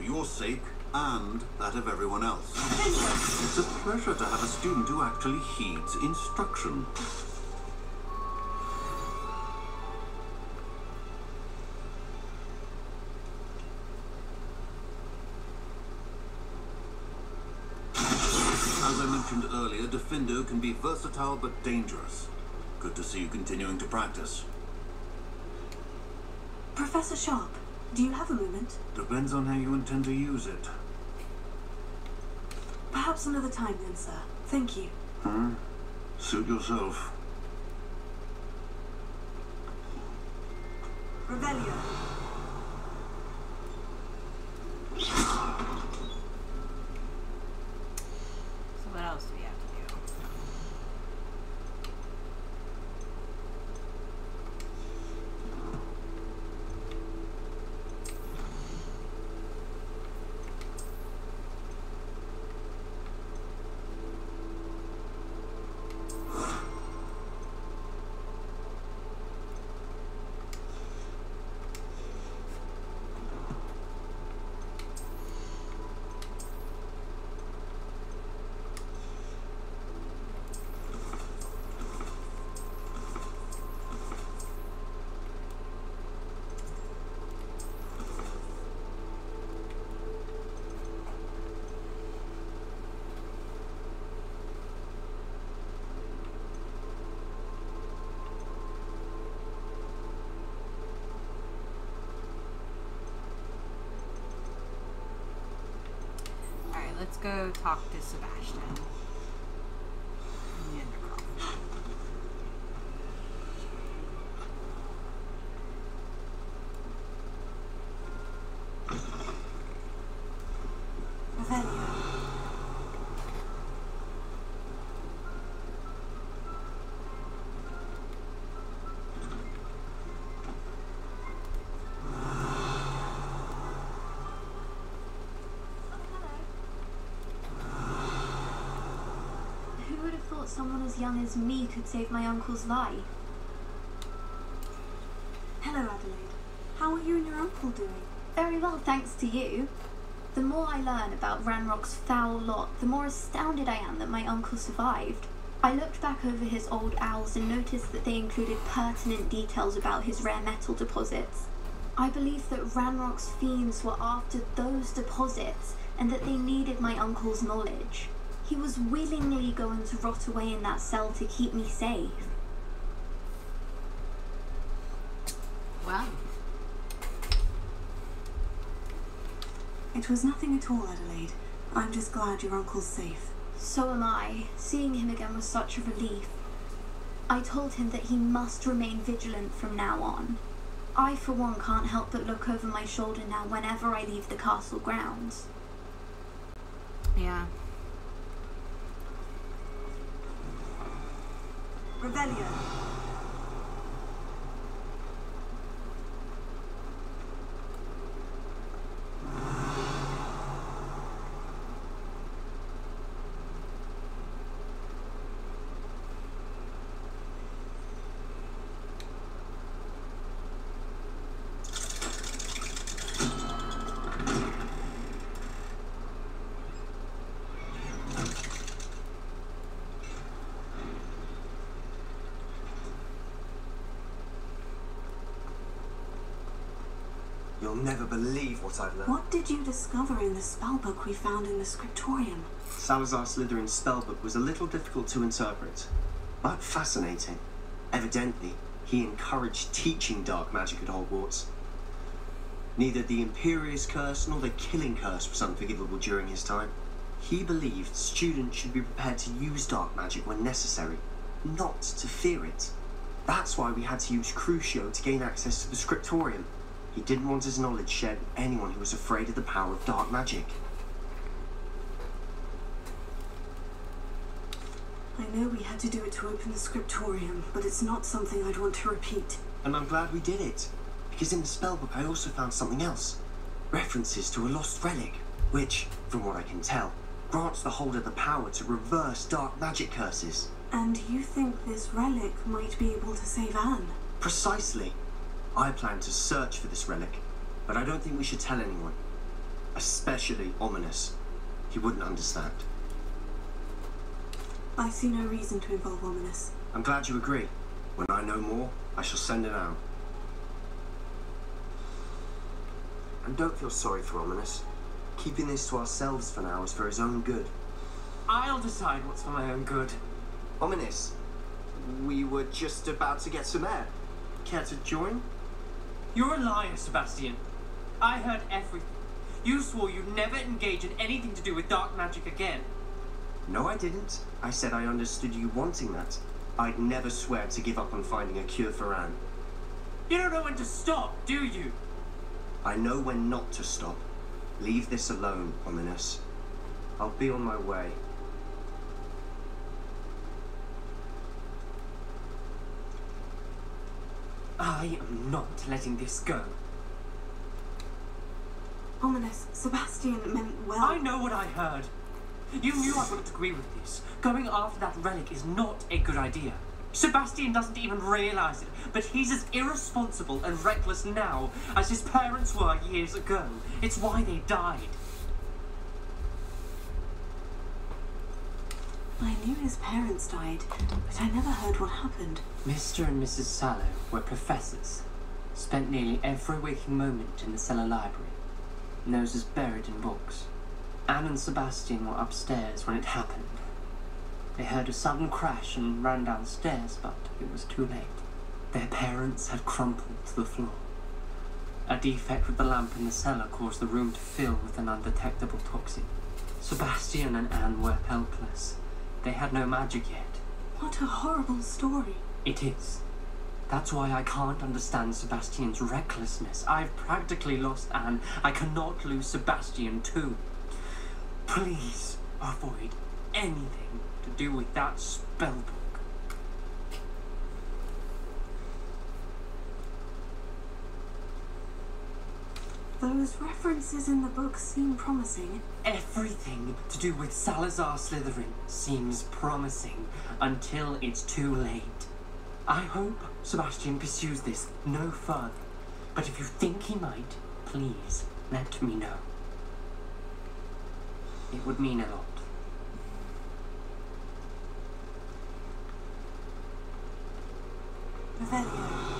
S18: For your sake and that of everyone else. It's a pleasure to have a student who actually heeds instruction. As I mentioned earlier, Diffindo can be versatile but dangerous. Good to see you continuing to practice.
S2: Professor Sharp, do you have a moment?
S18: Depends on how you intend to use it.
S2: Perhaps another time then, sir. Thank you.
S18: Hmm? Suit yourself.
S2: Revelio.
S1: Let's go talk to Sebastian.
S10: Young as me could save my uncle's life?
S2: Hello, Adelaide. How are you and your uncle doing?
S10: Very well, thanks to you. The more I learn about Ranrock's foul lot, the more astounded I am that my uncle survived. I looked back over his old owls and noticed that they included pertinent details about his rare metal deposits. I believe that Ranrock's fiends were after those deposits and that they needed my uncle's knowledge. He was willingly going to rot away in that cell to keep me safe.
S1: Well,
S2: It was nothing at all, Adelaide. I'm just glad your uncle's safe.
S10: So am I. Seeing him again was such a relief. I told him that he must remain vigilant from now on. I, for one, can't help but look over my shoulder now whenever I leave the castle grounds.
S1: yeah.
S2: Revelio.
S19: You'll never believe what I've learned.
S2: What did you discover in the spellbook we found in the scriptorium?
S19: Salazar Slytherin's spellbook was a little difficult to interpret, but fascinating. Evidently, he encouraged teaching dark magic at Hogwarts. Neither the Imperious Curse nor the Killing Curse was unforgivable during his time. He believed students should be prepared to use dark magic when necessary, not to fear it. That's why we had to use Crucio to gain access to the scriptorium. He didn't want his knowledge shared with anyone who was afraid of the power of dark magic.
S2: I know we had to do it to open the scriptorium, but it's not something I'd want to repeat.
S19: And I'm glad we did it, because in the spellbook I also found something else. References to a lost relic, which, from what I can tell, grants the holder the power to reverse dark magic curses.
S2: And you think this relic might be able to save Anne?
S19: Precisely. I plan to search for this relic, but I don't think we should tell anyone. Especially Ominis. He wouldn't understand.
S2: I see no reason to involve Ominis.
S19: I'm glad you agree. When I know more, I shall send it out. And don't feel sorry for Ominis. Keeping this to ourselves for now is for his own good.
S20: I'll decide what's for my own good.
S19: Ominis, we were just about to get some air. Care to join?
S20: You're a liar, Sebastian. I heard everything. You swore you'd never engage in anything to do with dark magic again.
S19: No, I didn't. I said I understood you wanting that. I'd never swear to give up on finding a cure for Anne.
S20: You don't know when to stop, do you?
S19: I know when not to stop. Leave this alone, Ominis. I'll be on my way.
S20: I am not letting this go.
S2: Ominis, Sebastian meant well.
S20: I know what I heard. You knew I wouldn't agree with this. Going after that relic is not a good idea. Sebastian doesn't even realize it, but he's as irresponsible and reckless now as his parents were years ago. It's why they died.
S2: I knew his parents died, but I never heard what happened.
S20: Mr. and Mrs. Sallow were professors. Spent nearly every waking moment in the cellar library. Noses buried in books. Anne and Sebastian were upstairs when it happened. They heard a sudden crash and ran downstairs, but it was too late. Their parents had crumpled to the floor. A defect with the lamp in the cellar caused the room to fill with an undetectable toxin. Sebastian and Anne were helpless. They had no magic yet.
S2: What a horrible story.
S20: It is. That's why I can't understand Sebastian's recklessness. I've practically lost Anne. I cannot lose Sebastian too. Please avoid anything to do with that spell book.
S2: Those references in the book seem promising.
S20: Everything to do with Salazar Slytherin seems promising until it's too late. I hope Sebastian pursues this no further, but if you think he might, please let me know. It would mean a lot.
S2: Revelio.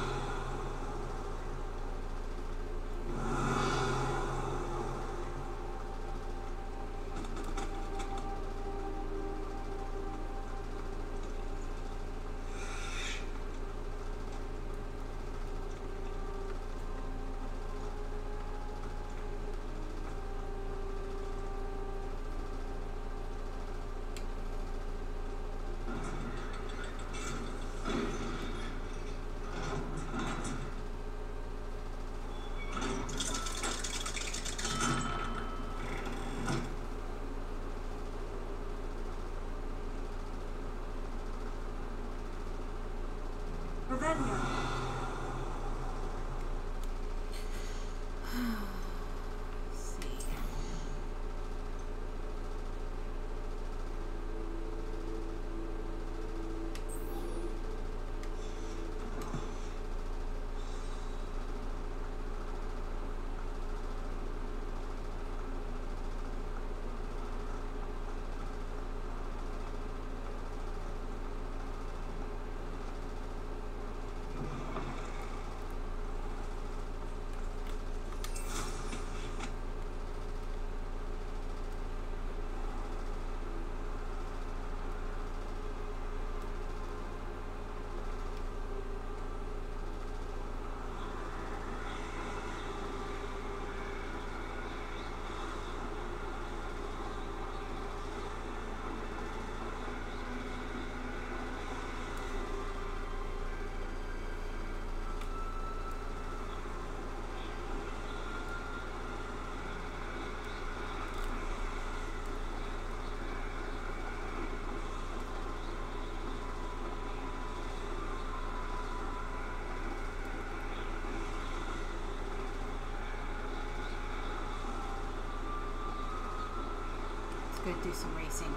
S1: Go do some racing.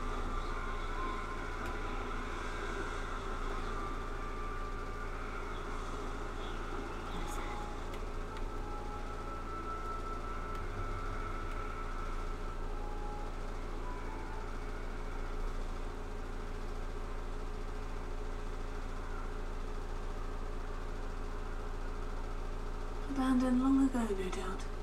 S2: Abandoned long ago, no doubt.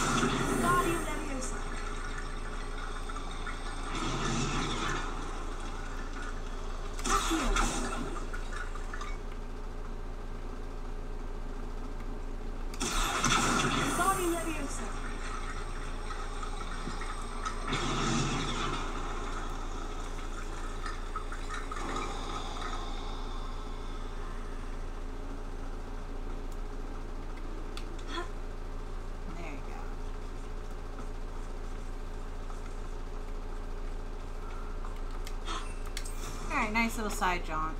S1: nice little side jaunt.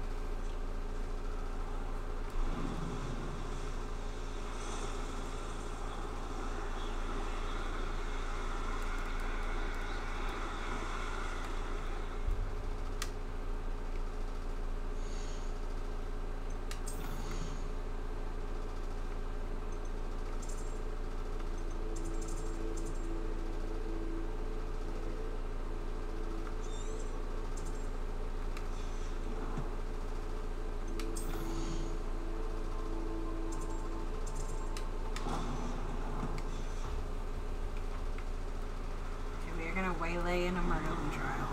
S1: in a Merlin trial.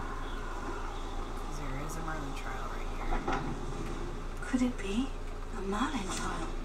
S1: There is a Merlin trial right here.
S2: Could it be a Merlin trial?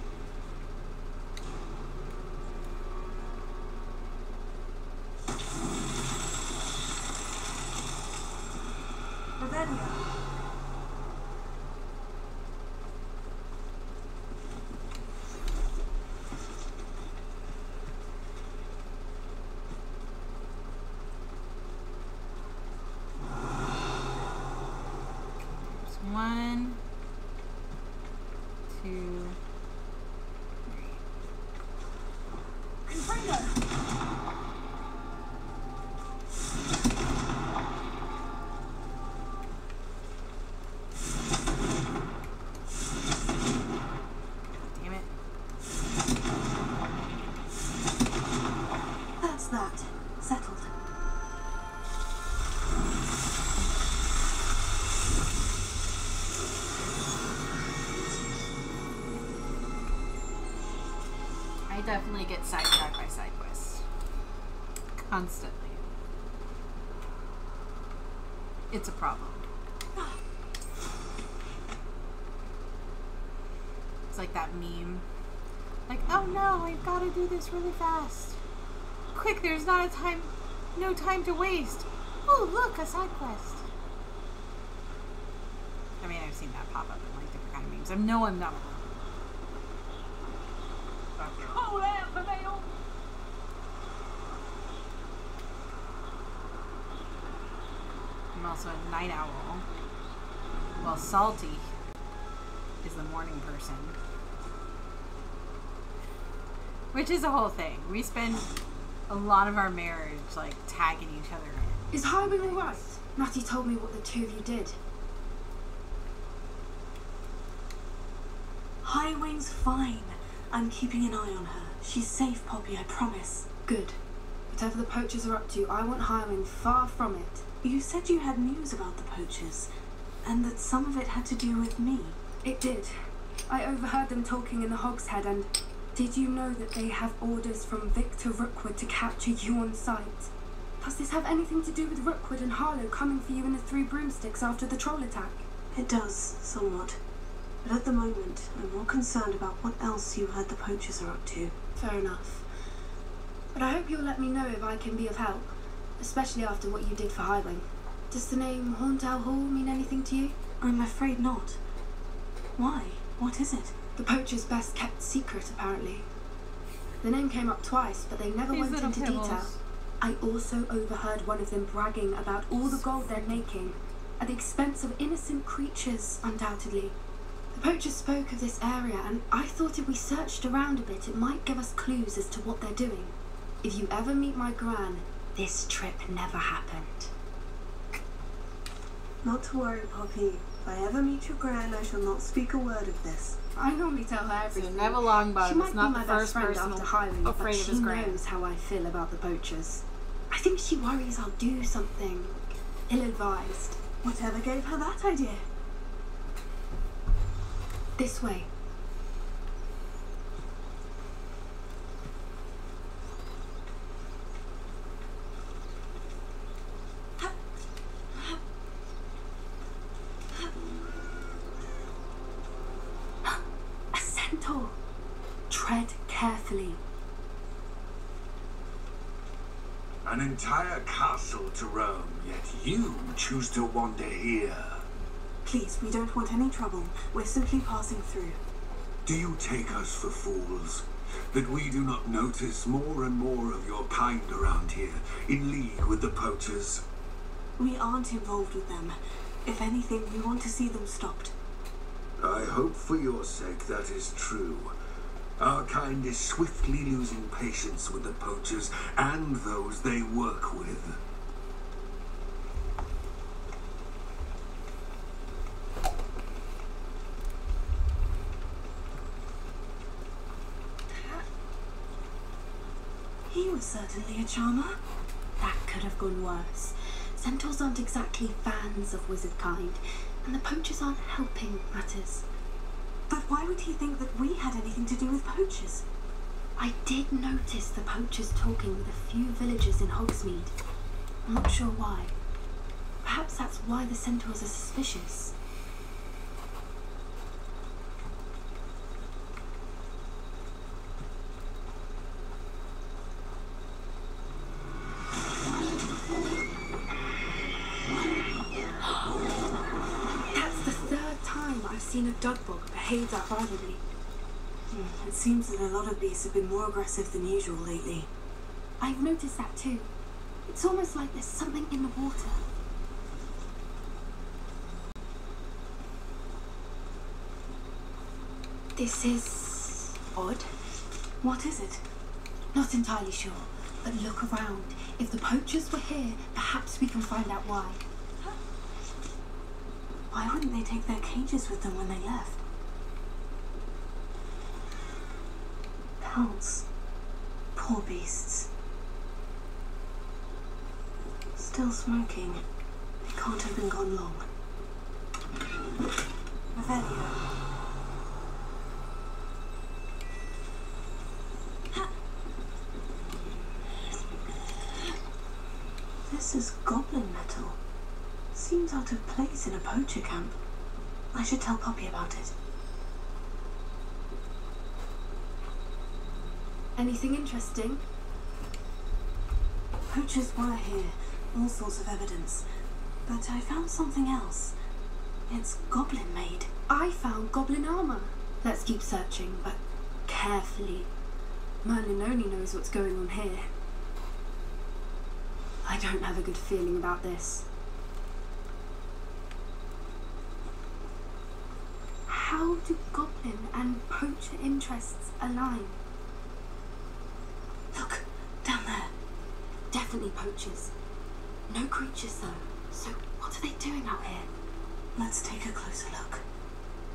S1: definitely get sidetracked by side quests. Constantly. It's a problem. It's like that meme. Like, oh no, I've got to do this really fast. Quick, there's not a time, no time to waste. Oh, look, a side quest. I mean, I've seen that pop up in like different kind of memes. I know I'm not. Also a night owl. Well, Salty is the morning person. Which is a whole thing. We spend a lot of our marriage like tagging each other in.
S13: Is Highwing alright? Matty told me what the two of you did.
S2: Highwing's fine. I'm keeping an eye on her. She's safe, Poppy, I promise.
S13: Good. Whatever the poachers are up to, I want Highwing far from it.
S2: You said you had news about the poachers, and that some of it had to do with me.
S13: It did. I overheard them talking in the Hogshead, and did you know that they have orders from Victor Rookwood to capture you on sight? Does this have anything to do with Rookwood and Harlow coming for you in the Three Broomsticks after the troll attack?
S2: It does, somewhat. But at the moment, I'm more concerned about what else you heard the poachers are up to.
S13: Fair enough. But I hope you'll let me know if I can be of help, especially after what you did for Highwing. Does the name Horndow Hall mean anything to you?
S2: I'm afraid not. Why? What is it?
S13: The poacher's best kept secret, apparently. The name came up twice, but they never
S1: These
S13: went
S1: little
S13: into
S1: pebbles.
S13: detail. I also overheard one of them bragging about all the gold they're making, at the expense of innocent creatures, undoubtedly. The poacher spoke of this area, and I thought if we searched around a bit, it might give us clues as to what they're doing. If you ever meet my gran, this trip never happened.
S2: Not to worry, Poppy. If I ever meet your gran, I shall not speak a word of this.
S13: I normally tell her everything.
S1: Neville Longbottom
S13: she might
S1: is not
S13: be
S1: the
S13: my
S1: first
S13: best friend
S1: person
S13: after Highwing,
S1: afraid
S13: but
S1: of
S13: she
S1: his grand.
S13: knows how I feel about the poachers. I think she worries I'll do something ill-advised.
S2: Whatever gave her that idea?
S13: This way. A centaur. Tread carefully.
S5: An entire castle to roam, yet you choose to wander here.
S2: Please, we don't want any trouble. We're simply passing through.
S5: Do you take us for fools? That we do not notice more and more of your kind around here, in league with the poachers?
S2: We aren't involved with them. If anything, we want to see them stopped.
S5: I hope for your sake that is true. Our kind is swiftly losing patience with the poachers and those they work with.
S2: He was certainly a charmer.
S13: That could have gone worse. Centaurs aren't exactly fans of wizard kind, and the poachers aren't helping matters.
S2: But why would he think that we had anything to do with poachers?
S13: I did notice the poachers talking with a few villagers in Hogsmeade. I'm not sure why. Perhaps that's why the centaurs are suspicious. That's the third seen a dugbog behave that violently.
S2: Hmm, It seems that a lot of beasts have been more aggressive than usual lately.
S13: I've noticed that too. It's almost like there's something in the water. This is odd.
S2: What is it?
S13: Not entirely sure, but look around. If the poachers were here, perhaps we can find out why.
S2: Why wouldn't they take their cages with them when they left? Pelts. Poor beasts. Still smoking. They can't have been gone long. Revelio. This is goblin metal. Seems out of place in a poacher camp. I should tell Poppy about it.
S13: Anything interesting?
S2: Poachers were here, all sorts of evidence. But I found something else. It's goblin made.
S13: I found goblin armor. Let's keep searching, but carefully. Merlin only knows what's going on here. I don't have a good feeling about this. How do goblin and poacher interests align?
S2: Look, down there.
S13: Definitely poachers. No creatures though. So what are they doing out here?
S2: Let's take a closer look.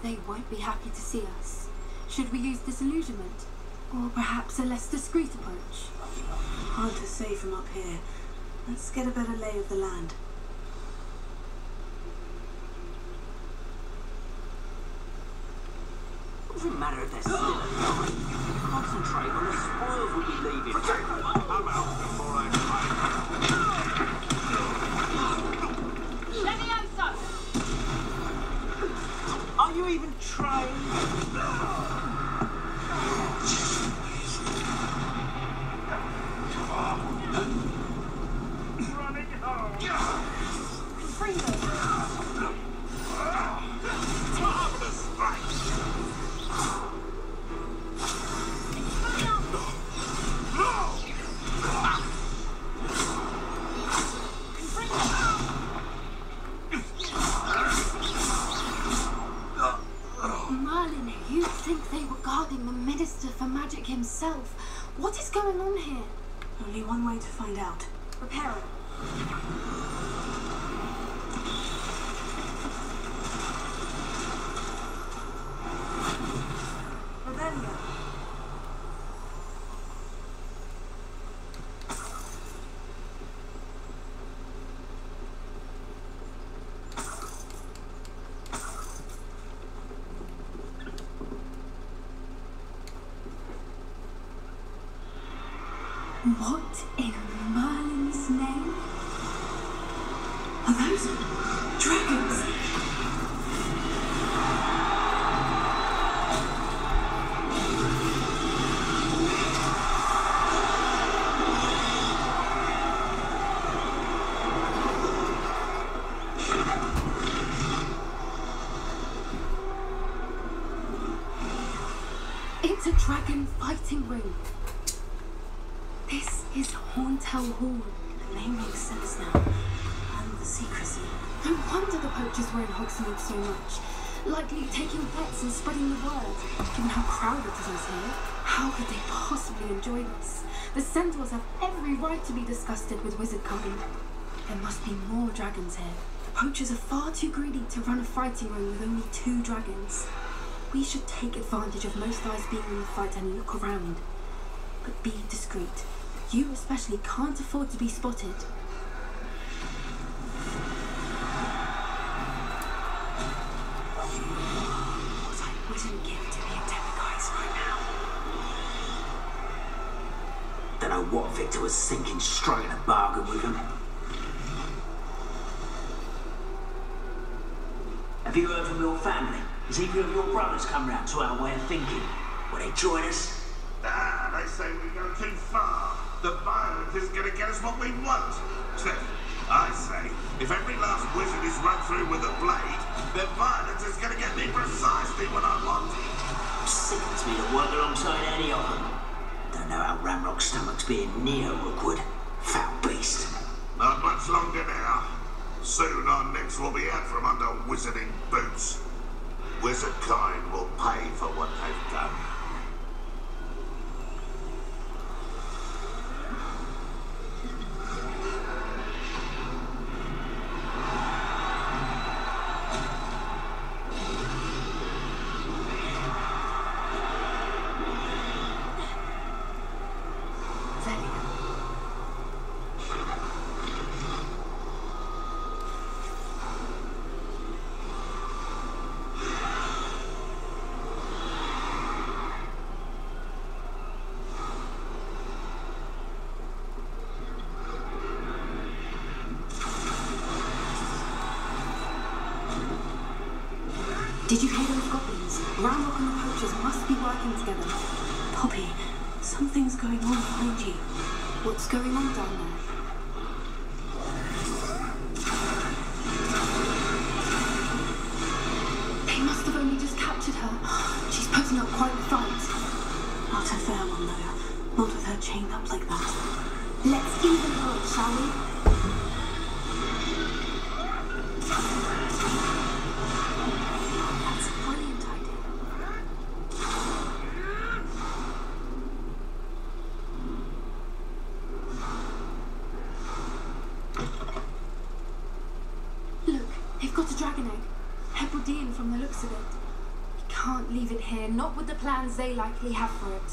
S13: They won't be happy to see us. Should we use disillusionment? Or perhaps a less discreet approach?
S2: Hard to say from up here. Let's get a better lay of the land.
S3: Doesn't matter if they're still alive. Concentrate on the spoils we'll be leaving. I'm out before I
S11: Levioso!
S3: Are you even trained?
S13: Merlin, you think they were guarding the Minister for Magic himself? What is going on here?
S2: Only one way to find out.
S13: Prepare it.
S2: Revelio.
S13: What in were Hogsmeade so much. Likely taking bets and spreading the word. Given how crowded it is here, how could they possibly enjoy this? The centaurs have every right to be disgusted with wizard kind. There must be more dragons here. The poachers are far too greedy to run a fighting ring with only two dragons. We should take advantage of most eyes being on the fight and look around. But be discreet. You especially can't afford to be spotted.
S2: What I wouldn't give to be a demiguise right now.
S3: Don't know what Victor thinking, striking a bargain with him. Have you heard from your family? Has either of your brothers come round to our way of thinking? Will they join us?
S4: Ah, they say we go too far. The violence is going to get us what we want. I say, if every last wizard is run through with a blade, then violence is going to get me precisely what I want.
S3: Sickens me to work alongside any of them. Know how Ranrock's stomach's being near Rookwood. Foul beast.
S4: Not much longer now. Soon our necks will be out from under wizarding boots. Wizard kind will pay for what they've done.
S13: Did you hear those goblins? Ramrock and the poachers must be working together.
S2: Poppy,
S8: Something's going on behind you.
S13: What's going on down there? They likely have for it.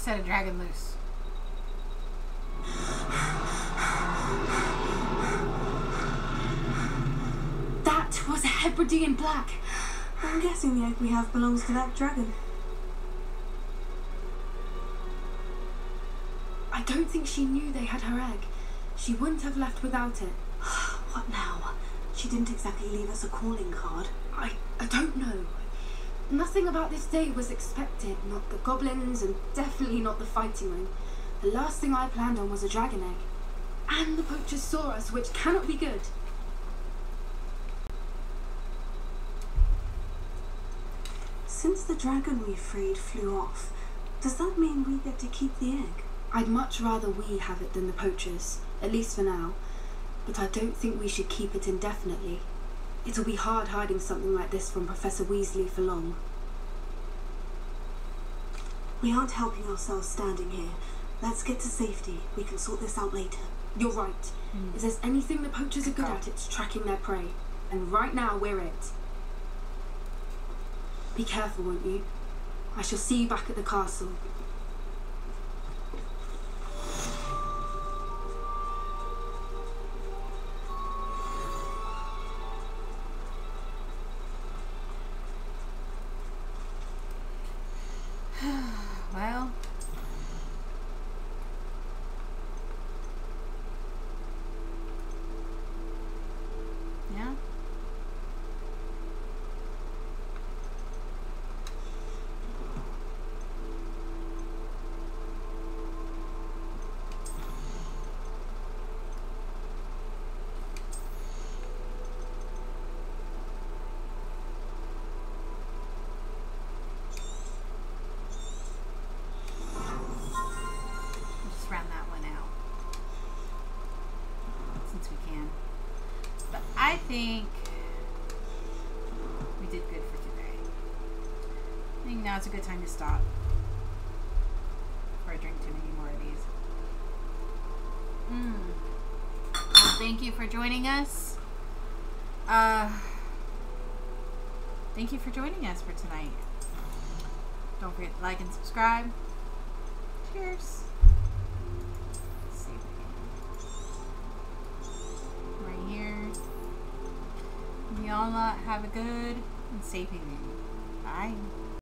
S1: Set a dragon loose.
S13: That was a Hebridean black.
S2: I'm guessing the egg we have belongs to that dragon.
S13: I don't think she knew they had her egg. She wouldn't have left without it.
S2: What now? She didn't exactly leave us a calling card.
S13: I, I don't know. Nothing about this day was expected. Not the goblins, and definitely not the fighting ring. The last thing I planned on was a dragon egg. And the poachers saw us, which cannot be good.
S2: Since the dragon we freed flew off, does that mean we get to keep the egg?
S13: I'd much rather we have it than the poachers, at least for now. But I don't think we should keep it indefinitely. It'll be hard hiding something like this from Professor Weasley for long.
S2: We aren't helping ourselves standing here. Let's get to safety. We can sort this out later.
S13: You're right. Hmm. If there's anything the poachers are good at, it's tracking their prey. And right now, we're it. Be careful, won't you? I shall see you back at the castle.
S1: Think we did good for today. I think now it's a good time to stop. Before I drink too many more of these. Mm. Well, thank you for joining us. Uh, thank you for joining us for tonight. Don't forget to like and subscribe. Cheers. Uh, have a good and safe evening. Bye.